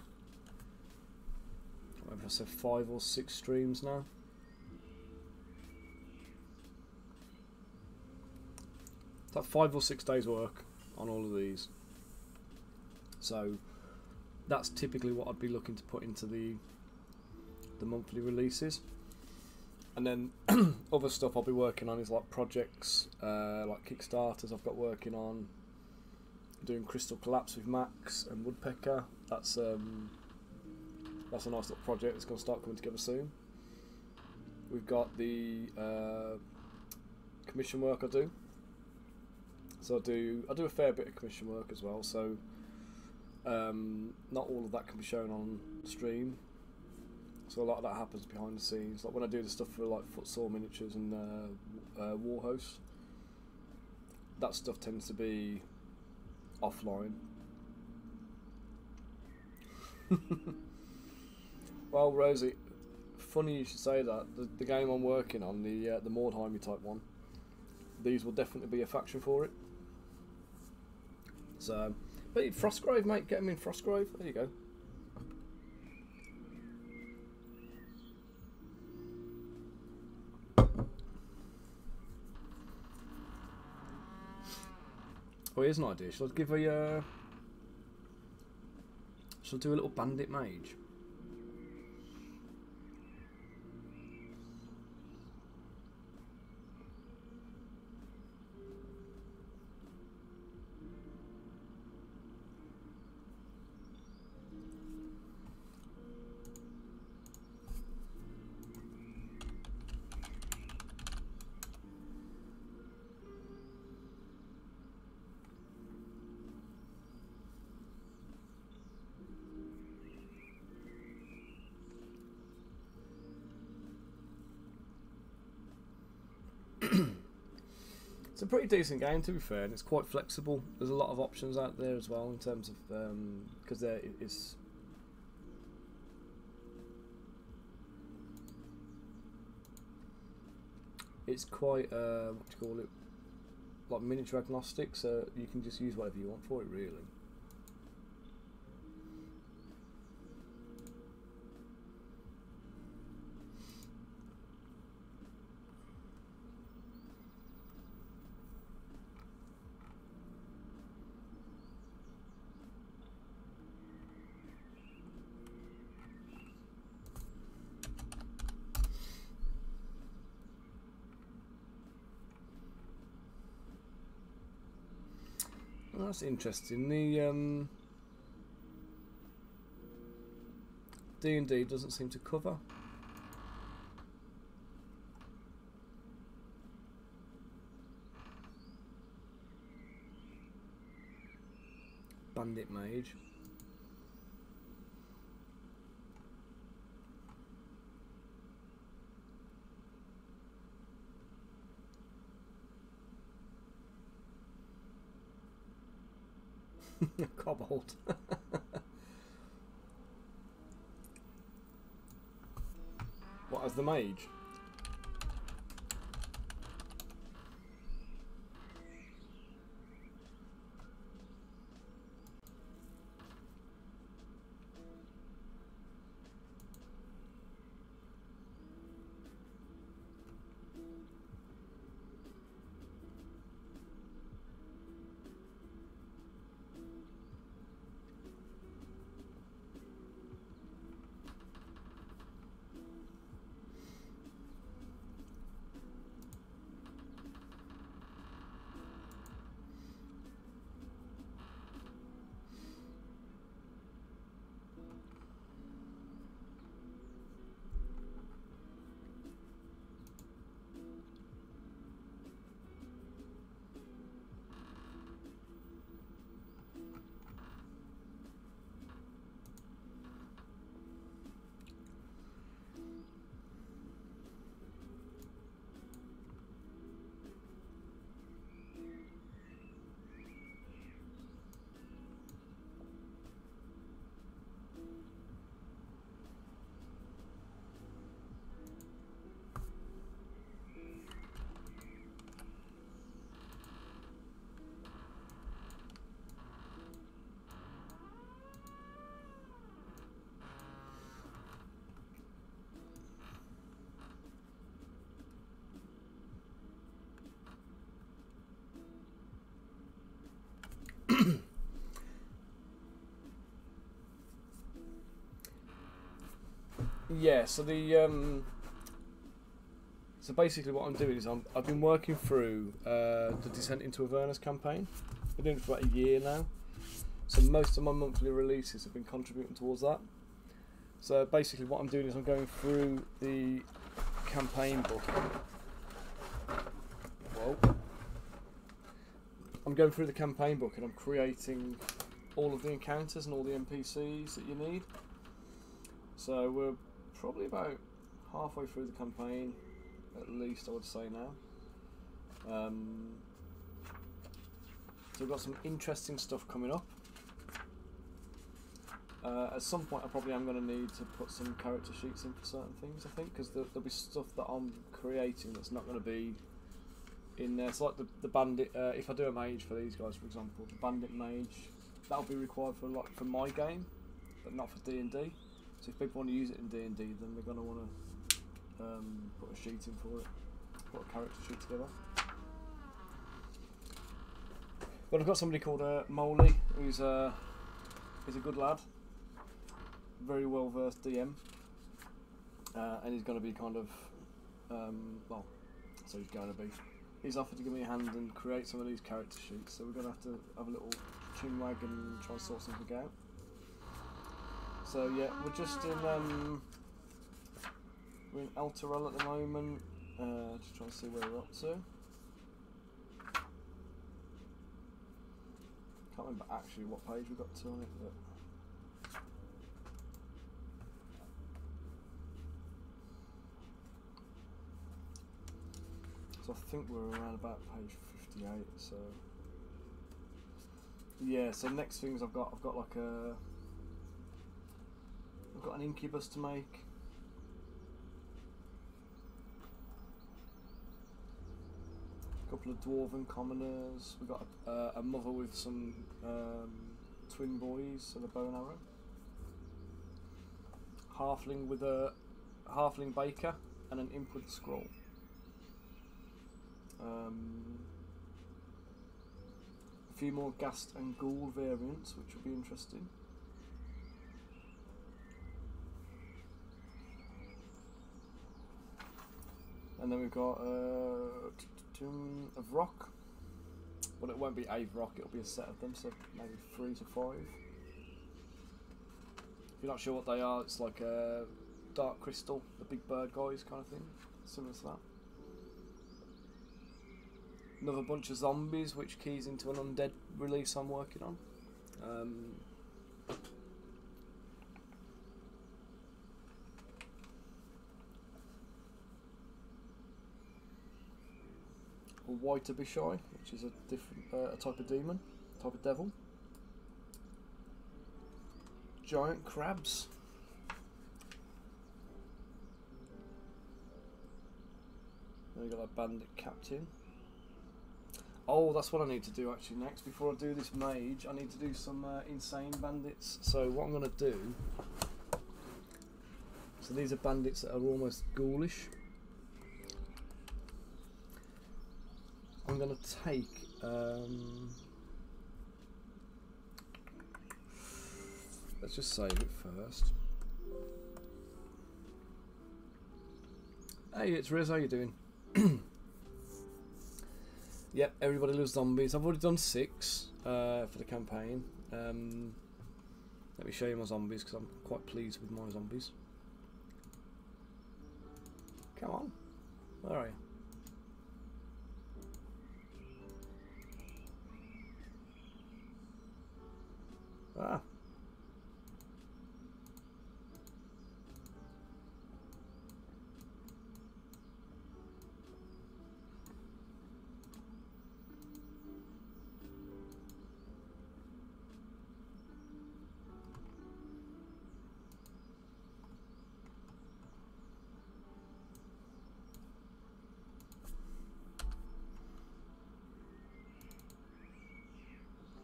whatever I said five or six streams now. It's like five or six days work on all of these. So that's typically what I'd be looking to put into the the monthly releases. And then other stuff I'll be working on is like projects, uh, like Kickstarters I've got working on. Doing Crystal Collapse with Max and Woodpecker. That's um, that's a nice little project that's going to start coming together soon. We've got the uh, commission work I do. So I do I do a fair bit of commission work as well. So um, not all of that can be shown on stream. So a lot of that happens behind the scenes. Like when I do the stuff for like Footsore Miniatures and uh, uh, that stuff tends to be offline. well, Rosie, funny you should say that. The, the game I'm working on, the uh, the Mordheimy type one, these will definitely be a faction for it. So, Frostgrave, mate, get him in Frostgrave. There you go. Oh, here's an idea. Shall I give a? Uh, shall I do a little bandit mage? It's a pretty decent game to be fair, and it's quite flexible. There's a lot of options out there as well in terms of because there is. It's quite uh, what do you call it, like miniature agnostic, so you can just use whatever you want for it, really. That's interesting. The um, D and D doesn't seem to cover. Bandit Mage. Cobalt. what as the mage? Yeah, so the um, so basically what I'm doing is I'm, I've been working through uh, the Descent into Avernus campaign. I've been doing it for about a year now. So most of my monthly releases have been contributing towards that. So basically what I'm doing is I'm going through the campaign book. Whoa. I'm going through the campaign book and I'm creating all of the encounters and all the NPCs that you need. So we're probably about halfway through the campaign, at least I would say now. Um, so we've got some interesting stuff coming up. Uh, at some point, I probably am going to need to put some character sheets in for certain things. I think because there, will be stuff that I'm creating that's not going to be in there. So like the, the bandit. Uh, if I do a mage for these guys, for example, the bandit mage, that'll be required for like for my game, but not for D and D. So if people want to use it in D and D, then they're going to want to um, put a sheet in for it, put a character sheet together. But I've got somebody called uh, Moley, who's uh, he's a good lad very well versed DM, uh, and he's going to be kind of, um, well, so he's going to be. He's offered to give me a hand and create some of these character sheets, so we're going to have to have a little chinwag and try and sort something out. So yeah, we're just in um, we're in Elturel at the moment. Uh, just trying to see where we're up to. Can't remember actually what page we got to on it, but. So I think we're around about page 58. So yeah. So next things I've got, I've got like a, I've got an incubus to make. A couple of dwarven commoners. We've got a, uh, a mother with some um, twin boys and a bow and arrow. Halfling with a halfling baker and an imp with a scroll. Um, a few more Ghast and Ghoul variants, which will be interesting. And then we've got uh, of rock, but it won't be a rock; it'll be a set of them, so maybe three to five. If you're not sure what they are, it's like a dark crystal, the big bird guys kind of thing, similar to that. Another bunch of zombies, which keys into an undead release I'm working on. Um, a white Abishai, which is a different uh, a type of demon, type of devil. Giant crabs. Then we got that bandit captain. Oh, that's what I need to do actually next. Before I do this mage, I need to do some uh, insane bandits. So what I'm going to do... So these are bandits that are almost ghoulish. I'm going to take... Um, let's just save it first. Hey, it's Riz. How you doing? Yep, everybody loves zombies. I've already done six uh, for the campaign. Um, let me show you my zombies because I'm quite pleased with my zombies. Come on. Where are you? Ah,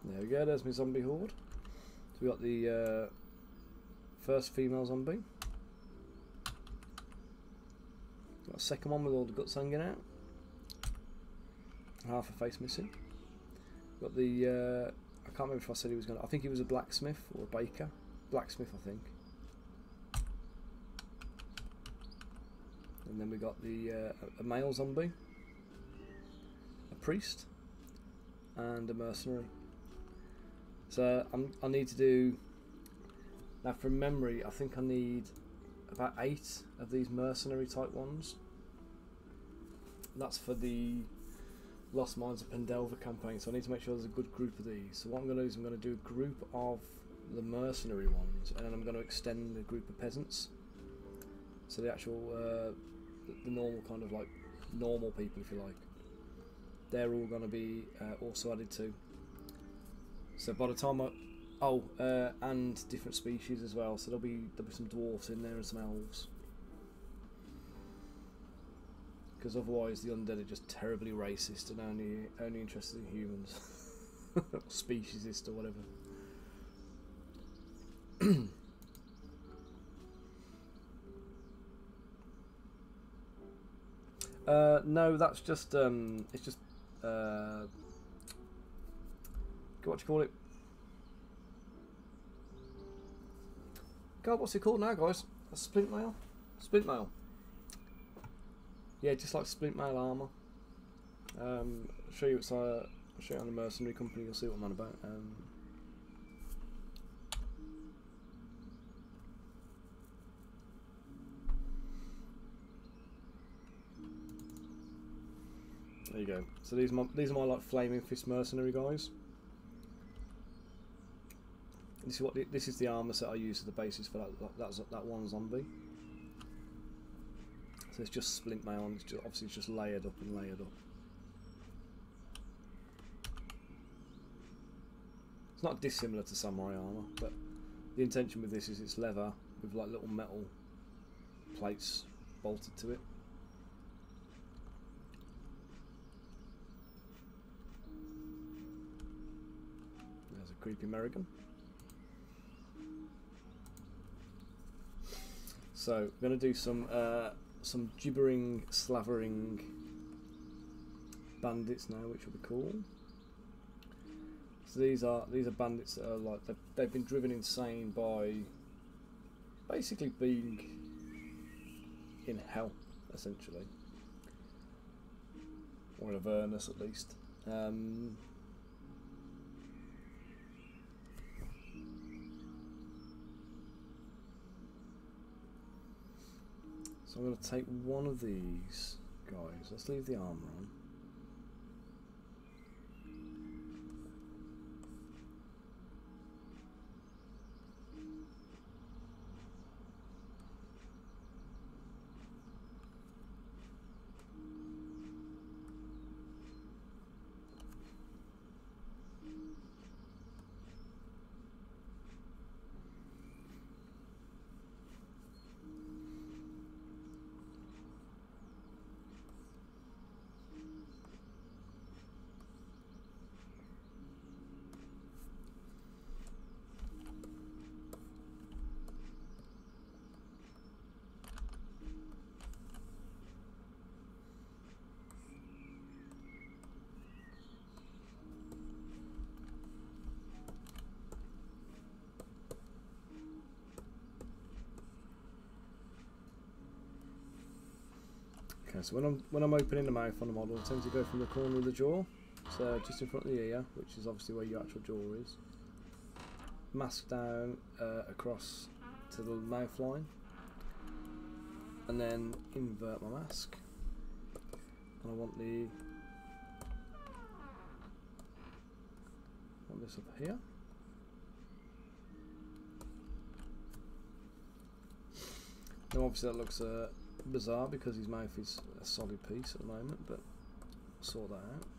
There we go, there's my zombie horde. We got the uh, first female zombie. Got a second one with all the guts hanging out. Half a face missing. Got the, uh, I can't remember if I said he was going to, I think he was a blacksmith or a baker. Blacksmith, I think. and then we got the uh, a male zombie, a priest, and a mercenary. So I'm, I need to do now from memory. I think I need about eight of these mercenary type ones. That's for the Lost Mines of Phandelver campaign. So I need to make sure there's a good group of these. So what I'm going to do is I'm going to do a group of the mercenary ones, and then I'm going to extend the group of peasants. So the actual, uh, the, normal kind of like normal people, if you like, they're all going to be uh, also added to. So by the time I, oh, uh, and different species as well. So there'll be there'll be some dwarfs in there and some elves. Because otherwise the undead are just terribly racist and only only interested in humans, speciesist or whatever. uh, no, that's just um, it's just uh, what you call it? God, what's it called now, guys? A splint mail? Splint mail. Yeah, just like splint mail armor. Um, I'll show you it's uh, show you on the mercenary company. You'll see what I'm on about. Um, there you go. So these are my, these are my like flaming fist mercenary guys. This is what this is the armor set I use as the basis for that that, that one zombie. So it's just splint it's just, obviously it's just layered up and layered up. It's not dissimilar to samurai armor, but the intention with this is it's leather with like little metal plates bolted to it. There's a creepy American. So, we're going to do some uh, some gibbering, slavering bandits now, which will be cool. So these are these are bandits that are like they've, they've been driven insane by basically being in hell, essentially, or in Avernus at least. Um, So I'm going to take one of these guys. Let's leave the armor on. Okay, so when I'm when I'm opening the mouth on the model, I tend to go from the corner of the jaw, so just in front of the ear, which is obviously where your actual jaw is. Mask down uh, across to the mouth line, and then invert my mask. And I want the want this up here. Now obviously that looks uh, bizarre because his mouth is a solid piece at the moment, but sort that out.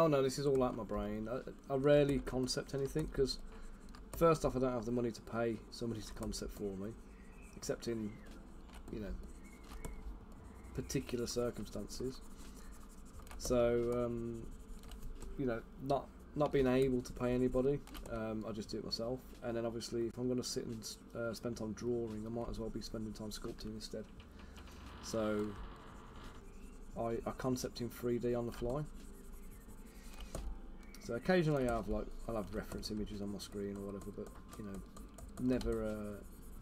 Oh no, this is all out of my brain. I, I rarely concept anything because, first off, I don't have the money to pay somebody to concept for me, except in, you know, particular circumstances. So, um, you know, not not being able to pay anybody, um, I just do it myself. And then obviously, if I'm going to sit and uh, spend time drawing, I might as well be spending time sculpting instead. So, I, I concept in 3D on the fly. So occasionally I have like I'll have reference images on my screen or whatever, but you know, never a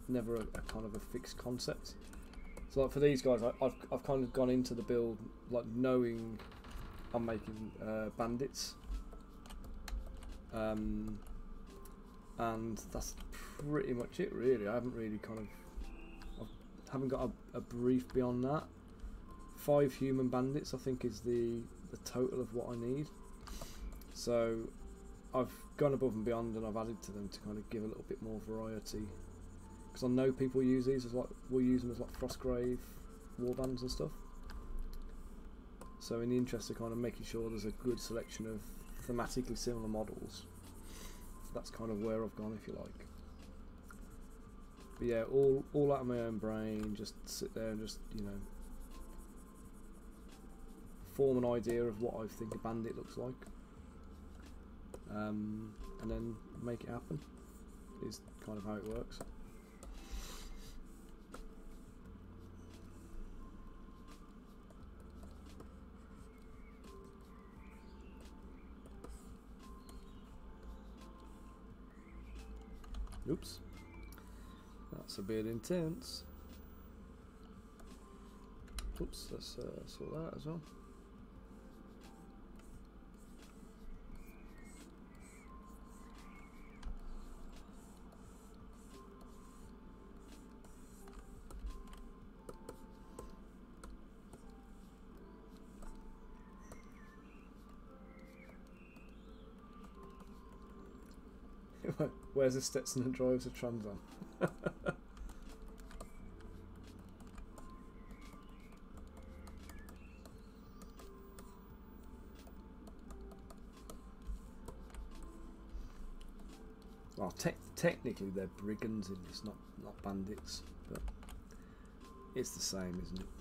never a, a kind of a fixed concept. So like for these guys, I, have I've kind of gone into the build like knowing I'm making uh, bandits, um, and that's pretty much it really. I haven't really kind of I haven't got a, a brief beyond that. Five human bandits I think is the the total of what I need. So I've gone above and beyond and I've added to them to kind of give a little bit more variety. Because I know people use these as like, we'll use them as like Frostgrave warbands and stuff. So in the interest of kind of making sure there's a good selection of thematically similar models, that's kind of where I've gone if you like. But yeah, all all out of my own brain, just sit there and just, you know, form an idea of what I think a bandit looks like um, and then make it happen is kind of how it works. Oops. That's a bit intense. Oops, let's uh, sort that as well. Where's the Stetson and drives a Am? well, te technically they're brigands, and it's not not bandits, but it's the same, isn't it?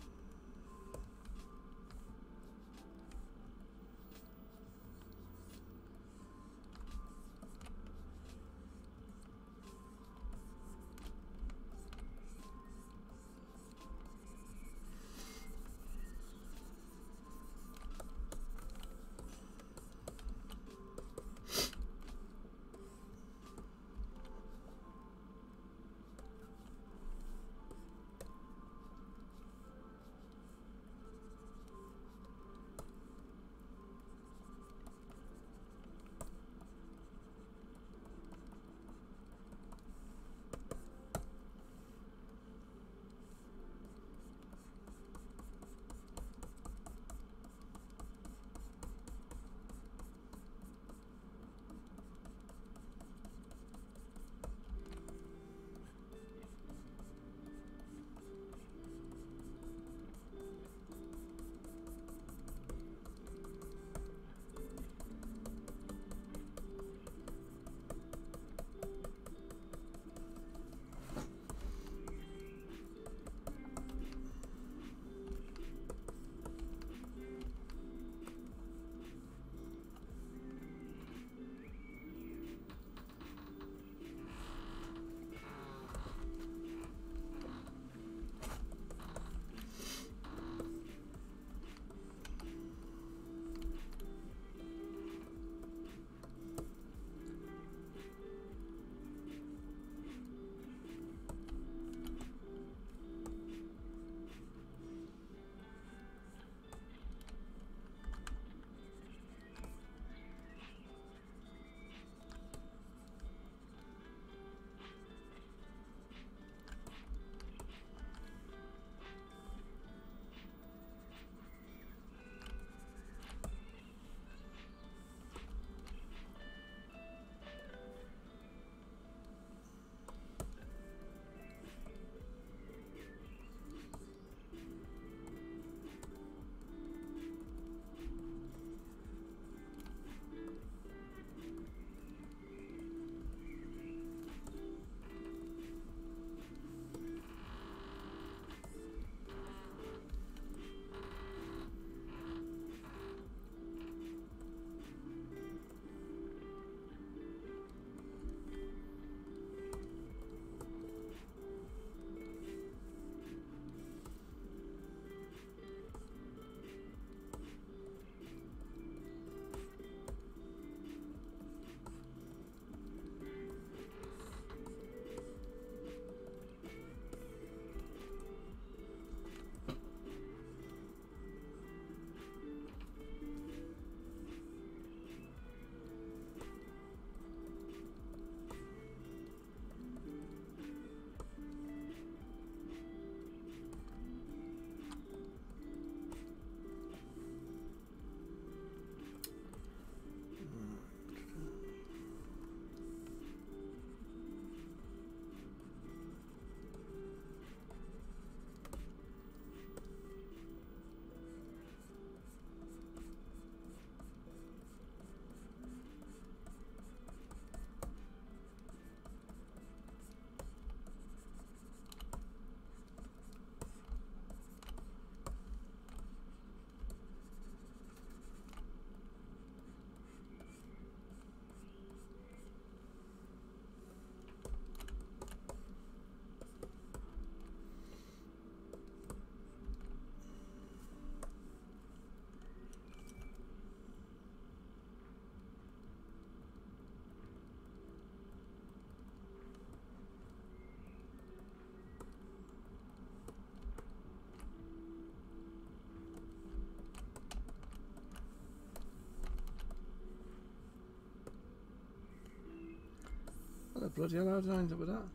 Oh, bloody hell, how did I end up with that?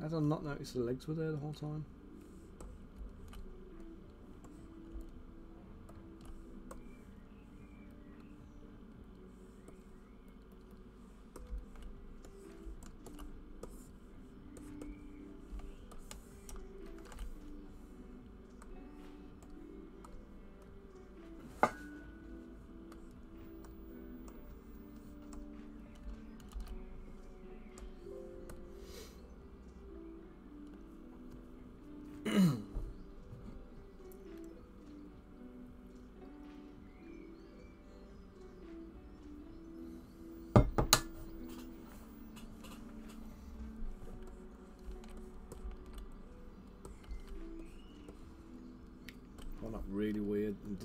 Did I not notice the legs were there the whole time?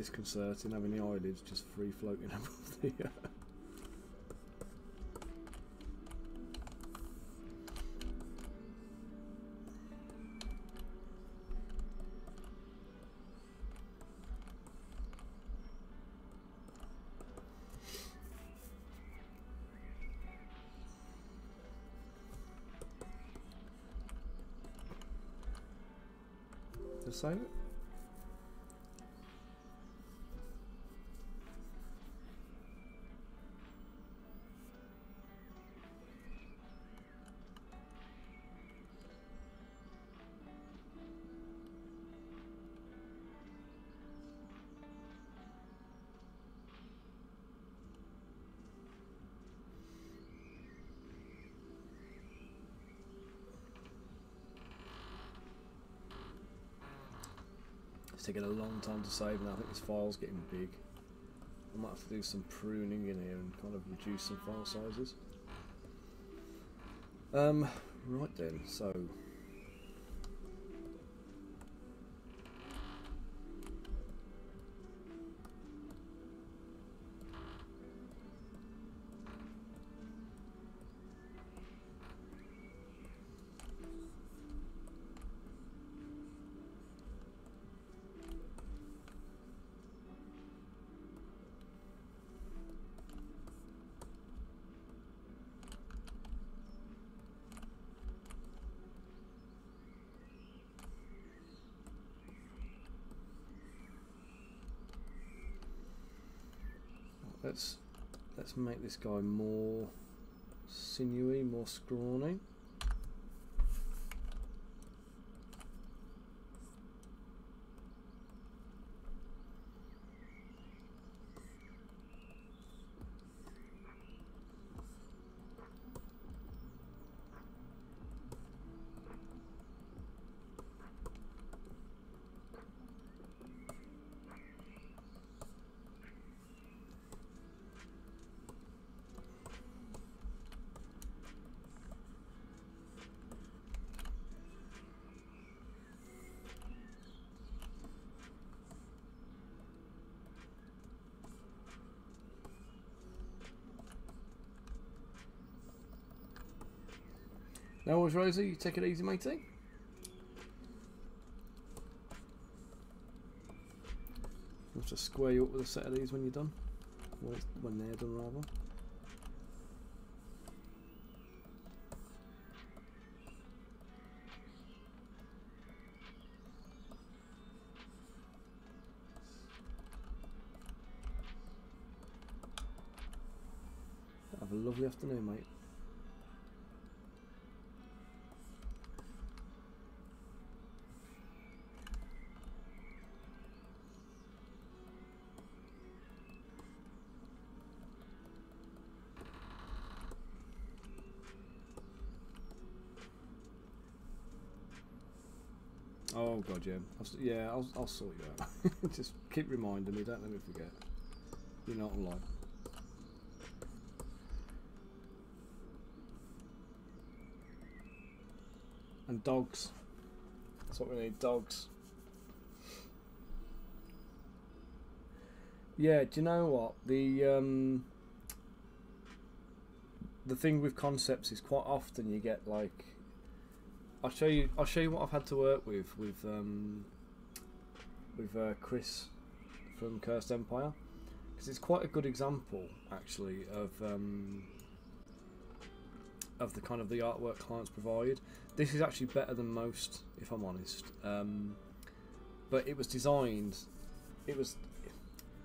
Disconcerting having the eyelids just free floating above the. Uh, save it. It's taking a long time to save now. I think this file's getting big. I might have to do some pruning in here and kind of reduce some file sizes. Um, right then, so make this guy more sinewy, more scrawny. Rosie. You take it easy, matey. I'll just square you up with a set of these when you're done. When they're done, rather. Have a lovely afternoon, mate. Yeah, I'll, yeah, I'll, I'll sort you out. Just keep reminding me. Don't let me forget. You're not online. And dogs. That's what we need. Dogs. Yeah. Do you know what the um, the thing with concepts is quite often you get like I'll show you. I'll show you what I've had to work with with um, with uh, Chris from Cursed Empire because it's quite a good example actually of um, of the kind of the artwork clients provide. This is actually better than most, if I'm honest. Um, but it was designed. It was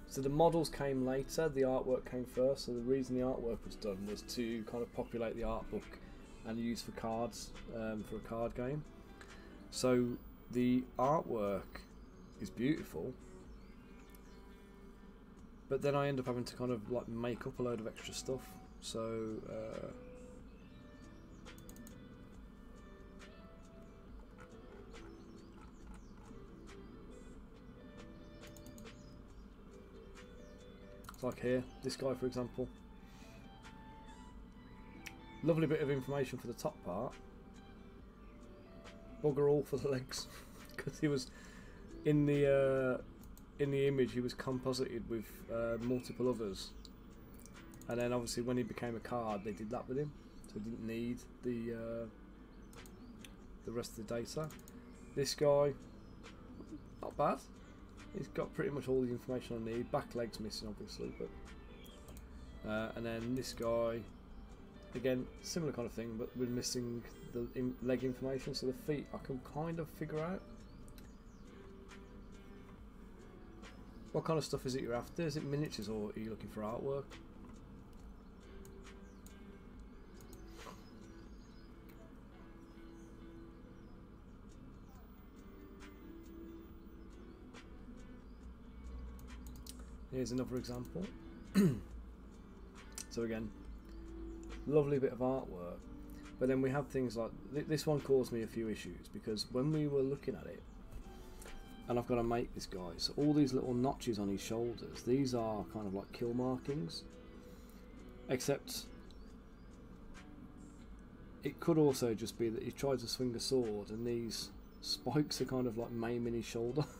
so the models came later. The artwork came first. So the reason the artwork was done was to kind of populate the art book and use for cards um, for a card game. So the artwork is beautiful, but then I end up having to kind of like make up a load of extra stuff. So. Uh, like here, this guy for example. Lovely bit of information for the top part. Bugger all for the legs, because he was in the uh, in the image he was composited with uh, multiple others, and then obviously when he became a card, they did that with him, so he didn't need the uh, the rest of the data. This guy, not bad. He's got pretty much all the information I need. Back leg's missing, obviously, but uh, and then this guy, again, similar kind of thing, but we're missing the in leg information. So the feet, I can kind of figure out. What kind of stuff is it you're after? Is it miniatures or are you looking for artwork? Here's another example. so again, lovely bit of artwork. But then we have things like th this one caused me a few issues because when we were looking at it, and I've got to make this guy, so all these little notches on his shoulders, these are kind of like kill markings. Except it could also just be that he tried to swing a sword and these spikes are kind of like maiming his shoulder.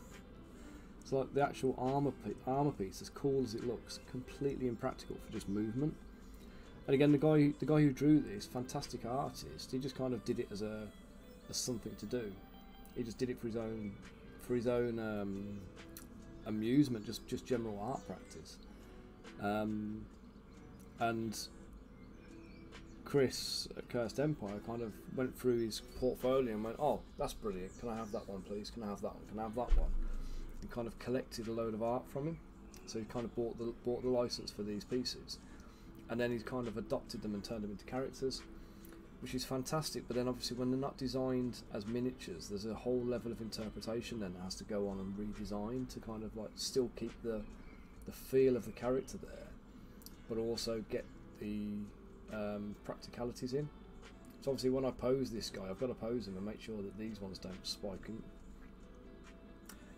So like the actual armor armor piece, as cool as it looks, completely impractical for just movement. And again, the guy the guy who drew this, fantastic artist, he just kind of did it as a as something to do. He just did it for his own for his own um, amusement, just just general art practice. Um, and Chris at Cursed Empire kind of went through his portfolio and went, "Oh, that's brilliant. Can I have that one, please? Can I have that one? Can I have that one?" and kind of collected a load of art from him. So he kind of bought the bought the license for these pieces, and then he's kind of adopted them and turned them into characters, which is fantastic. But then obviously when they're not designed as miniatures, there's a whole level of interpretation then that has to go on and redesign to kind of like still keep the the feel of the character there, but also get the um, practicalities in. So obviously when I pose this guy, I've got to pose him and make sure that these ones don't spike. And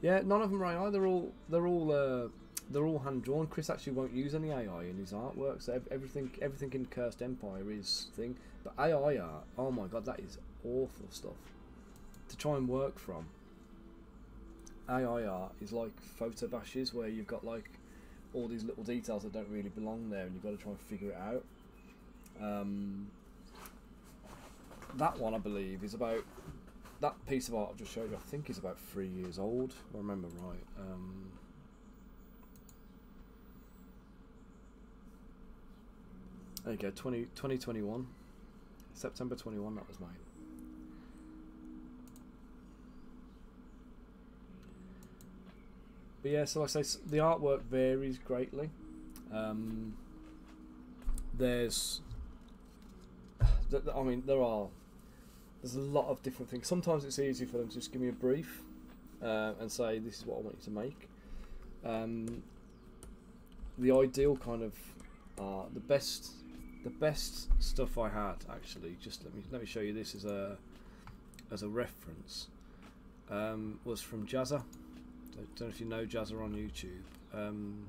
yeah, none of them are AI. They're all they're all uh, they're all hand drawn. Chris actually won't use any AI in his artwork. So everything everything in Cursed Empire is thing. But AI art, oh my god, that is awful stuff to try and work from. AI art is like photo bashes where you've got like all these little details that don't really belong there, and you've got to try and figure it out. Um, that one, I believe, is about that piece of art I've just showed you, I think is about three years old, I remember right. Um, there you go, 20, 2021. September 21, that was mine. But yeah, so like I say, the artwork varies greatly. Um, there's, I mean, there are there's a lot of different things. Sometimes it's easy for them to just give me a brief uh, and say this is what I want you to make. Um, the ideal kind of uh, the best the best stuff I had actually just let me let me show you this as a as a reference um, was from Jazza. Don't know if you know Jazza on YouTube. Um,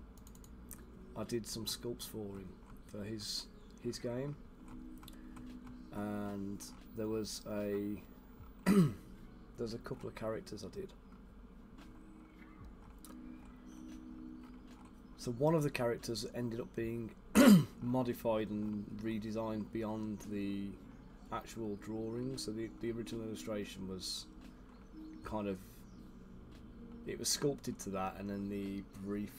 I did some sculpts for him for his his game and there was a there's a couple of characters I did. So one of the characters ended up being modified and redesigned beyond the actual drawing. So the the original illustration was kind of it was sculpted to that, and then the brief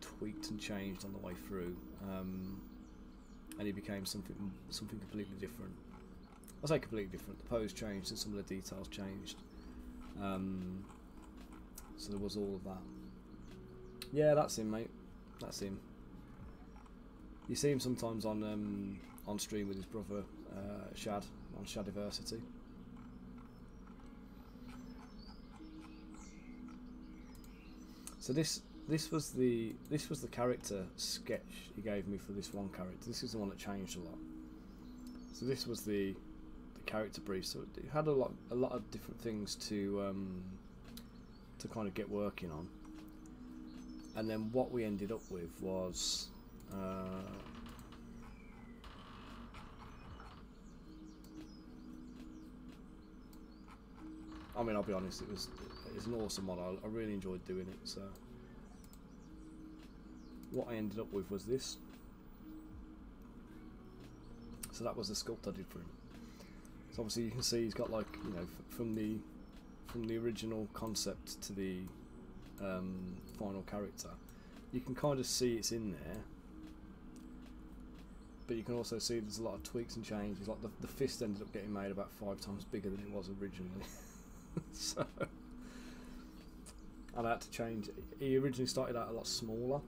tweaked and changed on the way through, um, and he became something something completely different. I say completely different. The pose changed and some of the details changed. Um, so there was all of that. Yeah, that's him, mate. That's him. You see him sometimes on um, on stream with his brother uh, Shad on Shadiversity. So this this was the this was the character sketch he gave me for this one character. This is the one that changed a lot. So this was the the character brief. So it had a lot a lot of different things to um, to kind of get working on. And then what we ended up with was. Uh, I mean, I'll be honest. It was it's an awesome model. I, I really enjoyed doing it. So what I ended up with was this. So that was the sculpt I did for him. So obviously you can see he's got like you know from the from the original concept to the um, final character, you can kind of see it's in there. But you can also see there's a lot of tweaks and changes. Like the, the fist ended up getting made about five times bigger than it was originally. so and I had to change. He originally started out a lot smaller,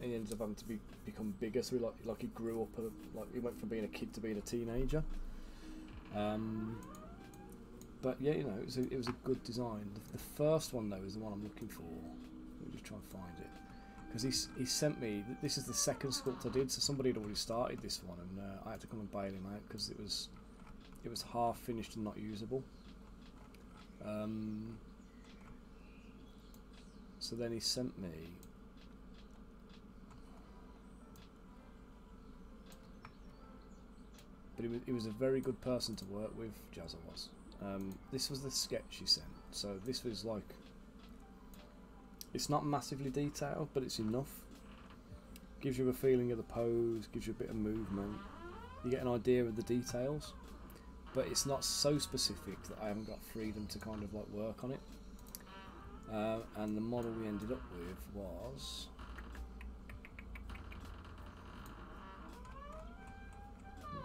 and he ended up having to be become bigger. So he like like he grew up, a, like he went from being a kid to being a teenager. Um, but yeah, you know, it was a, it was a good design. The, the first one though is the one I'm looking for. Let me just try and find it because he he sent me. This is the second sculpt I did, so somebody had already started this one, and uh, I had to come and bail him out because it was it was half finished and not usable. Um, so then he sent me. But he was, was a very good person to work with, Jazza was. Um, this was the sketch he sent. So this was like. It's not massively detailed, but it's enough. Gives you a feeling of the pose, gives you a bit of movement. You get an idea of the details, but it's not so specific that I haven't got freedom to kind of like work on it. Uh, and the model we ended up with was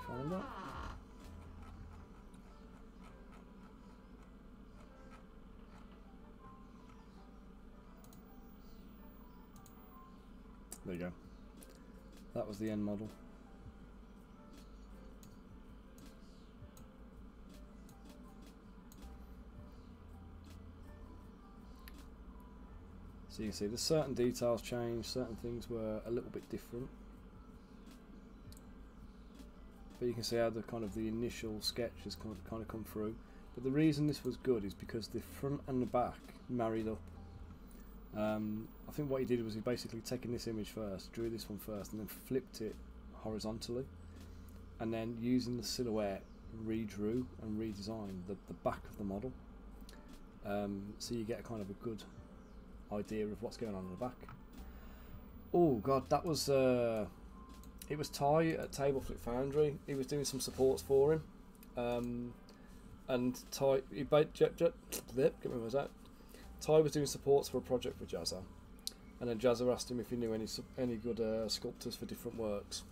find that. There you go. That was the end model. So you can see the certain details changed, certain things were a little bit different. But you can see how the kind of the initial sketch has kind of come through. But the reason this was good is because the front and the back married up. Um, I think what he did was he basically taken this image first, drew this one first, and then flipped it horizontally, and then using the silhouette redrew and redesigned the, the back of the model. Um, so you get a kind of a good idea of what's going on in the back. Oh god, that was uh, it was Ty at Table Flip Foundry. He was doing some supports for him, um, and Ty he ba- j- j- get me words out. Ty was doing supports for a project for Jazza, and then Jazza asked him if he knew any any good uh, sculptors for different works,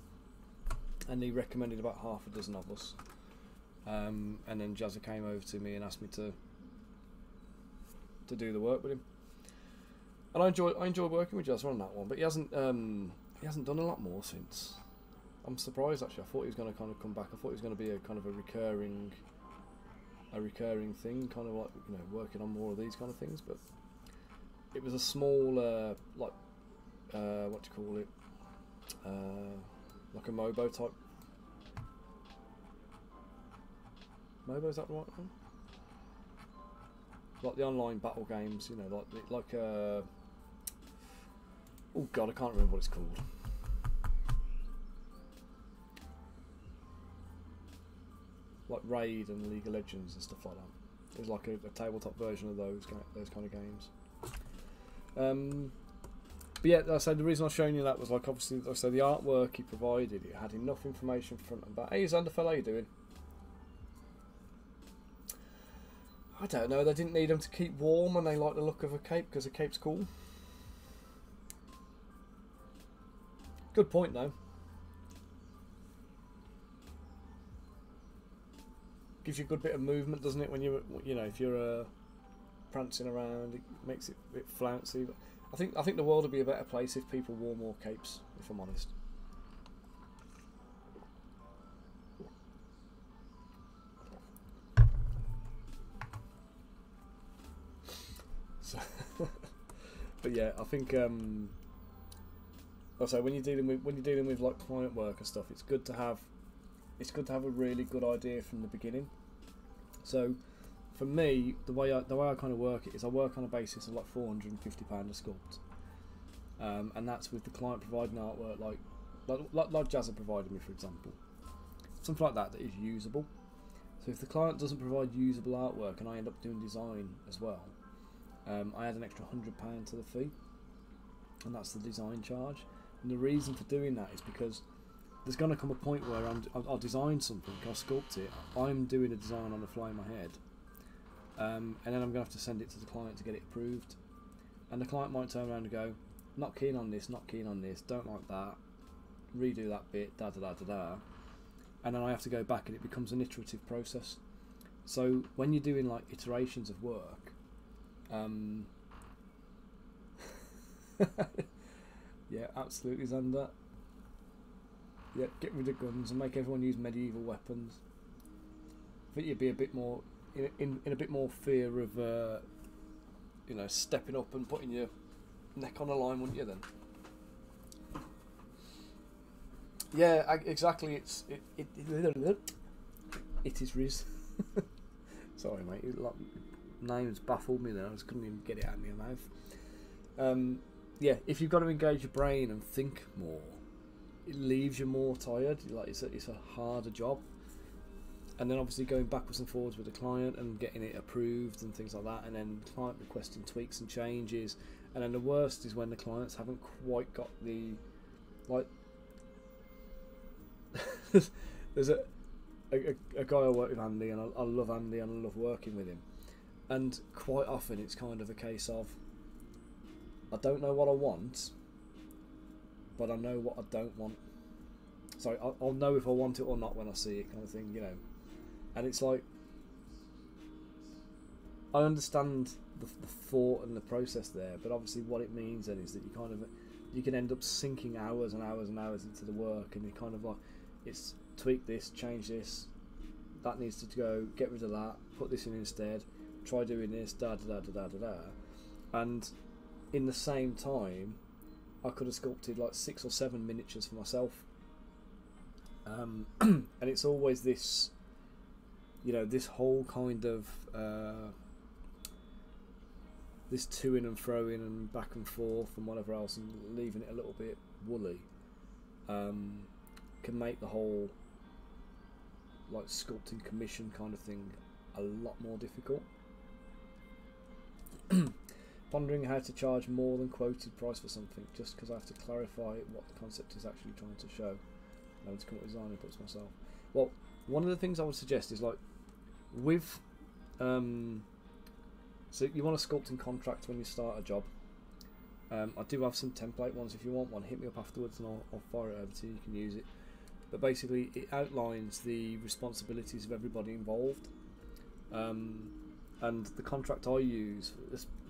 and he recommended about half a dozen of us. Um, and then Jazza came over to me and asked me to to do the work with him and I enjoy I enjoy working with Jazza on that one, but he hasn't um, he hasn't done a lot more since. I'm surprised actually. I thought he was going to kind of come back. I thought he was going to be a kind of a recurring, a recurring thing, kind of like you know working on more of these kind of things. But it was a small uh, like uh, what do you call it, uh, like a MOBA type. MOBA is that the right one? Like the online battle games, you know, like like uh, Oh god, I can't remember what it's called. Like Raid and League of Legends and stuff like that. It's like a, a tabletop version of those those kind of games. Um, but yeah, I said the reason I was showing you that was like obviously, I said the artwork he provided, it had enough information front and back. Hey, Zanderfell, how you doing? I don't know. They didn't need him to keep warm, and they like the look of a cape because a cape's cool. Good point, though. Gives you a good bit of movement, doesn't it? When you're you know if you're uh, prancing around, it makes it a bit flouncy. But I think I think the world would be a better place if people wore more capes. If I'm honest. So, but yeah, I think um, also when you're dealing with when you're dealing with like client work and stuff, it's good to have it's good to have a really good idea from the beginning. So for me, the way I, the way I kind of work it is I work on a basis of like four hundred and fifty pound a sculpt, um, and that's with the client providing artwork like like like, like Jazza provided me, for example, something like that that is usable. So if the client doesn't provide usable artwork and I end up doing design as well, um, I add an extra hundred pound to the fee, and that's the design charge. And the reason for doing that is because there's going to come a point where I'm, I'll, design something, I'll sculpt it. I'm doing a design on the fly in my head, um, and then I'm going to have to send it to the client to get it approved. And the client might turn around and go, "Not keen on this, not keen on this, don't like that, redo that bit, da da da da da," and then I have to go back, and it becomes an iterative process. So when you're doing like iterations of work, um, yeah, absolutely, Xander. Yeah, get rid of guns and make everyone use medieval weapons. I think you'd be a bit more in in, in a bit more fear of uh, you know stepping up and putting your neck on the line, wouldn't you? Then. Yeah, I, exactly. It's it it, it, it is Riz. Sorry, mate. Like, names baffled me there. I just couldn't even get it out of my mouth. Um, yeah, if you've got to engage your brain and think more, it leaves you more tired. Like it's a, it's a harder job. And then obviously going backwards and forwards with the client and getting it approved and things like that, and then the client requesting tweaks and changes. And then the worst is when the clients haven't quite got the like. there's a, a a guy I work with Andy, and I, I love Andy and I love working with him. And quite often it's kind of a case of I don't know what I want, but I know what I don't want. So I'll, I'll know if I want it or not when I see it, kind of thing, you know. And it's like I understand the, the thought and the process there, but obviously what it means then is that you kind of you can end up sinking hours and hours and hours into the work, and you kind of like it's tweak this, change this, that needs to go, get rid of that, put this in instead, try doing this, da da da da da da da, and in the same time, I could have sculpted like six or seven miniatures for myself. Um, and it's always this, you know, this whole kind of uh, this to in and fro in and back and forth and whatever else, and leaving it a little bit woolly, um, can make the whole like sculpting commission kind of thing a lot more difficult. Pondering how to charge more than quoted price for something, just because I have to clarify what the concept is actually trying to show. I have to come up with design inputs myself. Well, one of the things I would suggest is like with um, so you want a sculpting contract when you start a job. Um, I do have some template ones. If you want one, hit me up afterwards and I'll, I'll fire it over to you. You can use it. But basically, it outlines the responsibilities of everybody involved. Um, and the contract I use,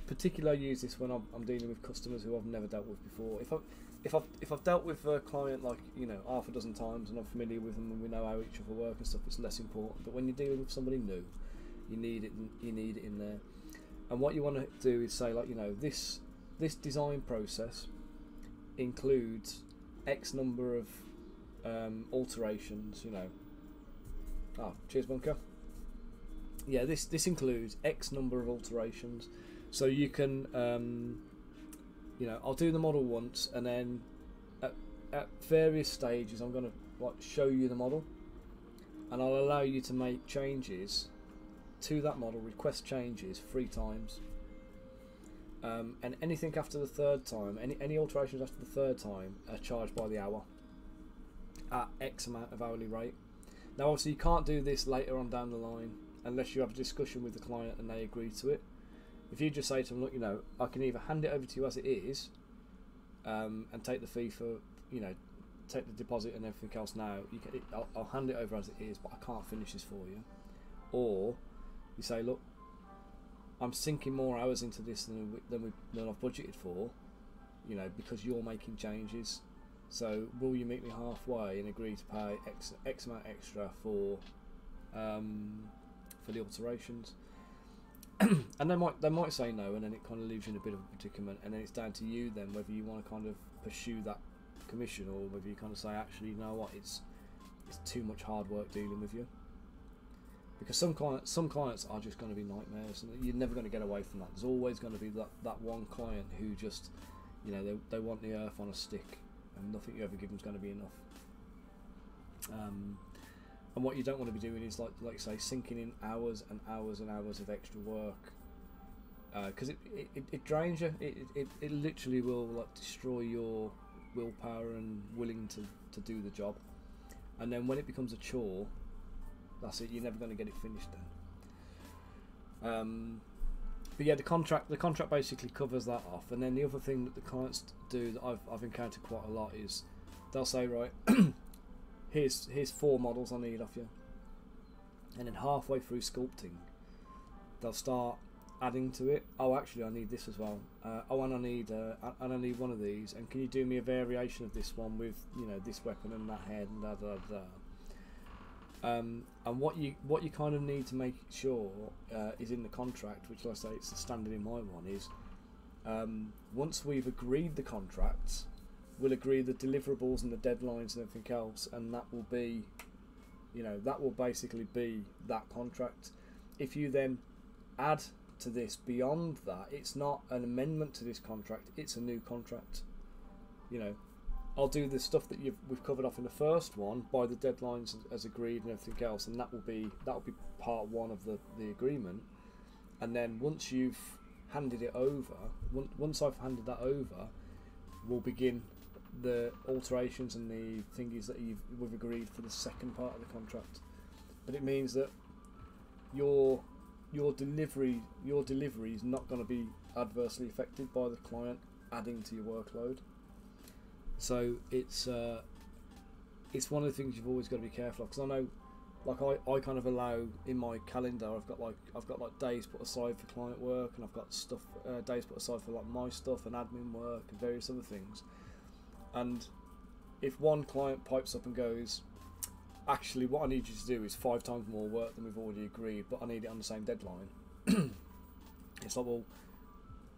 particularly I use this when I'm, I'm, dealing with customers who I've never dealt with before. If I if I've if I've dealt with a client like you know half a dozen times and I'm familiar with them and we know how each other work and stuff, it's less important. But when you're dealing with somebody new, you need it. You need it in there. And what you want to do is say like you know this this design process includes X number of um, alterations. You know. Ah, cheers, bunker. Yeah, this this includes X number of alterations so you can, um, you know, I'll do the model once, and then at, at various stages, I'm going to like show you the model, and I'll allow you to make changes to that model, request changes three times. Um, and anything after the third time, any any alterations after the third time are charged by the hour at X amount of hourly rate. Now, obviously, you can't do this later on down the line unless you have a discussion with the client and they agree to it. If you just say to them, look, you know, I can either hand it over to you as it is, um, and take the fee for, you know, take the deposit and everything else now. You can, I'll, I'll, hand it over as it is, but I can't finish this for you. or you say, look, I'm sinking more hours into this than we, than, we, than I've budgeted for, you know, because you're making changes. So will you meet me halfway and agree to pay X, X amount extra for um, for the alterations? and they might they might say no, and then it kind of leaves you in a bit of a predicament, and then it's down to you then whether you want to kind of pursue that commission or whether you kind of say actually you know what? It's it's too much hard work dealing with you. Because some clients some clients are just going to be nightmares and you're never going to get away from that. There's always going to be that, that one client who just you know they, they want the earth on a stick and nothing you ever give them is going to be enough. Um, and what you don't want to be doing is like like say sinking in hours and hours and hours of extra work. Because uh, it, it, it drains you. It, it, it literally will like destroy your willpower and willing to, to do the job. And then when it becomes a chore that's it. You're never going to get it finished then. Um, but yeah the contract the contract basically covers that off. And then the other thing that the clients do that I've, I've encountered quite a lot is they'll say right here's here's four models I need off you. And then halfway through sculpting they'll start adding to it. Oh actually I need this as well. Uh, oh and I need uh, and I need one of these. And can you do me a variation of this one with you know this weapon and that head and da da da um, and what you what you kind of need to make sure uh, is in the contract, which I say it's the standard in my one, is um, once we've agreed the contracts, we'll agree the deliverables and the deadlines and everything else, and that will be, you know, that will basically be that contract. If you then add to this beyond that, it's not an amendment to this contract; it's a new contract. You know, I'll do the stuff that you've we've covered off in the first one by the deadlines as agreed and everything else, and that will be that will be part one of the the agreement. And then once you've handed it over, once I've handed that over, we'll begin the alterations and the thingies that you've we've agreed for the second part of the contract. But it means that your your delivery your delivery is not going to be adversely affected by the client adding to your workload. So it's uh, it's one of the things you've always got to be careful of because I know, like I, I kind of allow in my calendar I've got like I've got like days put aside for client work and I've got stuff uh, days put aside for like my stuff and admin work and various other things, and if one client pipes up and goes, actually what I need you to do is five times more work than we've already agreed, but I need it on the same deadline. it's like well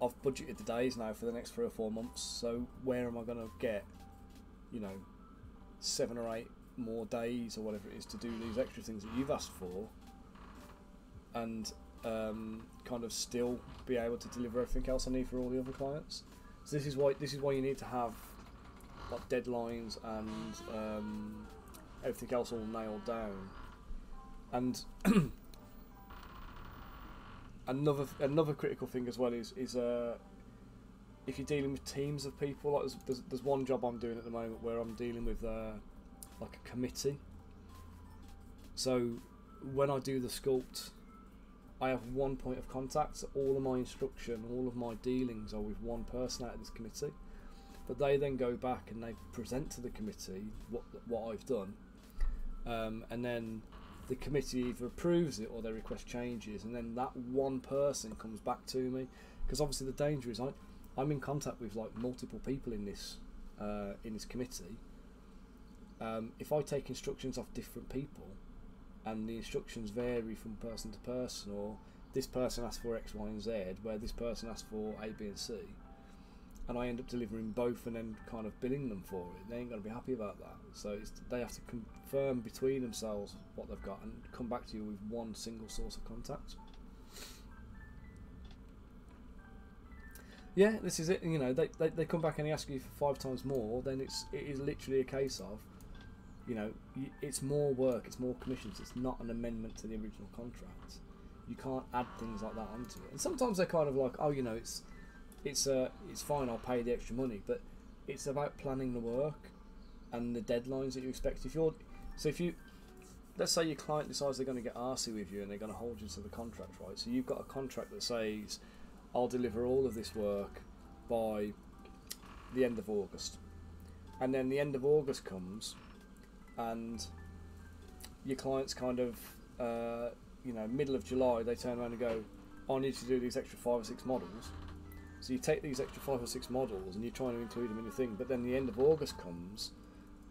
I've budgeted the days now for the next three or four months. So where am I going to get, you know, seven or eight more days or whatever it is to do these extra things that you've asked for, and um, kind of still be able to deliver everything else I need for all the other clients. So this is why this is why you need to have like deadlines and um, everything else all nailed down. And another another critical thing as well is is uh, if you're dealing with teams of people. Like there's, there's, there's one job I'm doing at the moment where I'm dealing with uh, like a committee. So when I do the sculpt, I have one point of contact. So all of my instruction, all of my dealings are with one person out of this committee. But they then go back and they present to the committee what what I've done, um, and then the committee either approves it or they request changes, and then that one person comes back to me. Because obviously the danger is I, I'm in contact with like multiple people in this uh, in this committee. Um, if I take instructions off different people, and the instructions vary from person to person, or this person asks for X, Y, and Z, where this person asks for A, B, and C, and I end up delivering both and then kind of billing them for it, they ain't going to be happy about that. So they have to confirm between themselves what they've got and come back to you with one single source of contact. Yeah, this is it. You know, they, they, they come back and they ask you for five times more, then it's it is literally a case of, you know, it's more work, it's more commissions. It's not an amendment to the original contract. You can't add things like that onto it. And sometimes they're kind of like, oh, you know, it's it's uh, it's fine. I'll pay the extra money, but it's about planning the work and the deadlines that you expect. If you're so if you let's say your client decides they're going to get arsy with you and they're going to hold you to the contract, right? So you've got a contract that says I'll deliver all of this work by the end of August, and then the end of August comes, and your client's kind of uh, you know, middle of July, they turn around and go, I need to do these extra five or six models. So you take these extra five or six models and you're trying to include them in your thing, but then the end of August comes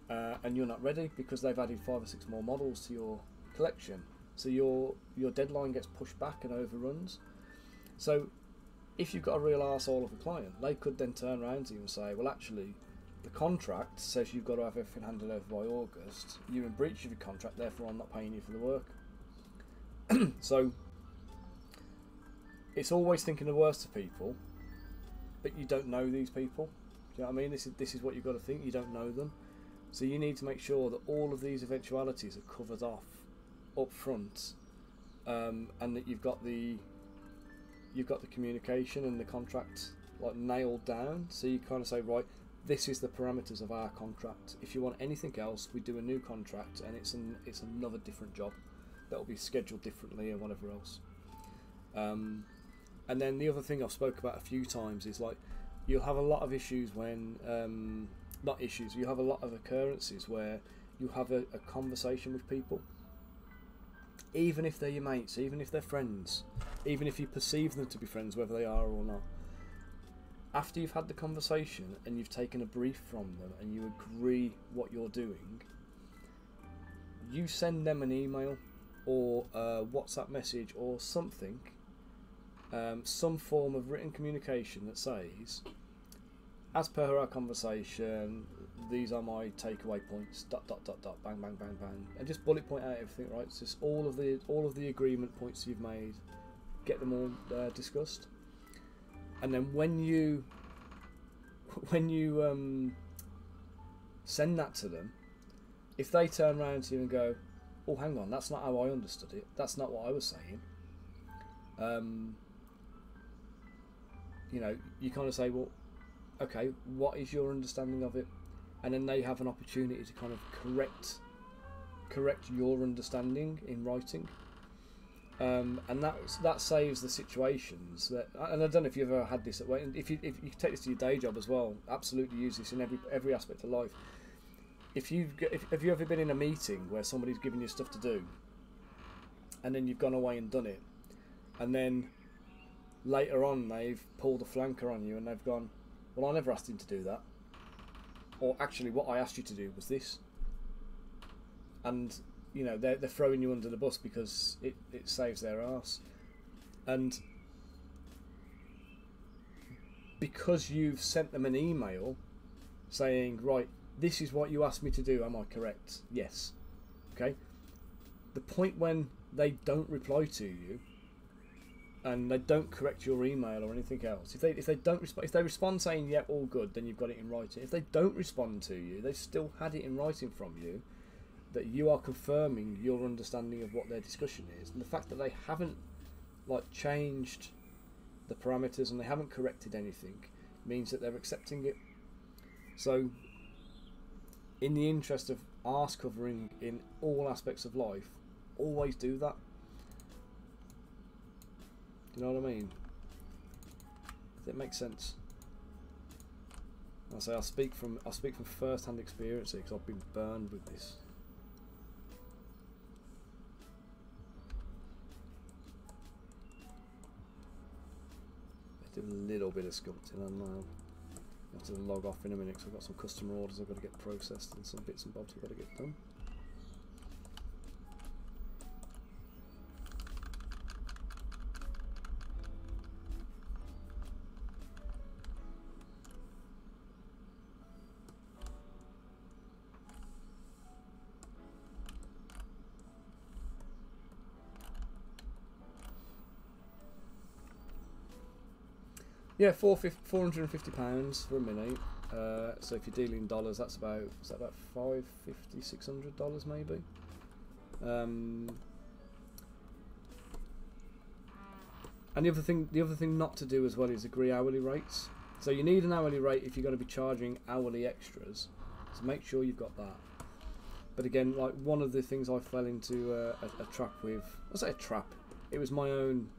uh, and you're not ready because they've added five or six more models to your collection. So your your deadline gets pushed back and overruns. So if you've got a real arsehole of a client, they could then turn around to you and say, well, actually, the contract says you've got to have everything handed over by August. You're in breach of your contract, therefore I'm not paying you for the work. so it's always thinking the worst of people, but you don't know these people. Do you know what I mean? This is this is what you've got to think. You don't know them, so you need to make sure that all of these eventualities are covered off up front, um, and that you've got the you've got the communication and the contract like nailed down. So you kind of say, right, this is the parameters of our contract. If you want anything else, we do a new contract, and it's an it's another different job that will be scheduled differently and whatever else. Um, and then the other thing I've spoke about a few times is like you'll have a lot of issues when um, not issues. You have a lot of occurrences where you have a, a conversation with people, even if they're your mates, even if they're friends, even if you perceive them to be friends, whether they are or not. After you've had the conversation and you've taken a brief from them and you agree what you're doing, you send them an email or a WhatsApp message or something um, some form of written communication that says, as per our conversation, these are my takeaway points. Dot dot dot dot. Bang bang bang bang. And just bullet point out everything. Right. It's just all of the all of the agreement points you've made. Get them all uh, discussed. And then when you when you um, send that to them, if they turn around to you and go, "Oh, hang on, that's not how I understood it. That's not what I was saying." Um, you know, you kind of say, well, okay, what is your understanding of it? And then they have an opportunity to kind of correct correct your understanding in writing. Um, and that that saves the situations that. And I don't know if you've ever had this at work. If you if you take this to your day job as well, absolutely use this in every every aspect of life. If you've if have you ever been in a meeting where somebody's given you stuff to do, and then you've gone away and done it, and then later on they've pulled a flanker on you and they've gone, well, I never asked him to do that. Or actually, what I asked you to do was this. And, you know, they're, they're throwing you under the bus because it, it saves their ass. And because you've sent them an email saying, right, this is what you asked me to do, am I correct? Yes. Okay? The point when they don't reply to you and they don't correct your email or anything else. If they if they don't respond, if they respond saying yeah all good, then you've got it in writing. If they don't respond to you, they've still had it in writing from you that you are confirming your understanding of what their discussion is, and the fact that they haven't like changed the parameters and they haven't corrected anything means that they're accepting it. So, in the interest of arse covering in all aspects of life, always do that do you know what I mean? Does it make sense? I say I speak from I speak from first-hand experience because I've been burned with this. Do a little bit of sculpting and now I have to log off in a minute because I've got some customer orders I've got to get processed and some bits and bobs I've got to get done. Yeah, four hundred and fifty pounds for a mini. Uh, so if you're dealing in dollars, that's about is that about five fifty, six hundred dollars maybe. Um, and the other thing, the other thing not to do as well is agree hourly rates. So you need an hourly rate if you're going to be charging hourly extras. So make sure you've got that. But again, like one of the things I fell into uh, a, a trap with, I say a trap. It was my own,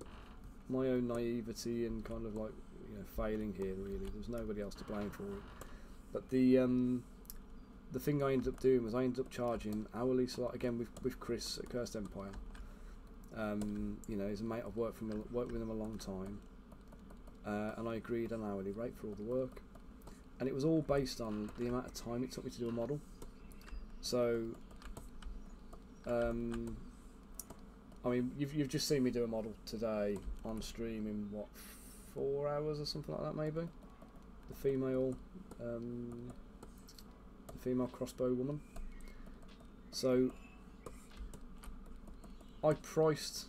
my own naivety and kind of like you know failing here. Really, there's nobody else to blame for it. But the um, the thing I ended up doing was I ended up charging hourly. So again with with Chris at Cursed Empire, Um, you know, he's a mate. I've worked from worked with him a long time, uh, and I agreed an hourly rate for all the work, and it was all based on the amount of time it took me to do a model. So, um, I mean, you've you've just seen me do a model today on stream in what four hours or something like that, maybe. The female, um, the female crossbow woman. So I priced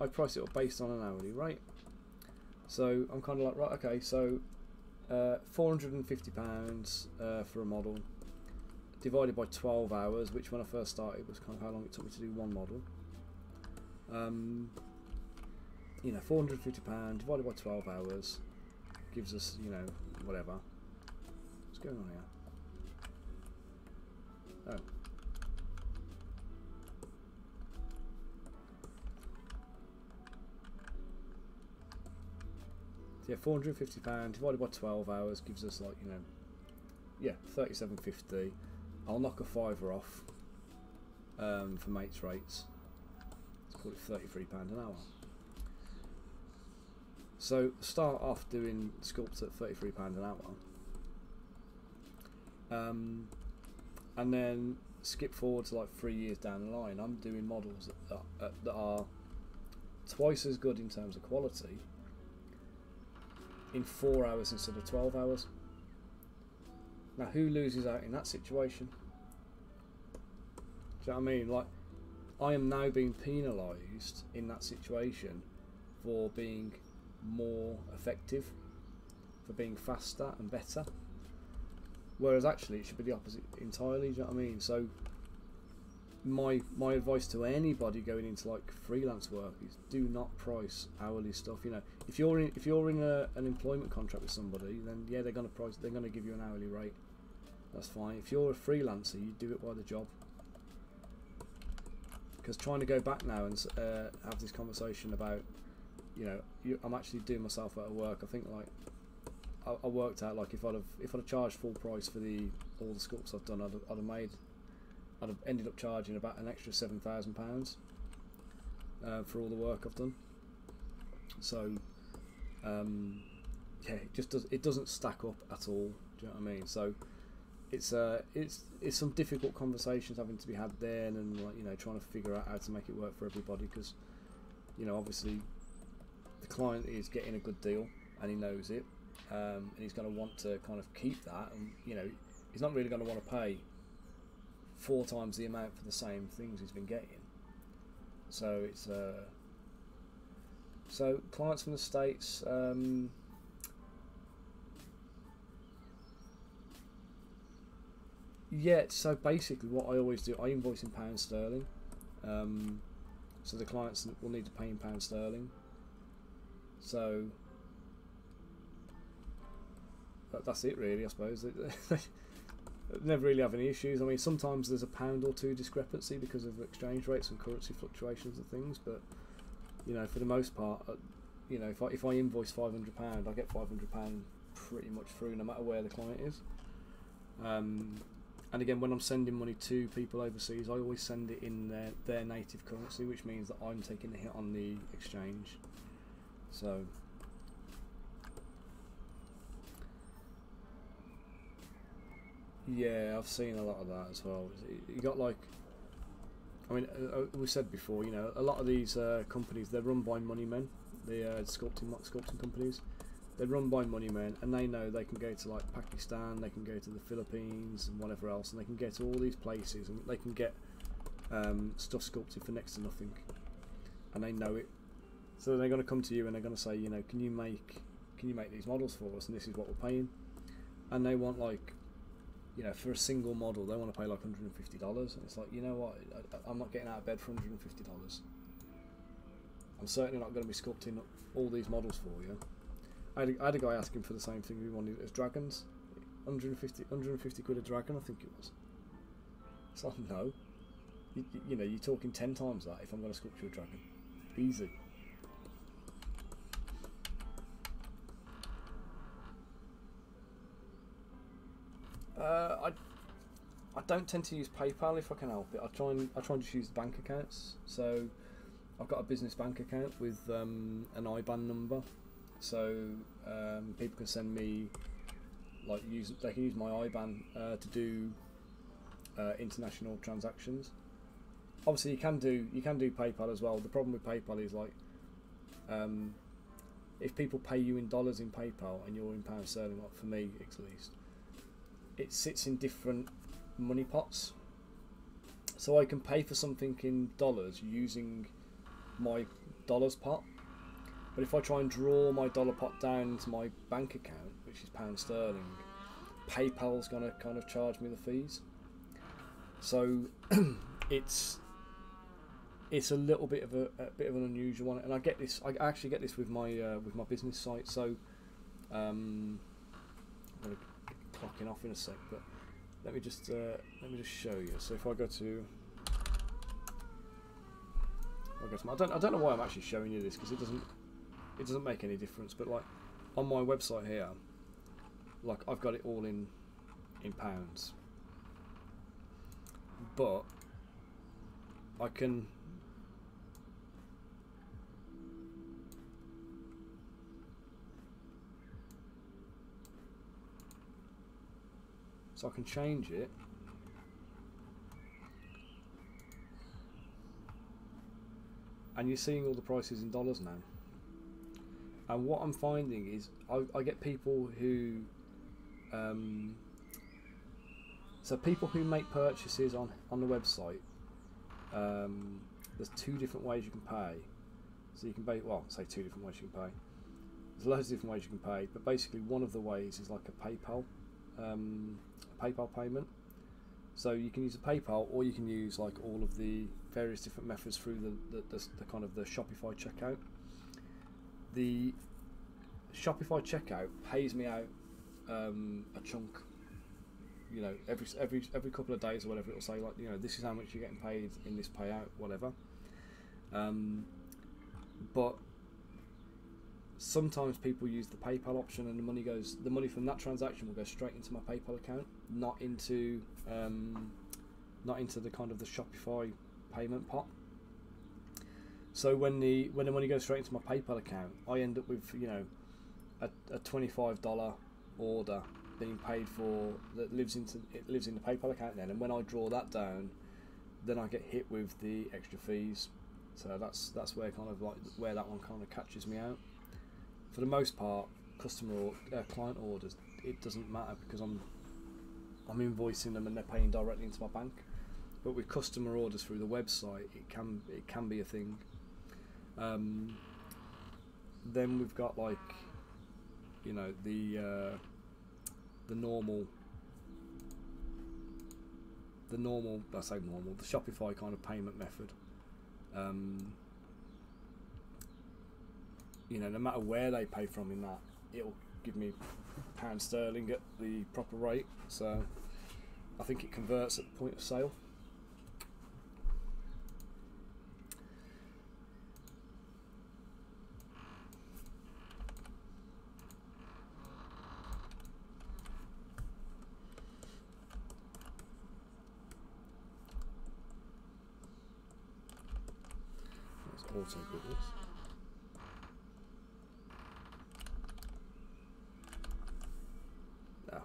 I priced it based on an hourly rate. So I'm kind of like right, okay, so uh, 450 pounds uh, for a model divided by 12 hours, which when I first started was kind of how long it took me to do one model. Um, you know, 450 pound divided by 12 hours gives us, you know, whatever. What's going on here? Oh. yeah, four hundred and fifty pound divided by twelve hours gives us like you know, yeah, thirty seven fifty. I'll knock a fiver off um, for mates rates. Let's call it thirty three pound an hour. So start off doing sculpts at thirty three pound an hour, um, and then skip forward to like three years down the line. I'm doing models that are, that are twice as good in terms of quality in four hours instead of 12 hours. Now, who loses out in that situation? Do you know what I mean? Like, I am now being penalised in that situation for being more effective, for being faster and better. Whereas actually, it should be the opposite entirely. Do you know what I mean? So, my my advice to anybody going into like freelance work is do not price hourly stuff. You know, if you're in if you're in a, an employment contract with somebody, then yeah, they're gonna price they're gonna give you an hourly rate. That's fine. If you're a freelancer, you do it by the job. Because trying to go back now and uh, have this conversation about, you know, you, I'm actually doing myself out of work. I think like I, I, worked out like if I'd have if I'd have charged full price for the all the sculpts I've done, I'd have, I'd have made I'd have ended up charging about an extra seven thousand uh, pounds for all the work I've done. So, um, yeah, it just does. It doesn't stack up at all. Do you know what I mean? So, it's uh, it's it's some difficult conversations having to be had then, and like you know, trying to figure out how to make it work for everybody because, you know, obviously, the client is getting a good deal and he knows it, um, and he's going to want to kind of keep that, and you know, he's not really going to want to pay four times the amount for the same things he's been getting. So it's uh, so clients from the states. Um, yeah, so basically, what I always do, I invoice in pounds sterling. Um, so the clients will need to pay in pounds sterling. So that's it, really. I suppose never really have any issues. I mean, sometimes there's a pound or two discrepancy because of exchange rates and currency fluctuations and things, but you know, for the most part, uh, you know, if I if I invoice five hundred pound, I get five hundred pound pretty much through, no matter where the client is. Um, and again, when I'm sending money to people overseas, I always send it in their their native currency, which means that I'm taking the hit on the exchange. So Yeah, I've seen a lot of that as well. You got like, I mean, uh, uh, we said before, you know, a lot of these uh, companies they're run by money men. The uh, sculpting sculpting companies, they're run by money men, and they know they can go to like Pakistan, they can go to the Philippines and whatever else, and they can get to all these places, and they can get um, stuff sculpted for next to nothing, and they know it. So they're going to come to you and they're going to say, you know, can you make can you make these models for us, and this is what we're paying, and they want like you know, for a single model, they want to pay like $150. And it's like, you know what? I, am not getting out of bed for $150. I'm certainly not going to be sculpting all these models for you. I had, had a guy asking for the same thing we wanted as dragons. 150, 150 quid a dragon, I think it was. It's like, no. You, you know, you're talking 10 times that if I'm going to sculpt you a dragon. Easy. Uh, I I don't tend to use PayPal if I can help it. I try and I try and just use bank accounts. So I've got a business bank account with um, an IBAN number, so um, people can send me like use they can use my IBAN uh, to do uh, international transactions. Obviously, you can do you can do PayPal as well. The problem with PayPal is like um, if people pay you in dollars in PayPal and you're in pound sterling, like for me at least, it sits in different money pots. So I can pay for something in dollars using my dollars pot. But if I try and draw my dollar pot down into my bank account, which is pound sterling, PayPal's gonna kind of charge me the fees. So it's it's a little bit of a, a, bit of an unusual one, and I get this. I actually get this with my uh, with my business site. So um, I'm gonna clocking off in a sec, but let me just uh, let me just show you. So if I go to I, to my, I don't I don't know why I'm actually showing you this because it doesn't it doesn't make any difference. But like on my website here, like I've got it all in in pounds, but I can so I can change it. And you're seeing all the prices in dollars now. And what I'm finding is I, I get people who um, so people who make purchases on on the website um, there's two different ways you can pay. So you can pay well say two different ways you can pay. There's loads of different ways you can pay but basically one of the ways is like a PayPal um, PayPal payment so you can use a PayPal or you can use like all of the various different methods through the, the, the, the kind of the Shopify checkout the Shopify checkout pays me out um, a chunk. You know, every every every couple of days or whatever, it'll say like, you know, this is how much you're getting paid in this payout, whatever. Um, but sometimes people use the PayPal option, and the money goes, the money from that transaction will go straight into my PayPal account, not into um, not into the kind of the Shopify payment pot. So when the when the money goes straight into my PayPal account, I end up with you know a, a twenty five dollar order being paid for that lives into it lives in the PayPal account then, and when I draw that down, then I get hit with the extra fees. So that's that's where kind of like where that one kind of catches me out. For the most part, customer or uh, client orders, it doesn't matter because I'm I'm invoicing them and they're paying directly into my bank. But with customer orders through the website, it can it can be a thing. Um, then we've got like, you know, the uh, the normal, the normal. I say normal, the Shopify kind of payment method. Um, you know, no matter where they pay from in that, it'll give me pound sterling at the proper rate. So I think it converts at the point of sale. auto goodness. No.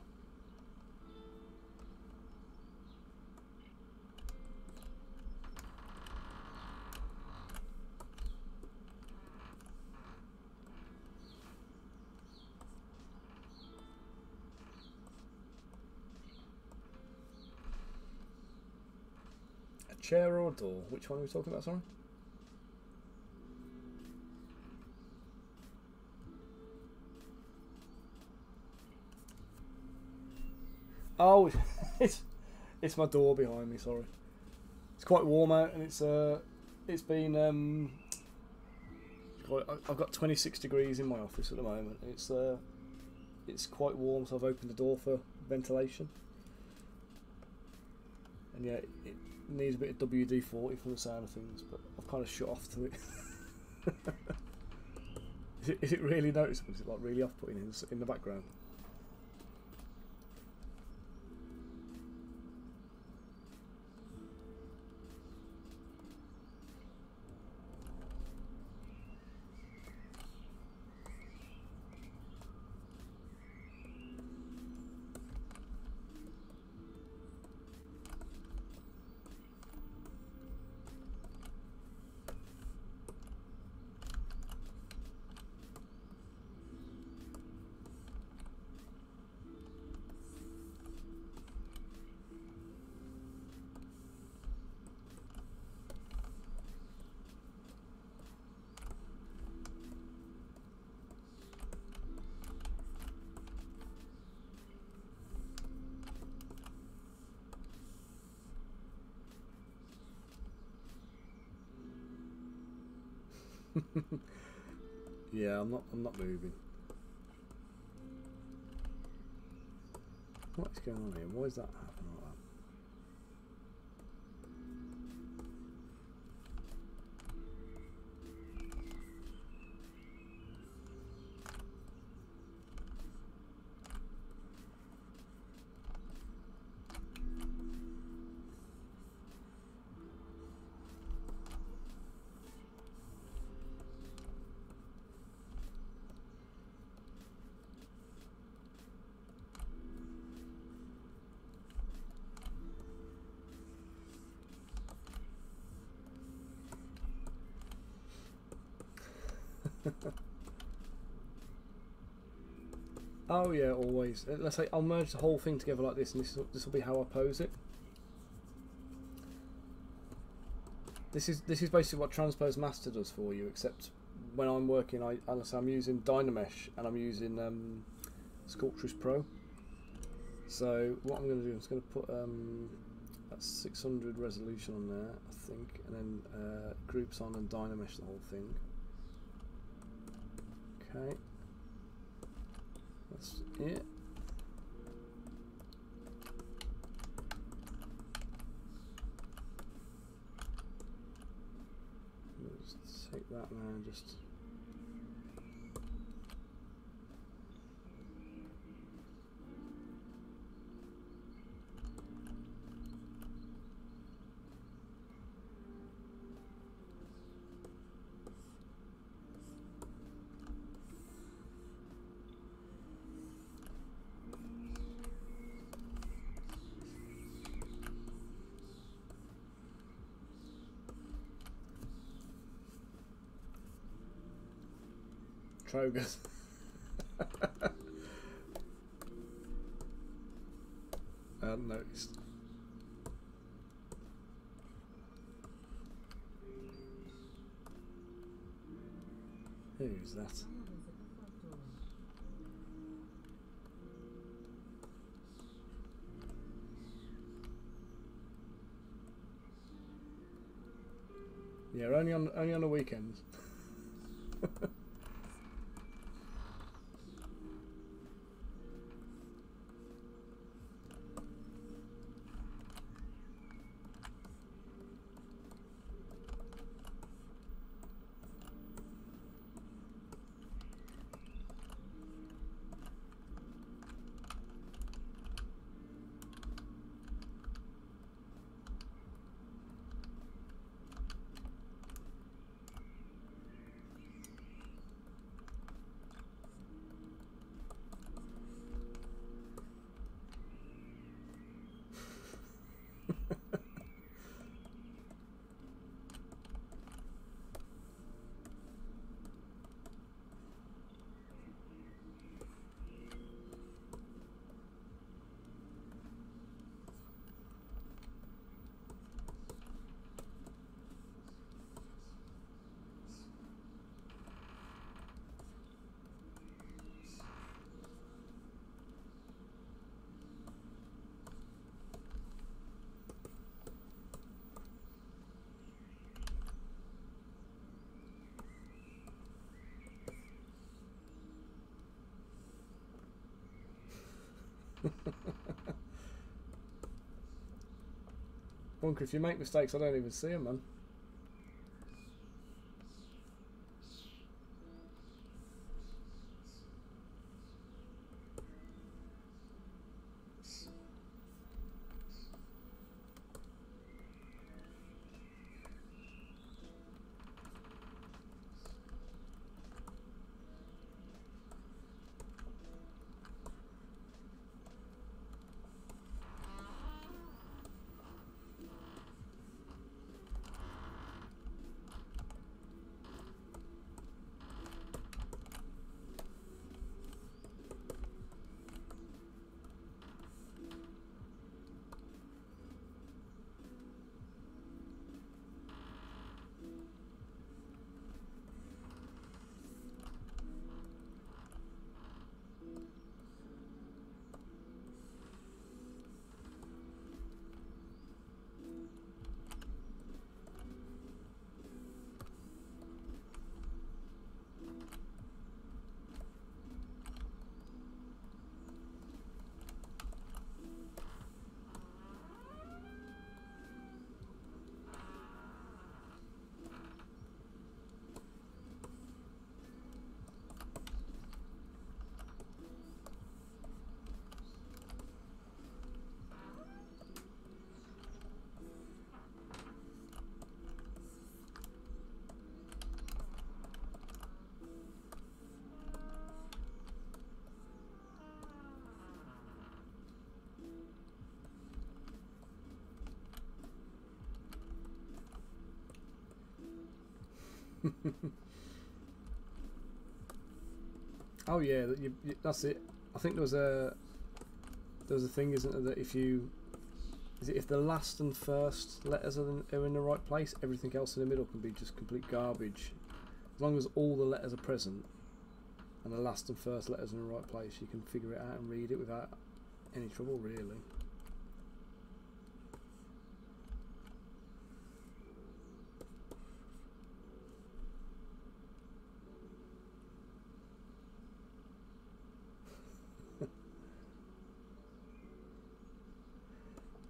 A chair or door? Which one are we talking about, sorry? Oh, it's it's my door behind me. Sorry, it's quite warm out, and it's uh, it's been um, I've got 26 degrees in my office at the moment. It's uh, it's quite warm, so I've opened the door for ventilation. And yeah, it needs a bit of WD 40 from the sound of things, but I've kind of shut off to it. is, it is it really noticeable? Is it like really off putting in, in the background? yeah, I'm not. I'm not moving. What's going on here? Why is that happening like that? Oh yeah, always. Uh, Let's say I'll merge the whole thing together like this, and this this will be how I pose it. This is this is basically what Transpose Master does for you, except when I'm working, I honestly I'm using Dynamesh and I'm using um, Sculptris Pro. So what I'm going to do is going to put um, that 600 resolution on there, I think, and then uh, groups on and Dynamesh the whole thing. Okay. That's it. Take that now and just Trogus. I hadn't noticed. Who's that? Yeah, only on only on the weekends. Bunker, if you make mistakes, I don't even see them, man. oh yeah, you, you, that's it. I think there was a there was a thing, isn't there, that if you is it if the last and first letters are in, are in the right place, everything else in the middle can be just complete garbage. As long as all the letters are present and the last and first letters in the right place, you can figure it out and read it without any trouble, really.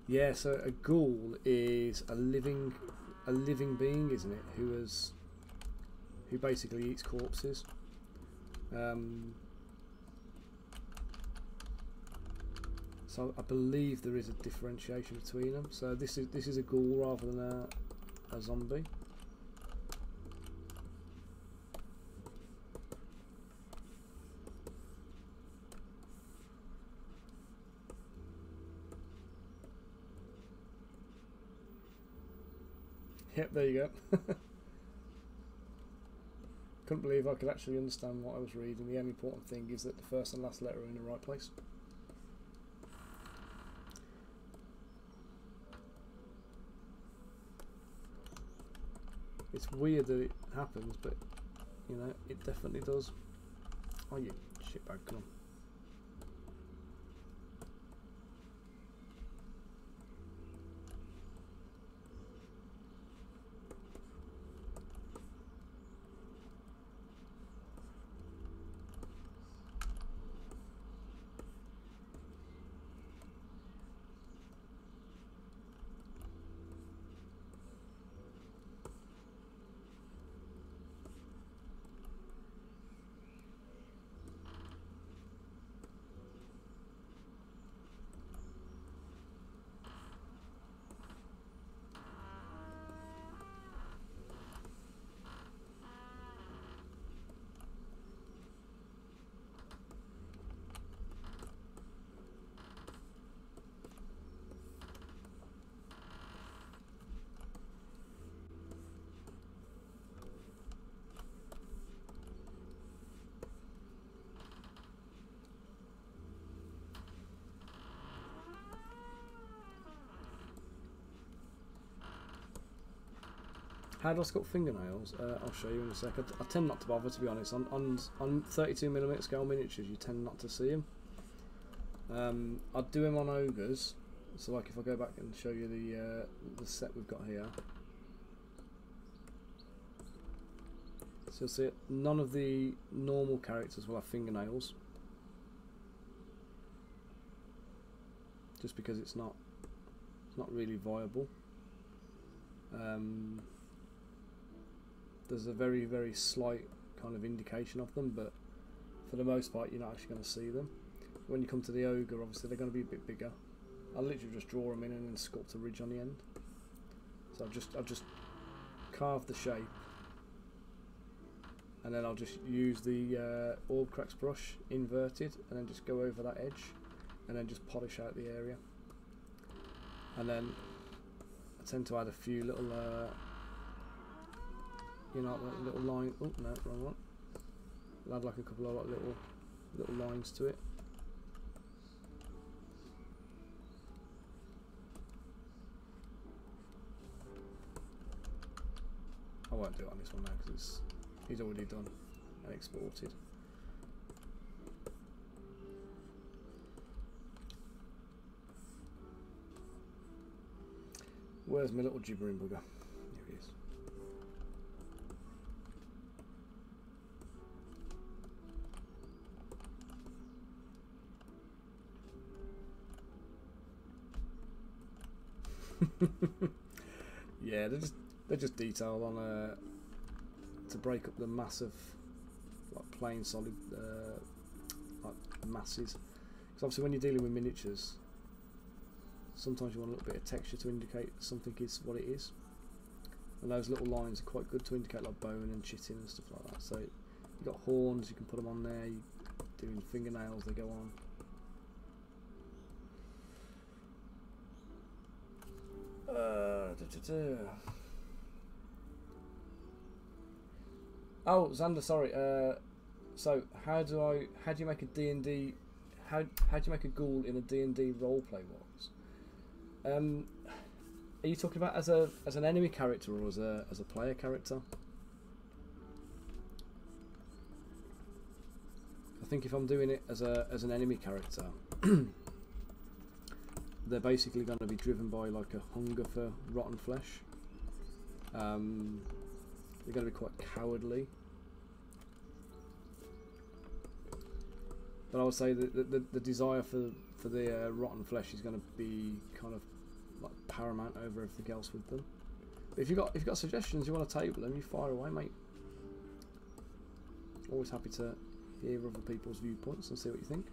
Yeah, so a ghoul is a living a living being, isn't it? Who has who basically eats corpses. Um, so I believe there is a differentiation between them. So this is this is a ghoul rather than a, a zombie. Yep, there you go. Couldn't believe I could actually understand what I was reading. The only important thing is that the first and last letter are in the right place. It's weird that it happens, but you know, it definitely does. Oh, you shitbag, come on. How do I sculpt fingernails? Uh, I'll show you in a second. I, tend not to bother, to be honest. On on on 32mm scale miniatures, you tend not to see them. Um, I'd do them on ogres. So, like, if I go back and show you the uh, the set we've got here. So you'll see it. None of the normal characters will have fingernails. Just because it's not it's not really viable. Um, there's a very very slight kind of indication of them but for the most part you're not actually going to see them. When you come to the ogre obviously they're going to be a bit bigger. I'll literally just draw them in and then sculpt a ridge on the end. So I've just I've just carved the shape. And then I'll just use the uh, orb cracks brush inverted and then just go over that edge and then just polish out the area. And then I tend to add a few little uh, you know, like little line. Oh no, wrong one. I'll add like a couple of like little little lines to it. I won't do it on this one now because it's he's already done and exported. Where's my little gibbering bugger? They're just detailed on a uh, to break up the massive like plain solid uh, like masses. Because obviously when you're dealing with miniatures, sometimes you want a little bit of texture to indicate something is what it is. And those little lines are quite good to indicate like bone and chitin and stuff like that. So you've got horns, you can put them on there. You doing fingernails, they go on. Uh. Oh, Xander, sorry. Uh, so how do I? How do you make a D and D? How how do you make a ghoul in a D and D roleplay wise? Um, are you talking about as a as an enemy character or as a as a player character? I think if I'm doing it as a as an enemy character, they're basically going to be driven by like a hunger for rotten flesh. Um, they're going to be quite cowardly. But I would say that the, the, the desire for for the uh, rotten flesh is going to be kind of like paramount over everything else with them. But if you got if you got suggestions you want to table them, you fire away, mate. Always happy to hear other people's viewpoints and see what you think.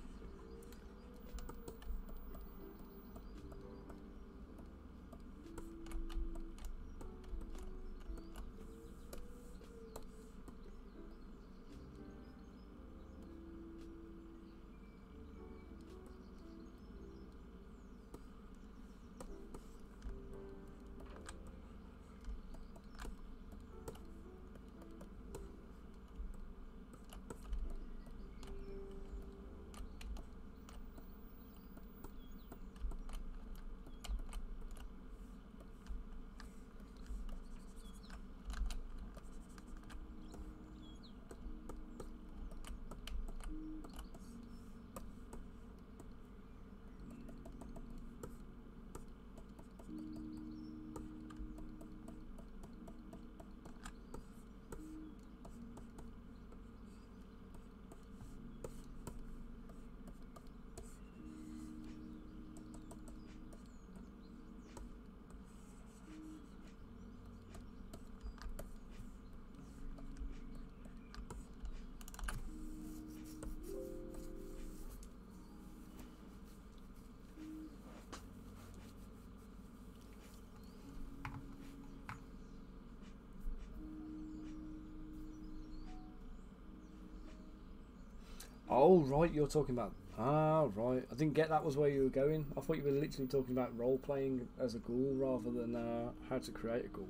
Oh right, you're talking about ah right. I didn't get that was where you were going. I thought you were literally talking about role playing as a ghoul rather than uh, how to create a ghoul.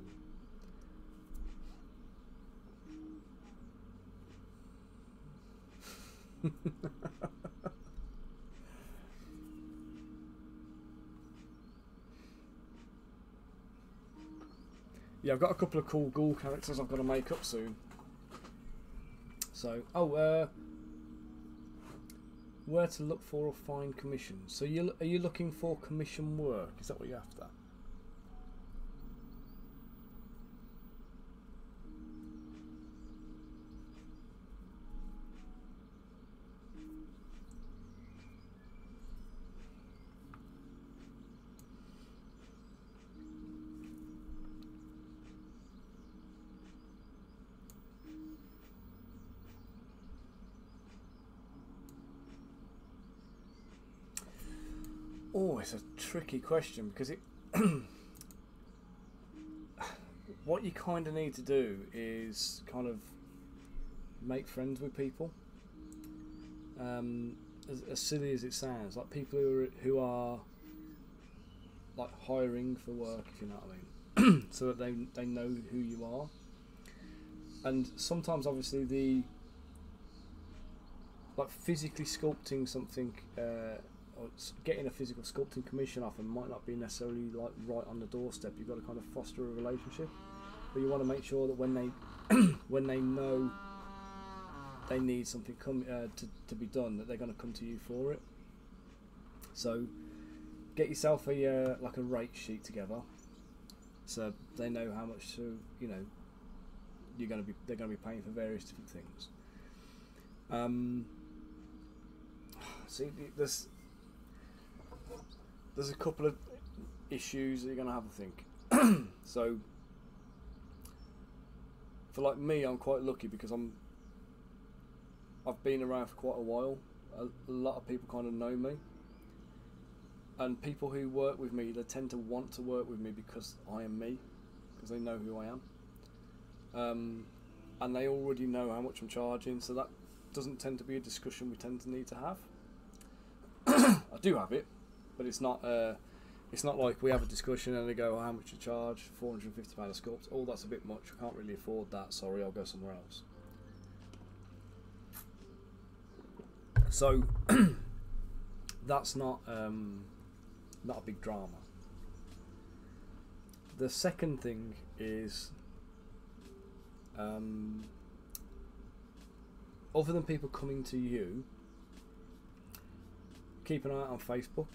yeah, I've got a couple of cool ghoul characters I've got to make up soon. So, oh, uh, where to look for or find commissions. So you are you looking for commission work? Is that what you're after? Oh, it's a tricky question because it. what you kind of need to do is kind of make friends with people. Um, as, as, silly as it sounds, like people who are who are like hiring for work, if you know what I mean, so that they they know who you are. And sometimes, obviously, the like physically sculpting something. Uh, getting a physical sculpting commission off and might not be necessarily like right on the doorstep. You've got to kind of foster a relationship, but you want to make sure that when they when they know they need something come uh, to to be done, that they're going to come to you for it. So get yourself a uh, like a rate sheet together, so they know how much to you know you're going to be they're going to be paying for various different things. Um, see, there's there's a couple of issues that you're going to have to think. so, for like me, I'm quite lucky because I'm. I've been around for quite a while. A, lot of people kind of know me, and people who work with me, they tend to want to work with me because I am me, because they know who I am. Um, and they already know how much I'm charging, so that doesn't tend to be a discussion we tend to need to have. I do have it, but it's not. Uh, it's not like we have a discussion and they go, oh, "How much you charge? Four hundred and fifty pound a sculpt? Oh, that's a bit much. I can't really afford that. Sorry, I'll go somewhere else." So that's not um, not a big drama. The second thing is, um, other than people coming to you, keep an eye out on Facebook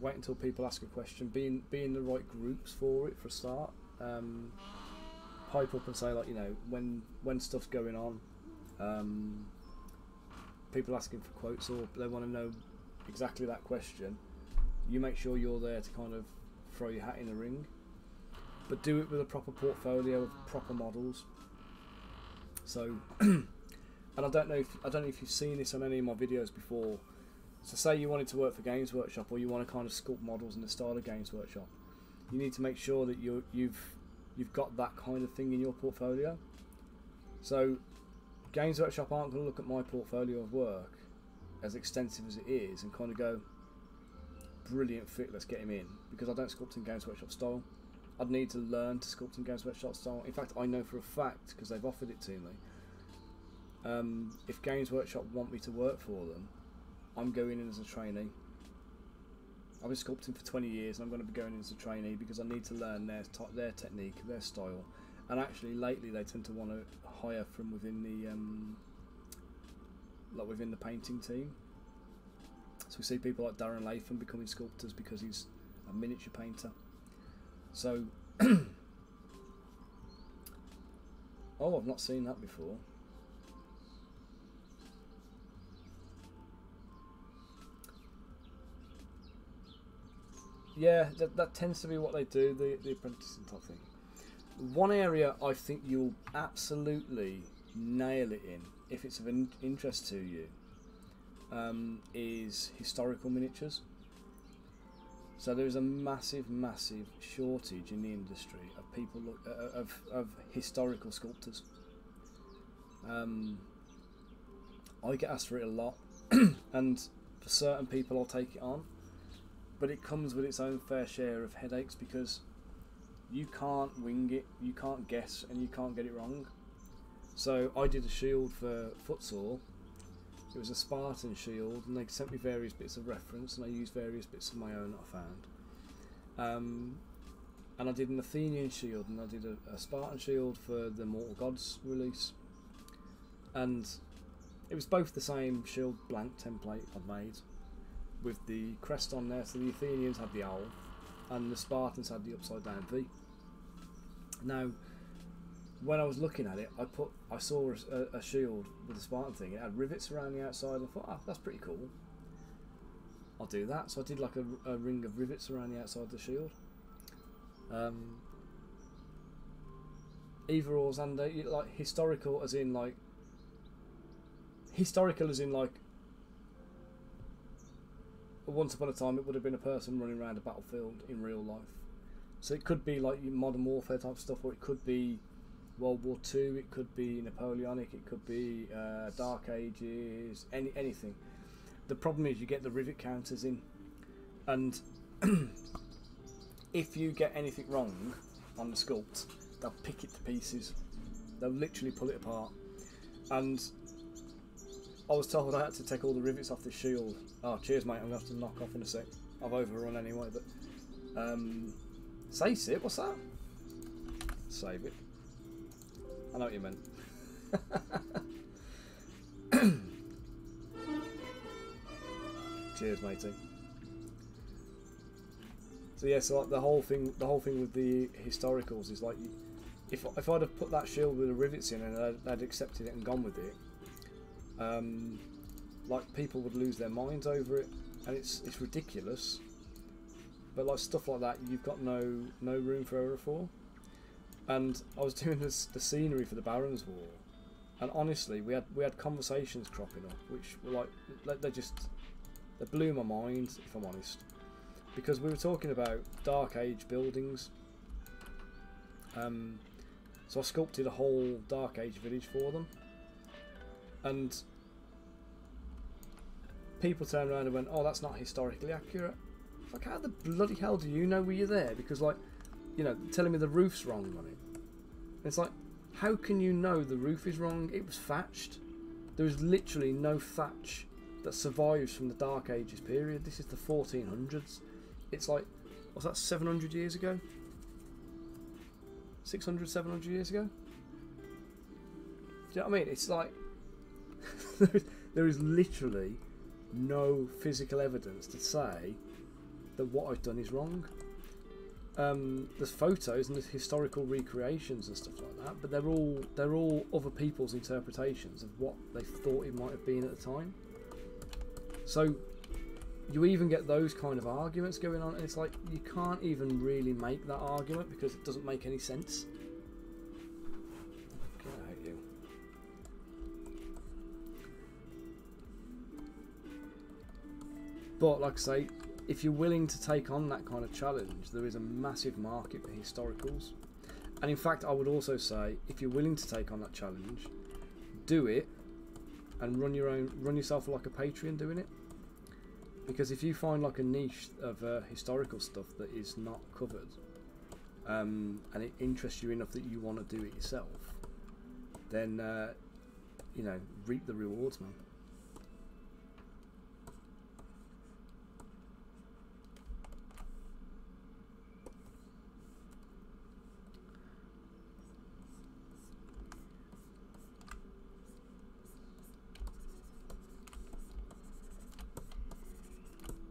Wait until people ask a question. Be in, be in the right groups for it for a start. Um, pipe up and say like you know when when stuff's going on. Um, people asking for quotes or they want to know exactly that question. You make sure you're there to kind of throw your hat in the ring, but do it with a proper portfolio of proper models. So, and I don't know if I don't know if you've seen this on any of my videos before. So, say you wanted to work for Games Workshop, or you want to kind of sculpt models in the style of Games Workshop, you need to make sure that you you've you've got that kind of thing in your portfolio. So, Games Workshop aren't going to look at my portfolio of work as extensive as it is and kind of go, brilliant fit, let's get him in. Because I don't sculpt in Games Workshop style. I'd need to learn to sculpt in Games Workshop style. In fact, I know for a fact, because they've offered it to me, um, if Games Workshop want me to work for them, I'm going in as a trainee. I've been sculpting for 20 years and I'm going to be going in as a trainee because I need to learn their, their technique, their style. And actually, lately, they tend to want to hire from within the um, like within the painting team. So we see people like Darren Latham becoming sculptors because he's a miniature painter. So, oh, I've not seen that before. Yeah, that, that tends to be what they do, the, the apprenticing type thing. One area I think you'll absolutely nail it in, if it's of in interest to you, um, is historical miniatures. So there is a massive, massive shortage in the industry of people look, uh, of of historical sculptors. Um, I get asked for it a lot, and for certain people, I'll take it on, but it comes with its own fair share of headaches because you can't wing it, you can't guess, and you can't get it wrong. So I did a shield for Footsore. It was a Spartan shield, and they sent me various bits of reference, and I used various bits of my own that I found. Um, and I did an Athenian shield, and I did a, a Spartan shield for the Mortal Gods release. And it was both the same shield blank template I'd made, with the crest on there. So the Athenians had the owl, and the Spartans had the upside down V. Now, when I was looking at it, I put I saw a, a, shield with a Spartan thing. It had rivets around the outside. And I thought, oh, that's pretty cool. I'll do that. So I did like a, a ring of rivets around the outside of the shield. Um, either and like historical, as in like historical, as in like once upon a time it would have been a person running around a battlefield in real life. So it could be like modern warfare type stuff, or it could be World War Two, it could be Napoleonic, it could be uh, Dark Ages, any anything. The problem is you get the rivet counters in, and if you get anything wrong on the sculpt, they'll pick it to pieces. They'll literally pull it apart. And I was told I had to take all the rivets off the shield. Oh, cheers, mate. I'm gonna have to knock off in a sec. I've overrun anyway, but um, save it. What's that? Save it. I know what you meant. Cheers, matey. So yeah, so like the whole thing, the whole thing with the historicals is like, if if I'd have put that shield with the rivets in and I'd, I'd accepted it and gone with it, um, like people would lose their minds over it, and it's it's ridiculous. But like stuff like that, you've got no no room for error for and I was doing this, the scenery for the Barons War, and honestly, we had we had conversations cropping up, which were like they just they blew my mind, if I'm honest, because we were talking about Dark Age buildings. Um, so I sculpted a whole Dark Age village for them, and people turned around and went, "Oh, that's not historically accurate." Like, how the bloody hell do you know were you there? Because like you know, telling me the roof's wrong on it. It's like, how can you know the roof is wrong? It was thatched. There is literally no thatch that survives from the Dark Ages period. This is the 1400s. It's like, was that, 700 years ago? 600, 700 years ago? Do you know what I mean? It's like, there is literally no physical evidence to say that what I've done is wrong. Um, there's photos and there's historical recreations and stuff like that, but they're all they're all other people's interpretations of what they thought it might have been at the time. So you even get those kind of arguments going on, and it's like you can't even really make that argument because it doesn't make any sense. But like I say, if you're willing to take on that kind of challenge, there is a massive market for historicals. And in fact, I would also say, if you're willing to take on that challenge, do it and run your own, run yourself like a Patreon doing it. Because if you find like a niche of uh, historical stuff that is not covered, um, and it interests you enough that you want to do it yourself, then uh, you know reap the rewards, man.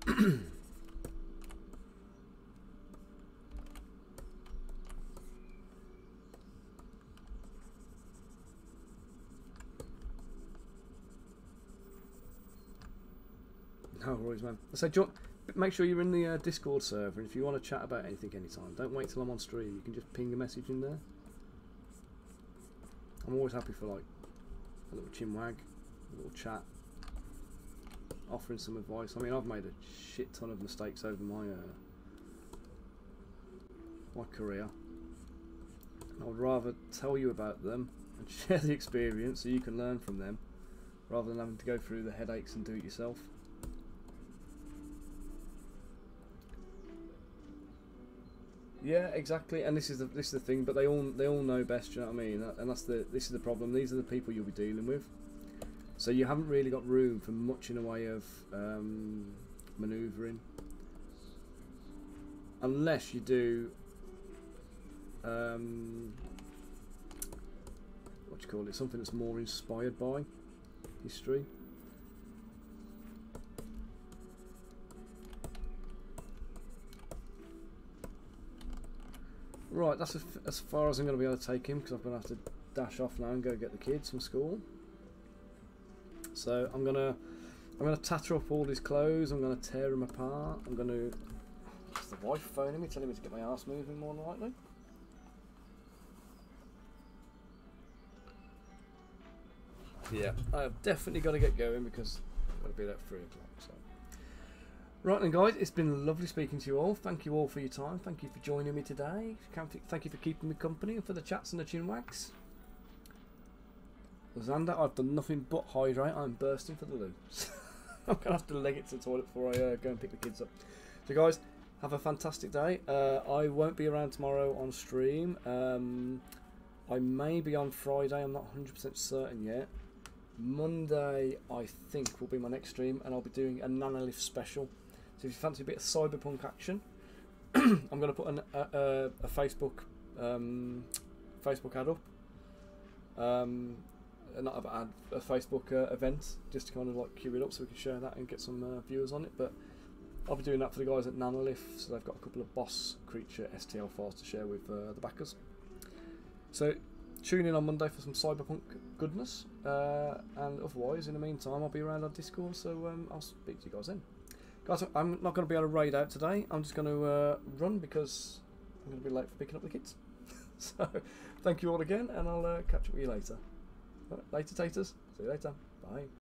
No worries, man. So, do make sure you're in the uh, Discord server. And if you want to chat about anything anytime, don't wait till I'm on stream. You can just ping a message in there. I'm always happy for like a little chin wag, a little chat, offering some advice. I mean, I've made a shit ton of mistakes over my uh, my career. I would rather tell you about them and share the experience so you can learn from them, rather than having to go through the headaches and do it yourself. Yeah, exactly. And this is the this is the thing. But they all they all know best. You know what I mean? And that's the this is the problem. These are the people you'll be dealing with. So you haven't really got room for much in the way of um, manoeuvring, unless you do. Um, what do you call it? Something that's more inspired by history. Right, that's as, as far as I'm going to be able to take him because I'm going to have to dash off now and go get the kids from school. So I'm gonna I'm gonna tatter up all his clothes. I'm gonna tear him apart. I'm gonna. It's the wife phoning me, telling me to get my ass moving more than likely. Yeah, I've definitely got to get going because I'm to be there at three o'clock. So. Right then, guys, it's been lovely speaking to you all. Thank you all for your time. Thank you for joining me today. Thank you for keeping me company and for the chats and the chin wags. Xander, I've done nothing but hydrate. I'm bursting for the loo. I'm going to have to leg it to the toilet before I uh, go and pick the kids up. So, guys, have a fantastic day. Uh, I won't be around tomorrow on stream. Um, I may be on Friday. I'm not 100% certain yet. Monday, I think, will be my next stream, and I'll be doing a Nanolith special. So if you fancy a bit of cyberpunk action, I'm going to put an, a, a, a, Facebook um, Facebook ad up. Um, not an ad, a Facebook uh, event, just to kind of like queue it up so we can share that and get some uh, viewers on it. But I'll be doing that for the guys at Nanolith, so they've got a couple of boss creature STL files to share with uh, the backers. So tune in on Monday for some cyberpunk goodness, uh, and otherwise, in the meantime, I'll be around on Discord, so um, I'll speak to you guys then. Guys, I'm not going to be able to raid out today. I'm just going to uh, run because I'm going to be late for picking up the kids. so, thank you all again, and I'll uh, catch up with you later. Right, later, taters. See you later. Bye.